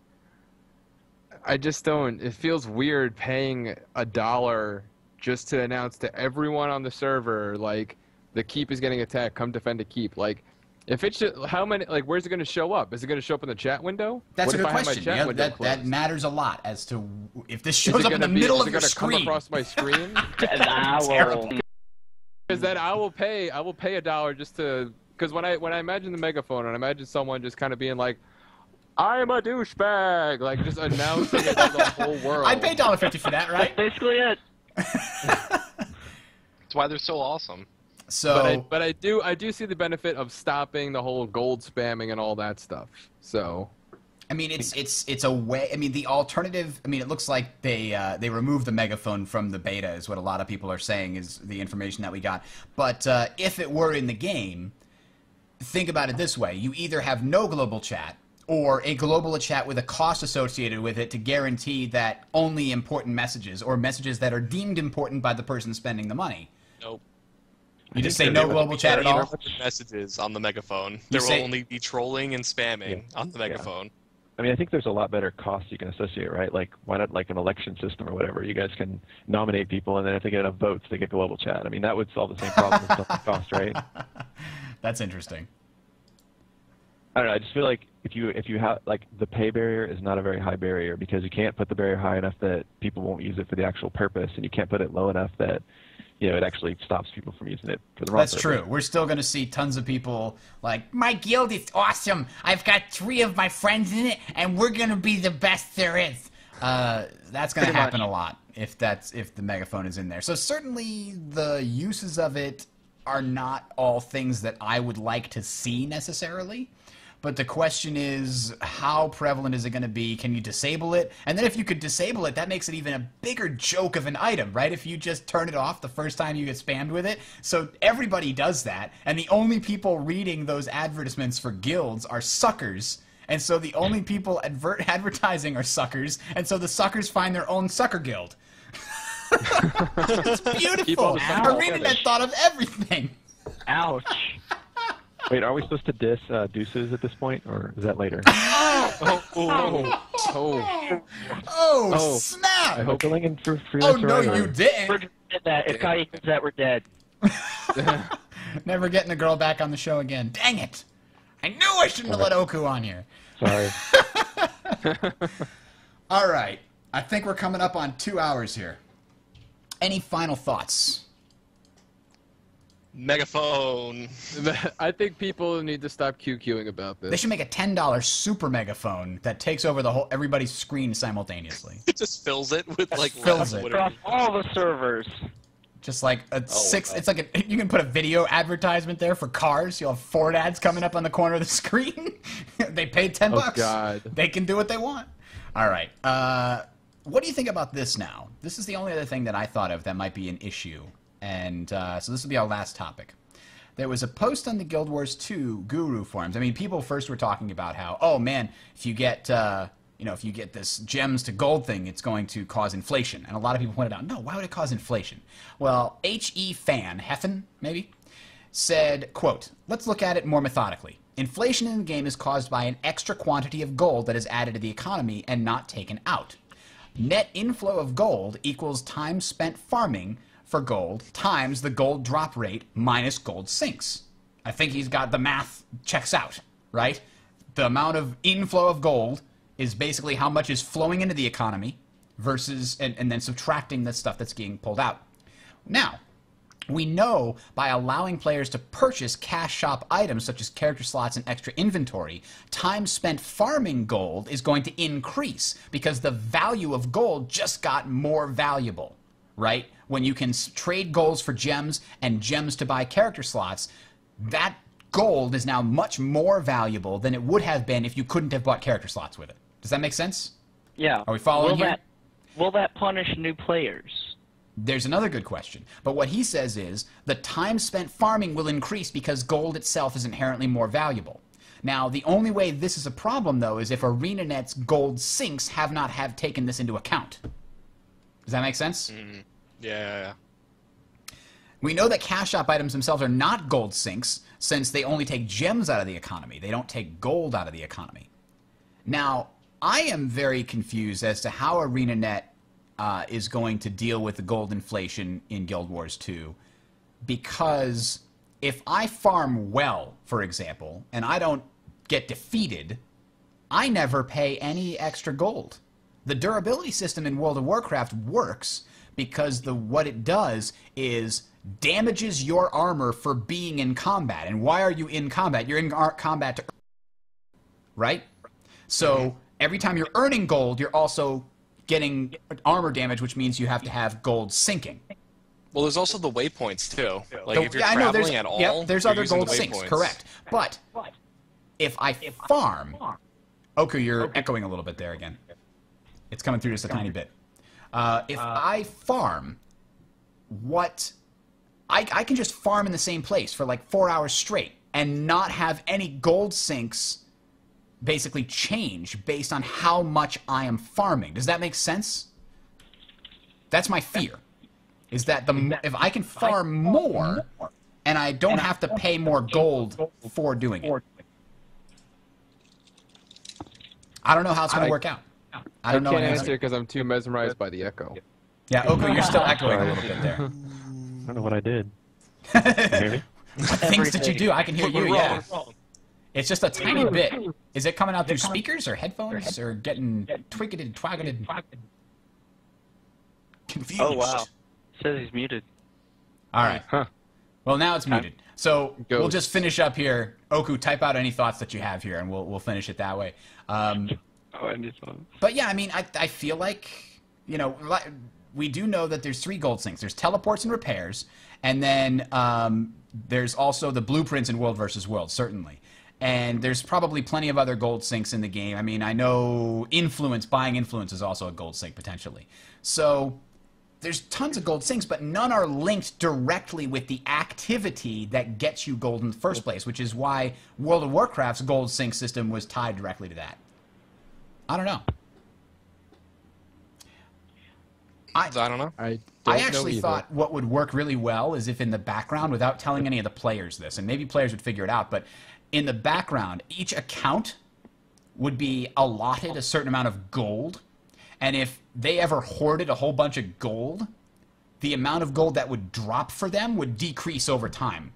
C: I just don't. It feels weird paying a dollar just to announce to everyone on the server like the keep is getting attacked. Come defend a keep. Like if it's just, how many like where's it going to show up? Is it going to show up in the chat window?
A: That's
C: what
A: a good
C: I have my
A: question. Yeah,
C: window
A: that, that matters a lot as to if this
C: Is
A: shows up in the
C: gonna be-
A: middle
C: is
A: of
C: it
A: your
C: gonna come
A: screen.
C: across my screen? [laughs]
F: And I [laughs]
A: Terrible.
F: will.
C: Because then I will pay. I will pay a dollar just to. Because when I when I imagine the megaphone and I imagine someone just kind of being like, "I'm a douchebag," like just announcing it to the [laughs] whole world.
A: I'd pay $1.50 for that, [laughs] right?
F: Basically it. [laughs]
G: That's why they're so awesome.
A: So
C: But I but I do I do see the benefit of stopping the whole gold spamming and all that stuff. So
A: I mean, it's it's it's a way. I mean, the alternative. I mean, it looks like they uh, they removed the megaphone from the beta, is what a lot of people are saying is the information that we got. But uh, if it were in the game, think about it this way: you either have no global chat or a global chat with a cost associated with it to guarantee that only important messages or messages that are deemed important by the person spending the money.
E: Nope.
A: You just say no global chat at all.
E: messages on the megaphone. There will only be trolling and spamming on the megaphone.
D: I mean, I think there's a lot better costs you can associate, right? Like, why not like an election system or whatever? You guys can nominate people, and then if they get enough votes, they get global chat. I mean, that would solve the same problem as [laughs] the cost, right?
A: That's interesting.
D: I don't know. I just feel like if you if you have like the pay barrier is not a very high barrier because you can't put the barrier high enough that people won't use it for the actual purpose, and you can't put it low enough that you know it actually stops people from using it for the wrong
A: That's
D: purpose.
A: true. We're still going to see tons of people like, my guild is awesome. I've got three of my friends in it, and we're going to be the best there is. Uh, that's going to happen
F: much.
A: a lot if that's if the megaphone is in there. So certainly the uses of it are not all things that I would like to see necessarily. But the question is, how prevalent is it going to be? Can you disable it? And then if you could disable it, that makes it even a bigger joke of an item, right? If you just turn it off the first time you get spammed with it. So everybody does that. And the only people reading those advertisements for guilds are suckers. And so the only people advert- [laughs] advertising are suckers, and so the suckers find their own sucker guild. [laughs] it's beautiful.
C: People
F: assemble
A: ArenaNet thought of everything.
F: Ouch.
D: Wait, are we supposed to diss uh, deuces at this point, or is that later? [laughs]
C: Oh,
A: Oh,
C: Oh. Oh!
A: snap!
D: I hope going in for
A: Oh
D: freelance
A: no,
D: writer.
A: you
F: We're
A: didn't.
F: did that. If Kai hears that, we're dead. [laughs]
A: Never getting a girl back on the show again. Dang it! I knew I shouldn't have let Oku on here.
D: Sorry. [laughs]
A: All right, I think we're coming up on two hours here. Any final thoughts?
E: Megaphone. [laughs]
C: I think people need to stop QQing about this.
A: They should make a ten dollar super megaphone that takes over the whole everybody's screen simultaneously.
E: It [laughs] just fills it with like
A: fills it.
F: Across all the servers.
A: Just like a six,
E: wow.
A: it's like a, you can put a video advertisement there for cars. You'll have Ford ads coming up on the corner of the [laughs] screen. they paid ten
C: Oh,
A: bucks.
C: God.
A: They can do what they want. All right. Uh, what do you think about this now? This is the only other thing that I thought of that might be an issue, and uh, so this will be our last topic. There was a post on the Guild Wars 2 Guru forums. I mean, people first were talking about how, oh man, if you get, uh, you know, if you get this gems to gold thing, it's going to cause inflation. And a lot of people pointed out, no, why would it cause inflation? Well, H.E. Fan, Heffen, maybe, said, quote, let's look at it more methodically. Inflation in the game is caused by an extra quantity of gold that is added to the economy and not taken out. Net inflow of gold equals time spent farming for gold times the gold drop rate minus gold sinks. I think he's got the math checks out, right? The amount of inflow of gold is basically how much is flowing into the economy versus, and, and then subtracting the stuff that's getting pulled out. Now, we know by allowing players to purchase cash shop items such as character slots and extra inventory, time spent farming gold is going to increase because the value of gold just got more valuable, right? When you can trade golds for gems and gems to buy character slots, that gold is now much more valuable than it would have been if you couldn't have bought character slots with it. Does that make sense?
F: Yeah.
A: Are we following
F: will
A: here?
F: That, will that punish new players?
A: There's another good question. But what he says is the time spent farming will increase because gold itself is inherently more valuable. Now, the only way this is a problem, though, is if ArenaNet's gold sinks have not have taken this into account. Does that make sense?
E: Yeah, yeah, yeah.
A: We know that cash shop items themselves are not gold sinks since they only take gems out of the economy. They don't take gold out of the economy. Now, I am very confused as to how ArenaNet uh, is going to deal with the gold inflation in Guild Wars 2 because if I farm well, for example, and I don't get defeated, I never pay any extra gold. The durability system in World of Warcraft works because the what it does is damages your armor for being in combat. And why are you in combat? You're in ar- combat to right? So every time you're earning gold, you're also getting armor damage, which means you have to have gold sinking.
E: Well, there's also the waypoints too. Like
A: The-
E: if you're
A: yeah, I know, there's,
E: traveling at all,
A: yep, there's
E: you're
A: other
E: using
A: gold
E: the
A: sinks, correct. But if I farm, Oku, you're echoing a little bit there again. It's coming through just a tiny bit. Uh, if I farm, what I, I can just farm in the same place for like four hours straight and not have any gold sinks basically change based on how much I am farming. Does that make sense? That's my fear. Is that the if I can farm more and I don't have to pay more gold for doing it. I don't know how it's going to work out. I
C: I
A: don't know.
C: can't
A: an
C: answer because I'm too mesmerized by the echo.
A: Yeah, Oku, you're still [laughs] echoing a little bit there.
D: I don't know what I did. Can you hear me? [laughs]
A: Things that you do, I can hear you. Yeah, it's just a tiny bit. Is it coming out through speakers or headphones or getting twicketed, twaggeted, confused?
F: Oh wow. Says he's muted.
A: All right.
D: Huh.
A: Well, now it's muted. So we'll just finish up here. Oku, type out any thoughts that you have here, and we'll we'll finish it that way. Um,
D: Oh, need some.
A: but yeah, I mean, I I feel like you know we do know that there's three gold sinks. There's teleports and repairs, and then um, there's also the blueprints in World versus World, certainly. And there's probably plenty of other gold sinks in the game. I mean, I know influence, buying influence is also a gold sink potentially. So there's tons of gold sinks, but none are linked directly with the activity that gets you gold in the first place, which is why World of Warcraft's gold sink system was tied directly to that. I don't know. I,
E: I don't know.
C: I don't
A: I actually
C: either.
A: thought what would work really well is if in the background, without telling any of the players this, and maybe players would figure it out, but in the background, each account would be allotted a certain amount of gold. And if they ever hoarded a whole bunch of gold, the amount of gold that would drop for them would decrease over time.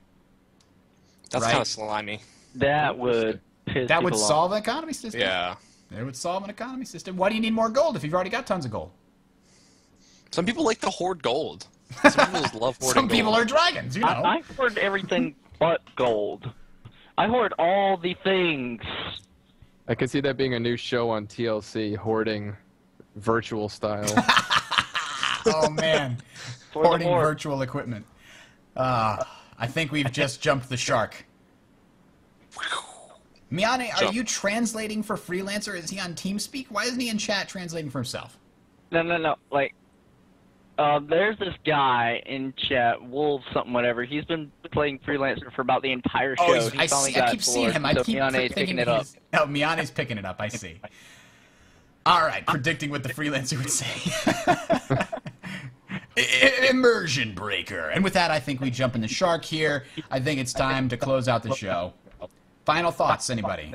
E: That's
A: Right.
E: kind of slimy.
F: That would piss
A: That would
F: people off.
A: solve economy system.
E: Yeah.
A: It would solve an economy system. Why do you need more gold if you've already got tons of gold?
E: Some people like to hoard gold. [laughs] Some people love hoarding
A: Some people
E: gold.
A: are dragons, you know.
F: I, I hoard everything but gold. I hoard all the things.
C: I could see that being a new show on TLC, hoarding virtual style. [laughs]
A: oh man, [laughs] hoarding
F: hoard.
A: virtual equipment. Uh, I think we've just jumped the shark. Miane, are
E: Jump.
A: you translating for freelancer? Is he on TeamSpeak? Why isn't he in chat translating for himself?
F: No, no, no. Like, uh, there's this guy in chat, Wolf something whatever. He's been playing freelancer for about the entire show.
A: Oh, he's,
F: He
A: I,
F: finally
A: see, I keep seeing him. I
F: so
A: keep
F: Miane's
A: thinking
F: picking it up.
A: he's- Oh, Miane's picking it up. I see. All right, predicting what the freelancer would say. [laughs] I- Immersion breaker. And with that, I think we jump in the shark here. I think it's time to close out the show. Final thoughts, anybody?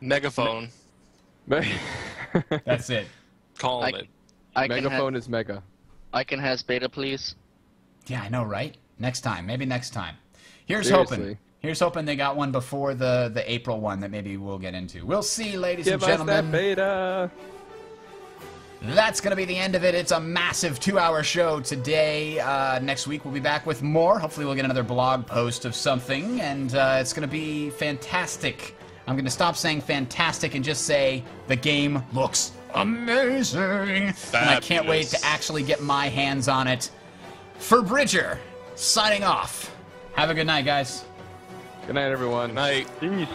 E: Megaphone. [laughs]
A: That's it.
E: Calling
B: I-
E: it.
B: I
C: Megaphone
B: ha-
C: is mega.
B: I can has beta, please.
A: Yeah, I know, right? Next time, maybe next time. Here's
C: Seriously.
A: hoping. Here's hoping they got one before the the April one that maybe we'll get into. We'll see, ladies
C: Give
A: and
C: us that
A: gentlemen.
C: beta.
A: That's going to be the end of it. It's a massive two hour show today. Uh, next week, we'll be back with more. Hopefully, we'll get another blog post of something, and uh, it's going to be fantastic. I'm going to stop saying fantastic and just say the game looks amazing. And I can't wait to actually get my hands on it. For Bridger, signing off. Have a good night, guys.
C: Good night, everyone.
E: Night.
F: Peace.